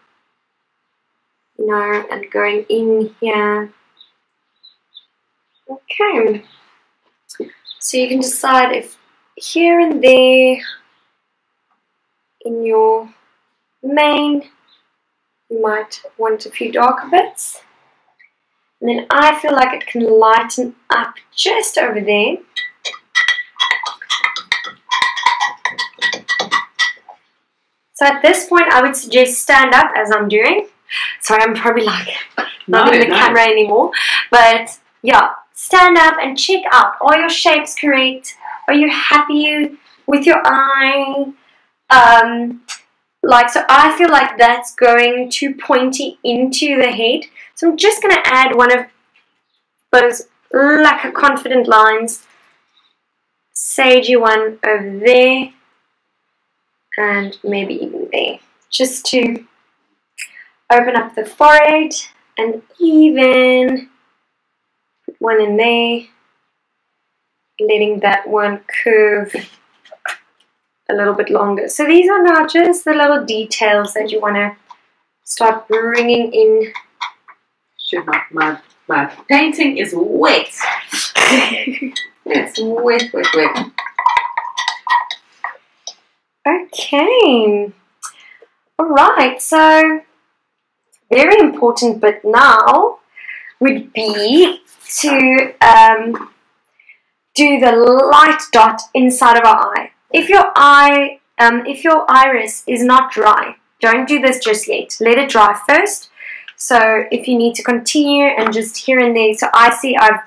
you know and going in here. Okay. So you can decide if here and there in your mane you might want a few darker bits and then I feel like it can lighten up just over there. So at this point, I would suggest stand up as I'm doing. Sorry, I'm probably like not No, in the no. camera anymore. But yeah, stand up and check out. Are your shapes correct? Are you happy with your eye? Um, like, so I feel like that's going too pointy into the head. So I'm just going to add one of those like a confident lines. Sagey one over there. And maybe even there. Just to open up the forehead and even put one in there. Letting that one curve a little bit longer. So these are now just the little details that you want to start bringing in Should not. My, my painting is wet. It's wet, wet, wet. Okay. All right. So, very important but now would be to um, do the light dot inside of our eye. If your eye, um, if your iris is not dry, don't do this just yet. Let it dry first. So if you need to continue and just here and there, so I see I've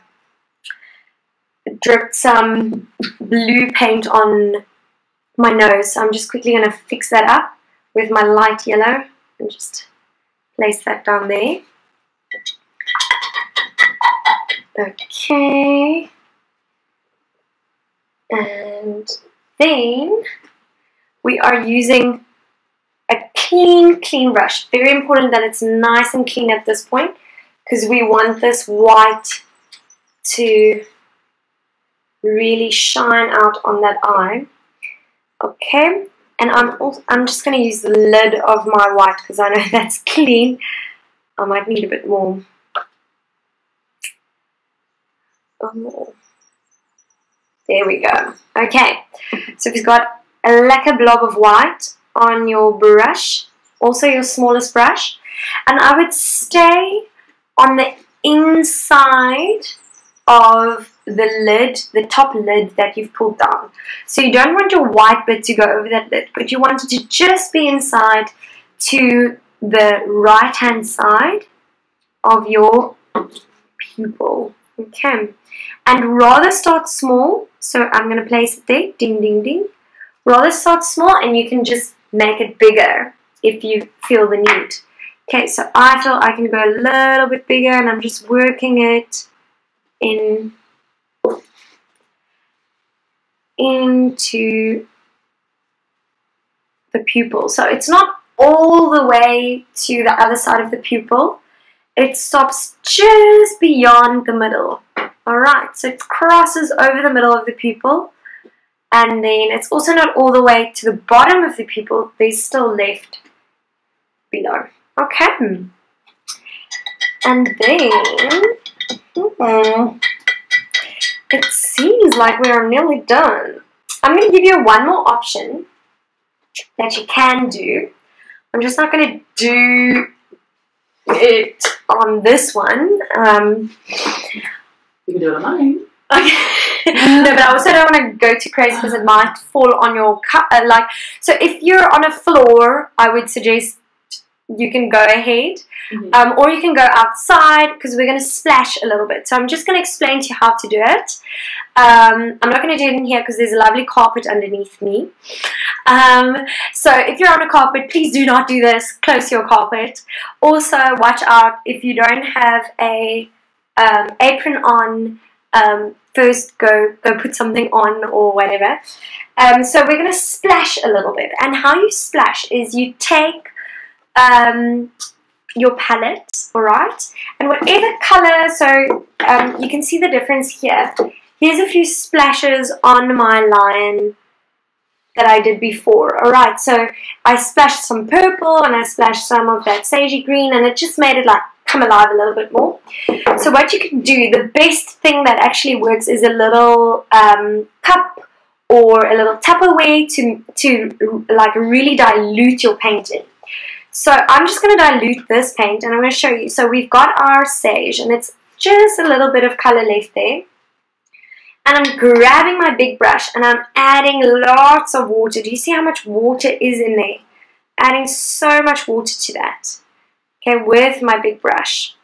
dripped some blue paint on my nose. So I'm just quickly going to fix that up with my light yellow and just place that down there. Okay. And then we are using a clean, clean brush. Very important that it's nice and clean at this point because we want this white to really shine out on that eye. Okay, and I'm also, I'm just going to use the lid of my white because I know that's clean. I might need a bit more. Oh. There we go. Okay, so we've got a lacquer blob of white on your brush, also your smallest brush, and I would stay on the inside of the lid, the top lid that you've pulled down. So you don't want your white bit to go over that lid, but you want it to just be inside to the right hand side of your pupil. Okay. And rather start small. So I'm going to place it there. Ding, ding, ding. Rather start small and you can just make it bigger if you feel the need. Okay, so I feel I can go a little bit bigger and I'm just working it in into the pupil. So it's not all the way to the other side of the pupil. It stops just beyond the middle. Alright, so it crosses over the middle of the pupil. And then it's also not all the way to the bottom of the pupil. There's still left below. Okay. And then... Hmm, it seems like we are nearly done. I'm going to give you one more option that you can do. I'm just not going to do it on this one. Um, You can do it on mine. okay. no, but I also don't want to go too crazy because it might fall on your cut. Uh, like, so if you're on a floor, I would suggest you can go ahead, Mhm. um, or you can go outside because we're going to splash a little bit. So I'm just going to explain to you how to do it. Um, I'm not going to do it in here because there's a lovely carpet underneath me. Um, so if you're on a carpet, please do not do this close your carpet. Also, watch out if you don't have a um, apron on. Um, first, go go put something on or whatever. Um, so we're going to splash a little bit, and how you splash is you take um, your palette, all right, and whatever color. So um, you can see the difference here. Here's a few splashes on my lion that I did before. Alright, so I splashed some purple and I splashed some of that sagey green and it just made it like come alive a little bit more. So what you can do, the best thing that actually works is a little um, cup or a little Tupperware to, to like really dilute your paint in. So I'm just going to dilute this paint and I'm going to show you. So we've got our sage and it's just a little bit of color left there and I'm grabbing my big brush and I'm adding lots of water. Do you see how much water is in there? Adding so much water to that. Okay, with my big brush.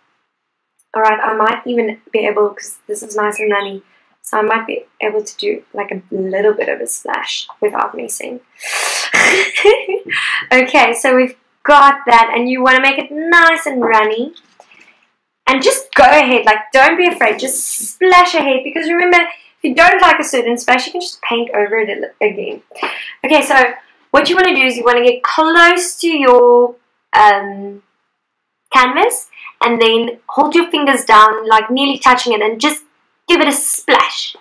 Alright, I might even be able, because this is nice and runny, so I might be able to do like a little bit of a splash without messing. okay, so we've got that and you want to make it nice and runny. And just go ahead, like don't be afraid, just splash ahead because remember, if you don't like a certain splash, you can just paint over it again. Okay, so what you want to do is you want to get close to your um, canvas and then hold your fingers down, like nearly touching it, and just give it a splash.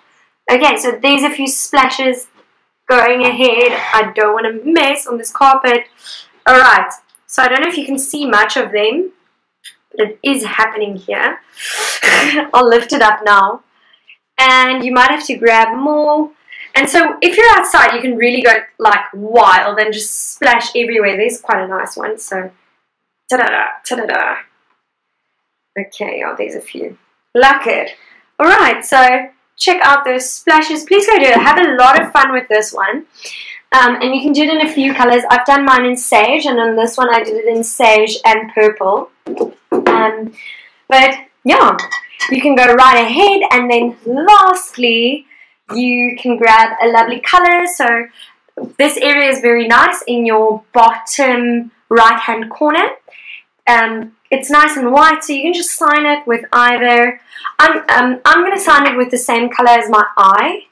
Okay, so there's a few splashes going ahead. I don't want to mess on this carpet. Alright, so I don't know if you can see much of them, but it is happening here. I'll lift it up now. And you might have to grab more. And so if you're outside, you can really go like wild and just splash everywhere. There's quite a nice one. So, ta-da-da, ta-da-da. Okay, oh, there's a few. Like it. Alright, so check out those splashes. Please go do it. Have a lot of fun with this one. Um, and you can do it in a few colors. I've done mine in sage, and on this one I did it in sage and purple. Um, but yeah, you can go right ahead, and then lastly, you can grab a lovely color. So this area is very nice in your bottom right hand corner. Um, it's nice and white, so you can just sign it with either. I'm um, I'm going to sign it with the same color as my eye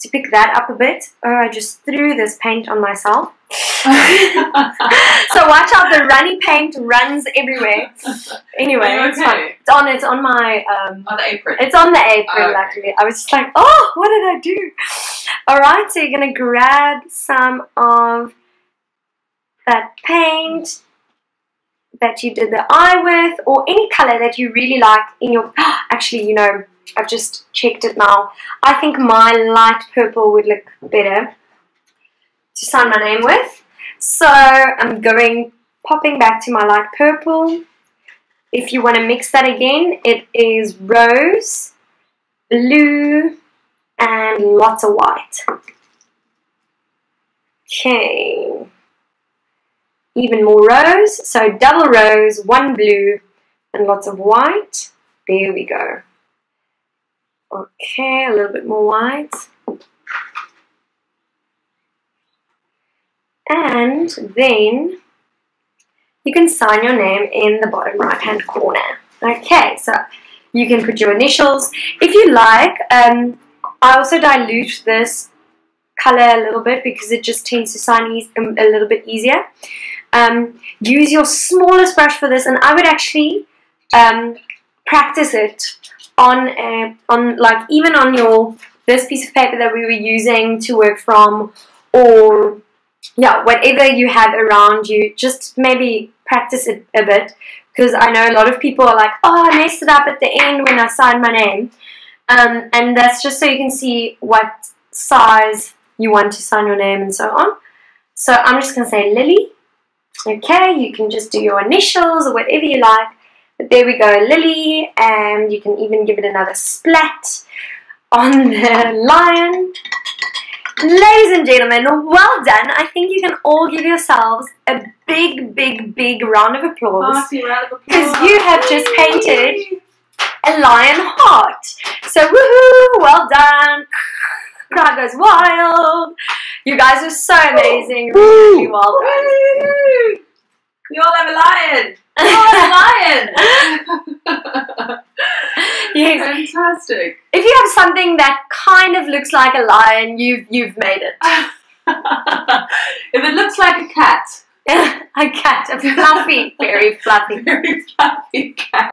to pick that up a bit. Oh, I just threw this paint on myself. so watch out, the runny paint runs everywhere. Anyway, you it's fine. okay? on it's on my um On the apron. it's on the apron Oh, okay. luckily. I was just like, oh, what did I do? Alright, so you're gonna grab some of that paint that you did the eye with or any color that you really like in your actually you know I've just checked it now I think my light purple would look better to sign my name with so I'm going popping back to my light purple if you want to mix that again it is rose blue and lots of white okay even more rose. So double rose, one blue, and lots of white. There we go. Okay, a little bit more white. And then you can sign your name in the bottom right hand corner. Okay, so you can put your initials. If you like, um, I also dilute this color a little bit because it just tends to sign eas- um, a little bit easier um, use your smallest brush for this and I would actually um, practice it on a, on like even on your this piece of paper that we were using to work from or yeah whatever you have around you just maybe practice it a bit. Because I know a lot of people are like oh I messed it up at the end when I signed my name. Um, and that's just so you can see what size you want to sign your name and so on. So I'm just to say Lily. Okay, you can just do your initials or whatever you like. But there we go, Lily, and you can even give it another splat on the lion. Ladies and gentlemen, well done. I think you can all give yourselves a big, big, big round of applause Party round of because you have just painted a lion heart. So woohoo, well done. Crowd goes wild. You guys are so amazing. Really well done. Woo! We all have a lion. Have a lion. yes. Fantastic. If you have something that kind of looks like a lion, you've you've made it. if it looks like a cat, a cat, a fluffy, very fluffy. very fluffy cat.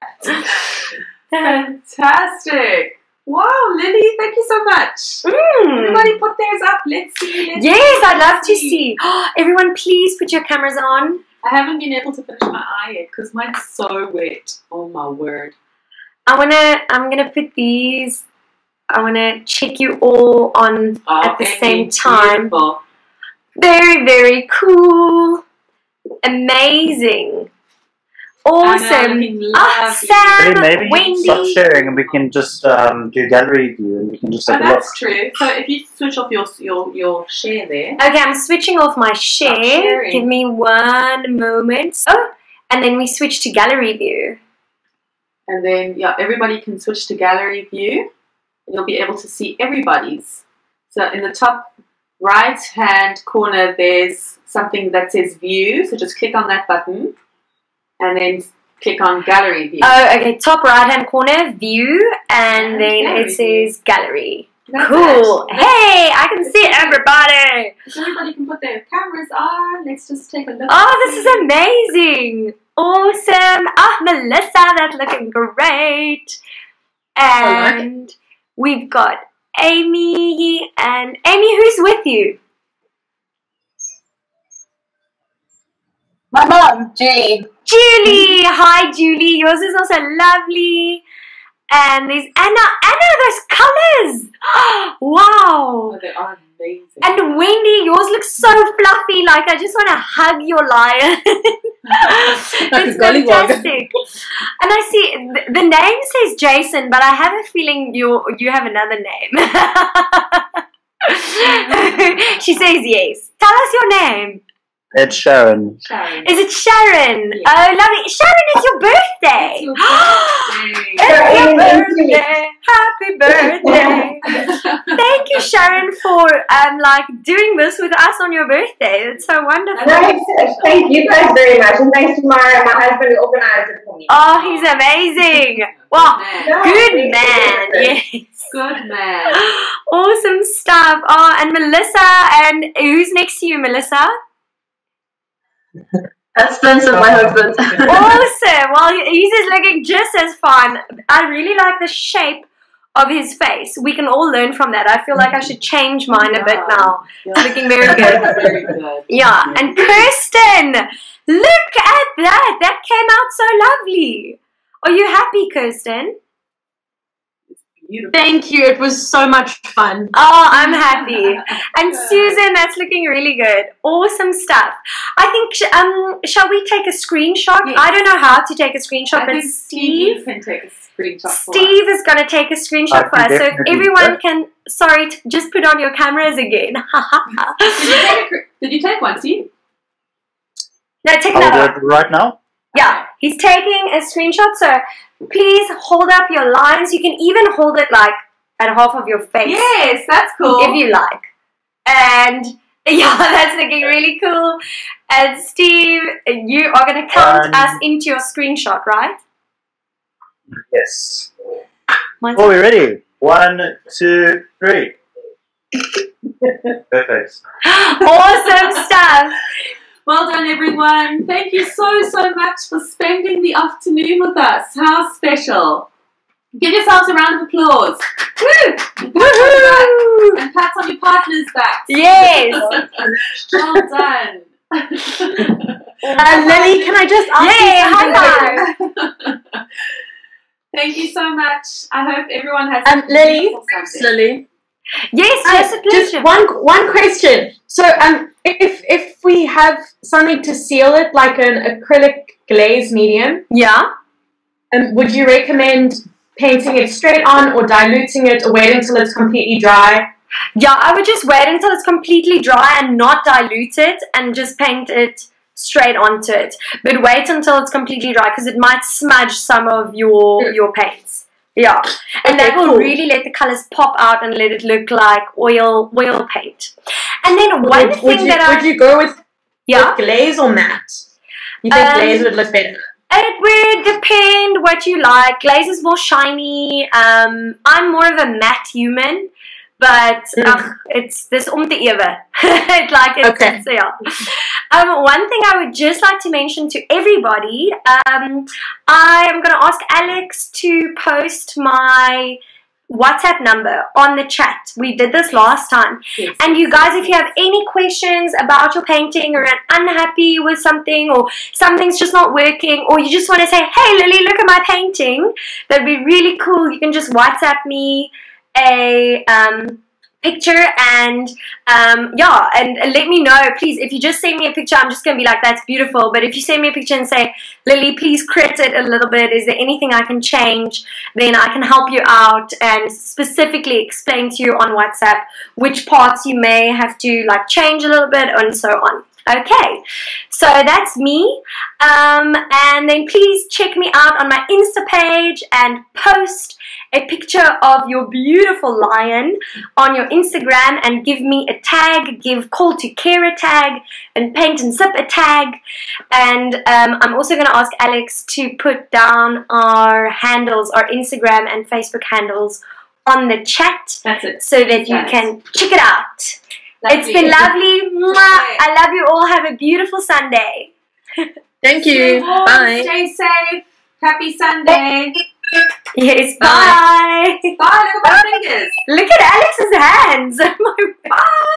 Fantastic. Wow, Lily, thank you so much. Mm. Everybody put theirs up. Let's see. Let's Yes, I'd love to see. Everyone, please put your cameras on. I haven't been able to finish my eye yet because mine's so wet. Oh my word. I wanna, I'm gonna put these. I wanna check you all on Oh, at the same time. beautiful. Very, very cool. Amazing. I Awesome. looking Ah. Sam, Maybe, maybe you can stop sharing and we can just um, do gallery view and we can just Oh, have a look. that's true. So if you switch off your your your share there, Okay, I'm switching off my share. Give me one moment. Oh, and then we switch to gallery view. and then yeah, everybody can switch to gallery view, and you'll be able to see everybody's. So in the top right hand corner, there's something that says view. So just click on that button, and then click on gallery view. Oh, okay. Top right hand corner, view, and And then it says gallery. That's Cool. Hey, I can see everybody. If everybody can put their cameras on. Let's just take a look. Oh, this is amazing. Awesome. Ah, Melissa, that's looking great. And we've got Amy. And Amy, who's with you? My mom, Julie. Julie. Hi, Julie. Yours is also lovely. And there's Anna. Anna, those colors. wow. Oh, they are amazing. And Wendy, yours looks so fluffy. Like I just want to hug your lion. Like it's fantastic. And I see th- the name says Jason, but I have a feeling you you have another name. she says yes. Tell us your name. It's Sharon. Sharon. Is it Sharon? Yes. Oh, lovely. Sharon, it's your birthday. It's your birthday. It's your Birthday. birthday. Happy birthday. Thank you, Sharon, for um like doing this with us on your birthday. It's so wonderful. Nice. Thank you guys very much, and thanks to my my husband who organized it for me. Oh, he's amazing. Wow. Man. Good man. Yes. Good man. Awesome stuff. Oh, and Melissa, and who's next to you, Melissa? That's Vincent, my oh. husband. awesome. Well, he's is looking just as fine. I really like the shape of his face. We can all learn from that. I feel like I should change mine a bit now. It's looking very good. Very good. Yeah, and Kirsten, look at that. That came out so lovely. Are you happy, Kirsten? Beautiful. Thank you. It was so much fun. Oh, I'm happy. And Susan, that's looking really good. Awesome stuff. I think, sh- um, shall we take a screenshot? Yes. I don't know how to take a screenshot, I but think Steve Steve, can take a screenshot for us. Steve is going to take a screenshot I for us. So if everyone that. can, sorry, t- just put on your cameras again. Did you take, a, did you take one, Steve? no, take I'll another. right now. Yeah, he's taking a screenshot. So please hold up your lines. You can even hold it like at half of your face Yes, that's cool. if you like. And yeah, that's looking really cool. And Steve, you are going to count Um, us into your screenshot, right? Yes. One Oh, we're ready. One, two, three. Perfect. awesome stuff. Well done, everyone. Thank you so, so much for spending the afternoon with us. How special. Give yourselves a round of applause. Woo! And pats on. And pats on your partner's back. Yes. well done. Uh, Lily, can I just ask Yay, you high five. Thank you so much. I hope everyone has Um, a Lily? Lily. Yes, Uh, yes, just one one question. So, um, if if we have something to seal it, like an acrylic glaze medium, Yeah. um, would you recommend painting it straight on, or diluting it, or waiting until it's completely dry? Yeah, I would just wait until it's completely dry and not dilute it and just paint it straight onto it. But wait until it's completely dry because it might smudge some of your Mm. your paints. Yeah. And Okay, that will cool. really let the colors pop out and let it look like oil oil paint. And then one would, thing would you that would I you go with, yeah with glaze or matte? You think Um, glaze would look better? It would depend what you like. Glaze is more shiny. Um, I'm more of a matte human, but Mm. ugh, it's this om te ewe. It like it's, Okay. it's- yeah. Um, one thing I would just like to mention to everybody, um, I am going to ask Alex to post my WhatsApp number on the chat. We did this last time. Yes. And you guys, if you have any questions about your painting or are unhappy with something or something's just not working or you just want to say, hey Lily, look at my painting, that'd be really cool. You can just WhatsApp me a um, picture and um, yeah, and, let me know, please. If you just send me a picture, I'm just gonna be like, that's beautiful. But if you send me a picture and say, Lily, please crit it a little bit, is there anything I can change? Then I can help you out and specifically explain to you on WhatsApp which parts you may have to like change a little bit and so on. Okay, so that's me. Um, and then please check me out on my Insta page and post a picture of your beautiful lion on your Instagram and give me a tag, give Call 2 Care a tag, and Paint and Sip a tag. And um, I'm also going to ask Alex to put down our handles, our Instagram and Facebook handles on the chat That's it. so that you can check it out. It's been lovely. I love you all. Have a beautiful Sunday. Thank Stay you. warm, Bye. Stay safe. Happy Sunday. Yes, Bye. bye. Bye. Look at my fingers. Look at Alex's hands. Oh my- Bye.